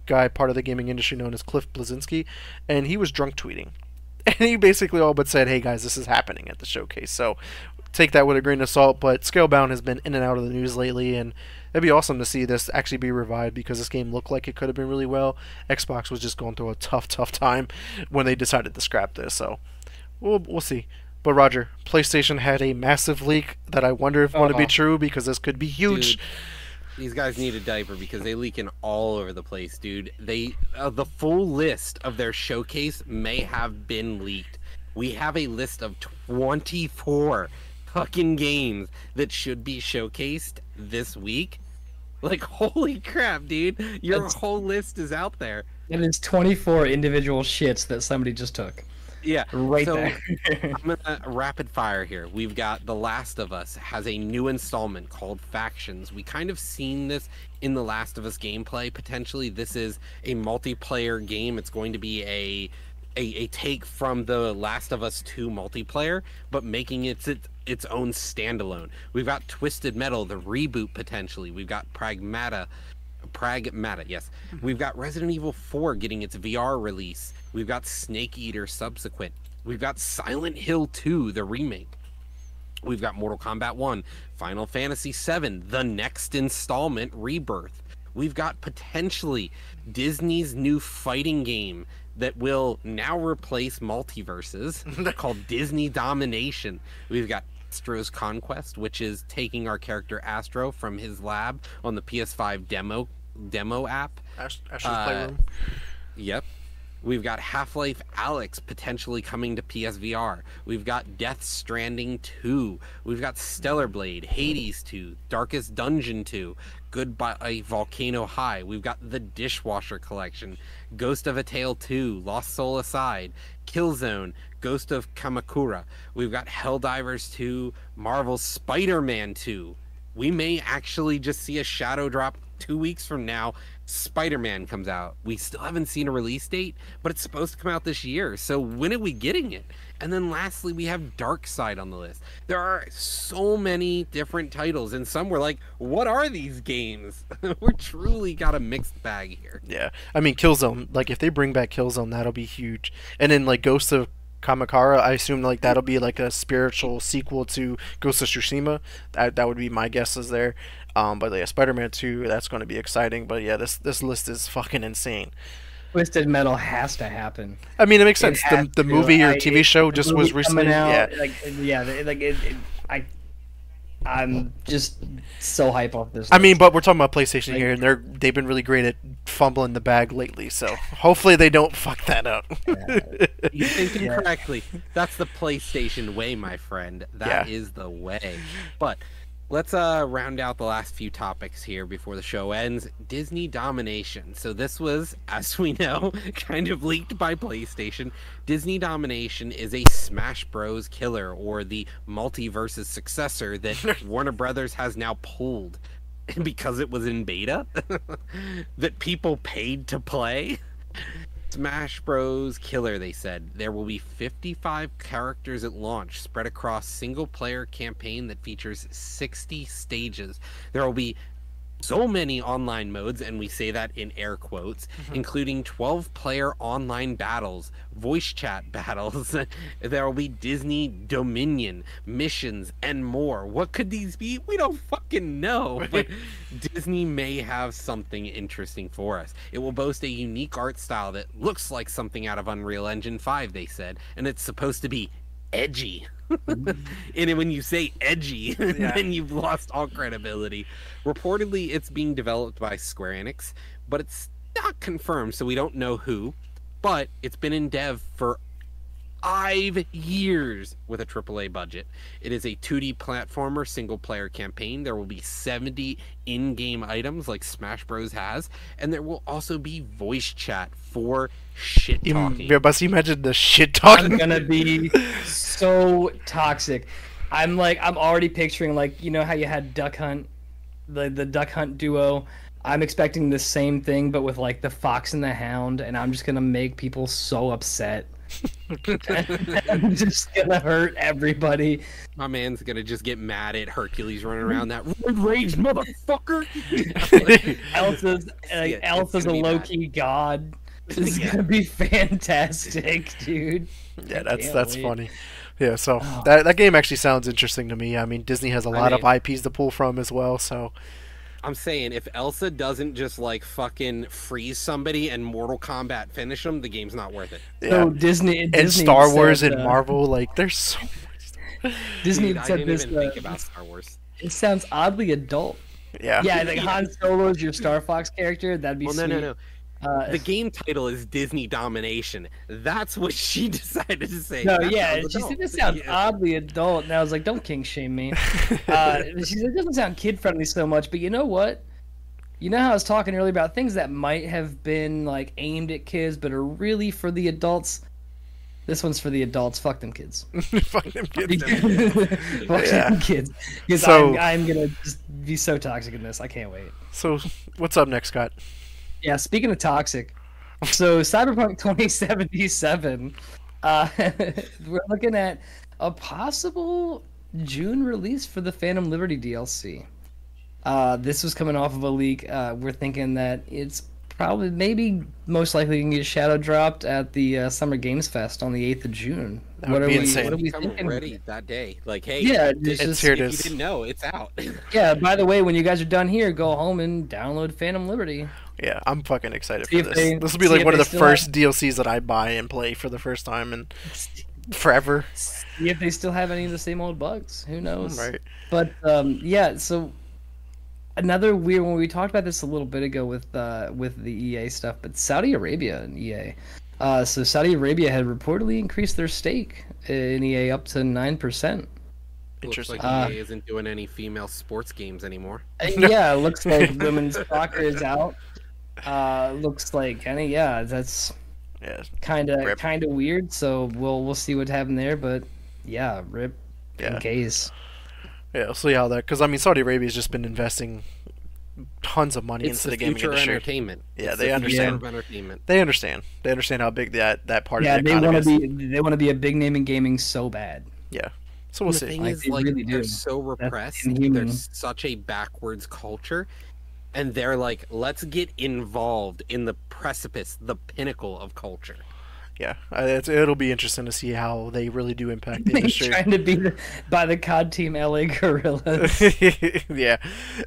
guy, part of the gaming industry known as Cliff Bleszinski, and he was drunk tweeting. And he basically all but said, "Hey guys, this is happening at the showcase." So take that with a grain of salt. But Scalebound has been in and out of the news lately, and it'd be awesome to see this actually be revived because this game looked like it could have been really well. Xbox was just going through a tough, tough time when they decided to scrap this. So we'll we'll see. But Roger, PlayStation had a massive leak that I wonder if want to be Uh-huh. true because this could be huge. Dude, these guys need a diaper because they leaking all over the place, dude. They uh, the full list of their showcase may have been leaked. We have a list of 24 fucking games that should be showcased this week. Like holy crap, dude. Your That's- whole list is out there. And It is 24 individual shits that somebody just took. Yeah. Right so, there. I'm gonna rapid fire here. We've got The Last of Us has a new installment called Factions. We kind of seen this in The Last of Us gameplay. Potentially, this is a multiplayer game. It's going to be a a, a take from The Last of Us 2 multiplayer, but making it its, its own standalone. We've got Twisted Metal, the reboot potentially. We've got Pragmata, Pragmata, yes. Hmm. We've got Resident Evil 4 getting its VR release. We've got Snake Eater subsequent. We've got Silent Hill 2, the remake. We've got Mortal Kombat 1, Final Fantasy 7, the next installment, Rebirth. We've got potentially Disney's new fighting game that will now replace MultiVersus called Disney Domination. We've got Astro's Conquest, which is taking our character Astro from his lab on the PS5 demo demo app. Astro's Uh, Playroom. Yep. We've got Half Life Alyx potentially coming to PSVR. We've got Death Stranding 2. We've got Stellar Blade, Hades 2, Darkest Dungeon 2, Goodbye Volcano High. We've got the Dishwasher Collection, Ghost of a Tale 2, Lost Soul Aside, Killzone, Ghost of Kamakura. We've got Helldivers 2, Marvel's Spider Man 2. We may actually just see a shadow drop two weeks from now Spider-Man comes out. We still haven't seen a release date, but it's supposed to come out this year. So when are we getting it? And then lastly, we have Dark Side on the list. There are so many different titles, and some were like, "What are these games?" We're truly got a mixed bag here. Yeah, I mean Killzone. Like if they bring back Killzone, that'll be huge. And then like Ghost of Kamakura, I assume like that'll be like a spiritual sequel to Ghost of Tsushima. That that would be my guesses there. Um, but yeah, Spider-Man Two, that's going to be exciting. But yeah, this this list is fucking insane. Twisted Metal has to happen. I mean, it makes sense. It The, the to. movie or I- TV show just was recently. out, Yeah, like yeah, like it, it, I, I'm just so hype off this. I mean, but we're talking about PlayStation Like- here, and they're they've been really great at fumbling the bag lately. So hopefully they don't fuck that up. You're thinking Yeah. correctly. That's the PlayStation way, my friend. That is Yeah. the way. But let's uh round out the last few topics here before the show ends. Disney domination. So this was, as we know, kind of leaked by PlayStation. Disney domination is a Smash Bros. killer or the MultiVersus' successor that Warner Brothers has now pulled because it was in beta that people paid to play. Smash Bros. Killer, they said. There will be 55 characters at launch, spread across single player campaign that features 60 stages. There will be so many online modes, and we say that in air quotes, mm-hmm. including 12 player online battles, voice chat battles. there will be Disney Dominion missions and more. What could these be? We don't fucking know. But Disney may have something interesting for us. It will boast a unique art style that looks like something out of Unreal Engine 5, they said, and it's supposed to be edgy. and when you say edgy, Yeah. then you've lost all credibility. Reportedly, it's being developed by Square Enix, but it's not confirmed, so we don't know who. But it's been in dev for five years with a AAA budget. It is a 2D platformer single player campaign. There will be 70 in game items like Smash Bros. has, and there will also be voice chat for shit talking. Yeah, but you imagine the shit I'm talking. gonna be so toxic. I'm like I'm already picturing like you know how you had Duck Hunt, the the Duck Hunt duo. I'm expecting the same thing, but with like the Fox and the Hound, and I'm just gonna make people so upset. I'm just gonna hurt everybody. My man's gonna just get mad at Hercules running around that roid rage motherfucker. Elsa's like, Yeah, uh, Elsa's a gonna low bad. key god. This is Yeah. gonna be fantastic, dude. Yeah, that's can't that's wait. funny. Yeah, so Oh. that that game actually sounds interesting to me. I mean, Disney has a lot of mean- IPs to pull from as well. So I'm saying if Elsa doesn't just like fucking freeze somebody and Mortal Kombat finish them, the game's not worth it. yeah, So Disney and Disney Star Wars said, and uh, Marvel, like there's so much. Disney Dude, I said didn't this. even uh, think about Star Wars. It sounds oddly adult. yeah. Yeah, like Han Solo's your Star Fox character. That'd be Well, no, sweet. no, no. Uh, The game title is Disney Domination. That's what she decided to say. no, That yeah, she said this sounds Yeah. oddly adult, and I was like, don't king shame me. Uh, she said it doesn't sound kid friendly so much, but you know what? You know how I was talking earlier about things that might have been like aimed at kids, but are really for the adults. This one's for the adults. Fuck them kids. Fuck them kids. Fuck Yeah. them kids. Because So- I'm, I'm gonna just be so toxic in this. I can't wait. So what's up next, Scott? Yeah, speaking of toxic, so Cyberpunk 2077, uh, we're looking at a possible June release for the Phantom Liberty DLC. Uh, this was coming off of a leak. Uh, we're thinking that it's probably, maybe, most likely going to get shadow dropped at the uh, Summer Games Fest on the 8th of June. That would are be we, insane. What are we Come thinking? ready that day. Like, hey, Yeah, if, it's just- here it if is. you didn't know, it's out. Yeah. By the way, when you guys are done here, go home and download Phantom Liberty. Yeah, I'm fucking excited See for this. they- this will be like one of the still first DLCs that I buy and play for the first time and forever. See if they still have any of the same old bugs. Who knows? Right. But um, yeah, so another weird one. We talked about this a little bit ago with uh, with the EA stuff, but Saudi Arabia and EA. Uh, so Saudi Arabia had reportedly increased their stake in EA up to nine percent. Looks like Uh, EA isn't doing any female sports games anymore. yeah, it looks like women's soccer is out. Uh, looks like any yeah, that's Yeah. kind of kind of weird. So we'll we'll see what happened there, but yeah, rip Yeah. in case. Yeah, we'll see how that because I mean Saudi Arabia's just been investing tons of money It's into the the, gaming future industry. entertainment. Yeah, It's they the understand. entertainment. They understand. They understand how big that that part Yeah, of the they economy want is. to be they want to be a big name in gaming so bad. Yeah. So we'll the see. thing Like, is, they like, really they're do. so repressed. They're such a backwards culture, and they're like, let's get involved in the precipice, the pinnacle of culture. Yeah, uh, it's, it'll be interesting to see how they really do impact the They're industry. trying to be the, by the COD team LA Guerrillas. yeah.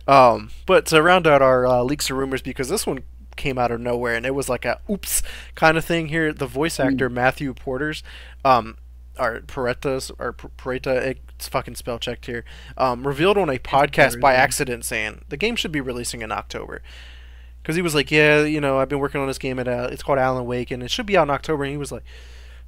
Um, but to round out our uh, leaks or rumors, because this one came out of nowhere and it was like a oops kind of thing here. The voice actor Matthew Porter's, um, or Porrettas or P- Porretta, it's fucking spell checked here, um, revealed on a podcast by accident saying the game should be releasing in October. Because he was like, yeah, you know, I've been working on this game at uh, it's called Alan Wake and it should be out in October. And he was like,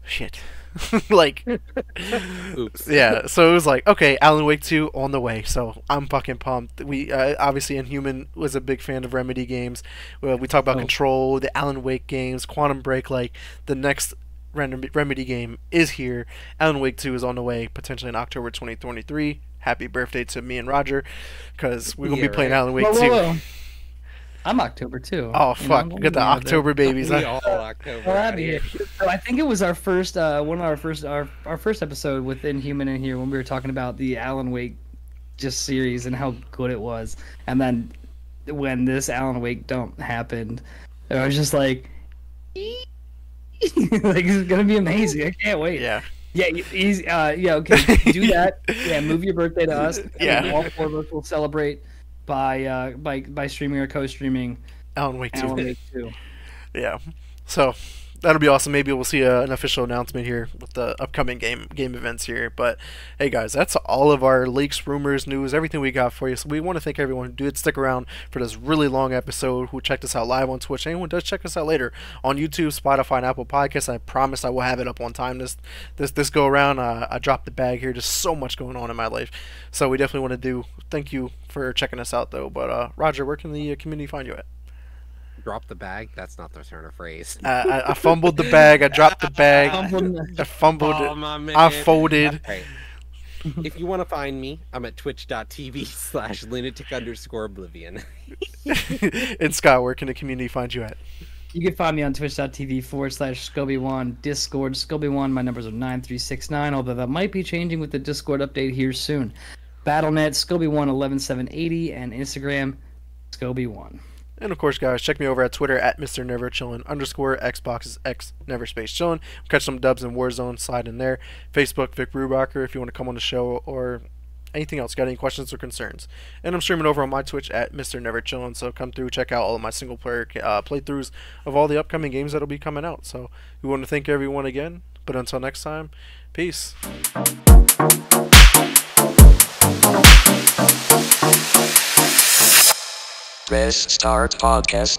shit, like Oops. yeah, so it was like, okay, Alan Wake 2 on the way. So I'm fucking pumped. We uh, obviously Inhuman was a big fan of Remedy games. Well, we talk about Oh. Control, the Alan Wake games, Quantum Break. Like the next Rem- Remedy game is here. Alan Wake 2 is on the way, potentially in October 2023. Happy birthday to me and Roger, because we're gonna Yeah, be playing right. Alan Wake Whoa, 2. whoa, whoa. I'm October too. Oh you fuck, know, we got the I'm October babies. We huh? all October. Well, out here. so I think it was our first, uh, one of our first, our, our first episode with Inhuman in here when we were talking about the Alan Wake just series and how good it was, and then when this Alan Wake dump happened, I was just like, like it's gonna be amazing. I can't wait. Yeah, Yeah, easy. Uh, yeah, okay. Do that. Yeah, move your birthday to us. and Yeah. all four of us will celebrate by uh, by by streaming or co-streaming Alan Wake 2. Alan Wake 2. Yeah. So that'll be awesome. Maybe we'll see a, an official announcement here with the upcoming game game events here. But hey, guys, that's all of our leaks, rumors, news, everything we got for you. So we want to thank everyone who did stick around for this really long episode. Who checked us out live on Twitch? Anyone does check us out later on YouTube, Spotify, and Apple Podcasts. I promise I will have it up on time this this this go around. Uh, I dropped the bag here. Just so much going on in my life. So we definitely want to do. Thank you for checking us out though. But uh, Roger, where can the uh, community find you at? Drop the bag. That's not the turn of phrase. Uh, I, I fumbled the bag. I dropped the bag. I fumbled Oh, it. I folded. Right. if you want to find me, I'm at twitch.tv slash lunatic underscore oblivion. and Scott, where can the community find you at? You can find me on twitch.tv forward slash Scobeywan, Discord, Scobeywan. My numbers are 9369, although that might be changing with the Discord update here soon. Battlenet, Scobeywan 11780, and Instagram, Scobeywan. And of course, guys, check me over at Twitter at Mr. Never Chillin underscore Xbox is X Never Space Chillin. Catch some dubs in Warzone, slide in there. Facebook, Vic Brubacher, if you want to come on the show or anything else, got any questions or concerns. And I'm streaming over on my Twitch at Mr. Never Chillin, so come through, check out all of my single player uh, playthroughs of all the upcoming games that'll be coming out. So we want to thank everyone again, but until next time, peace. Press Start Podcast.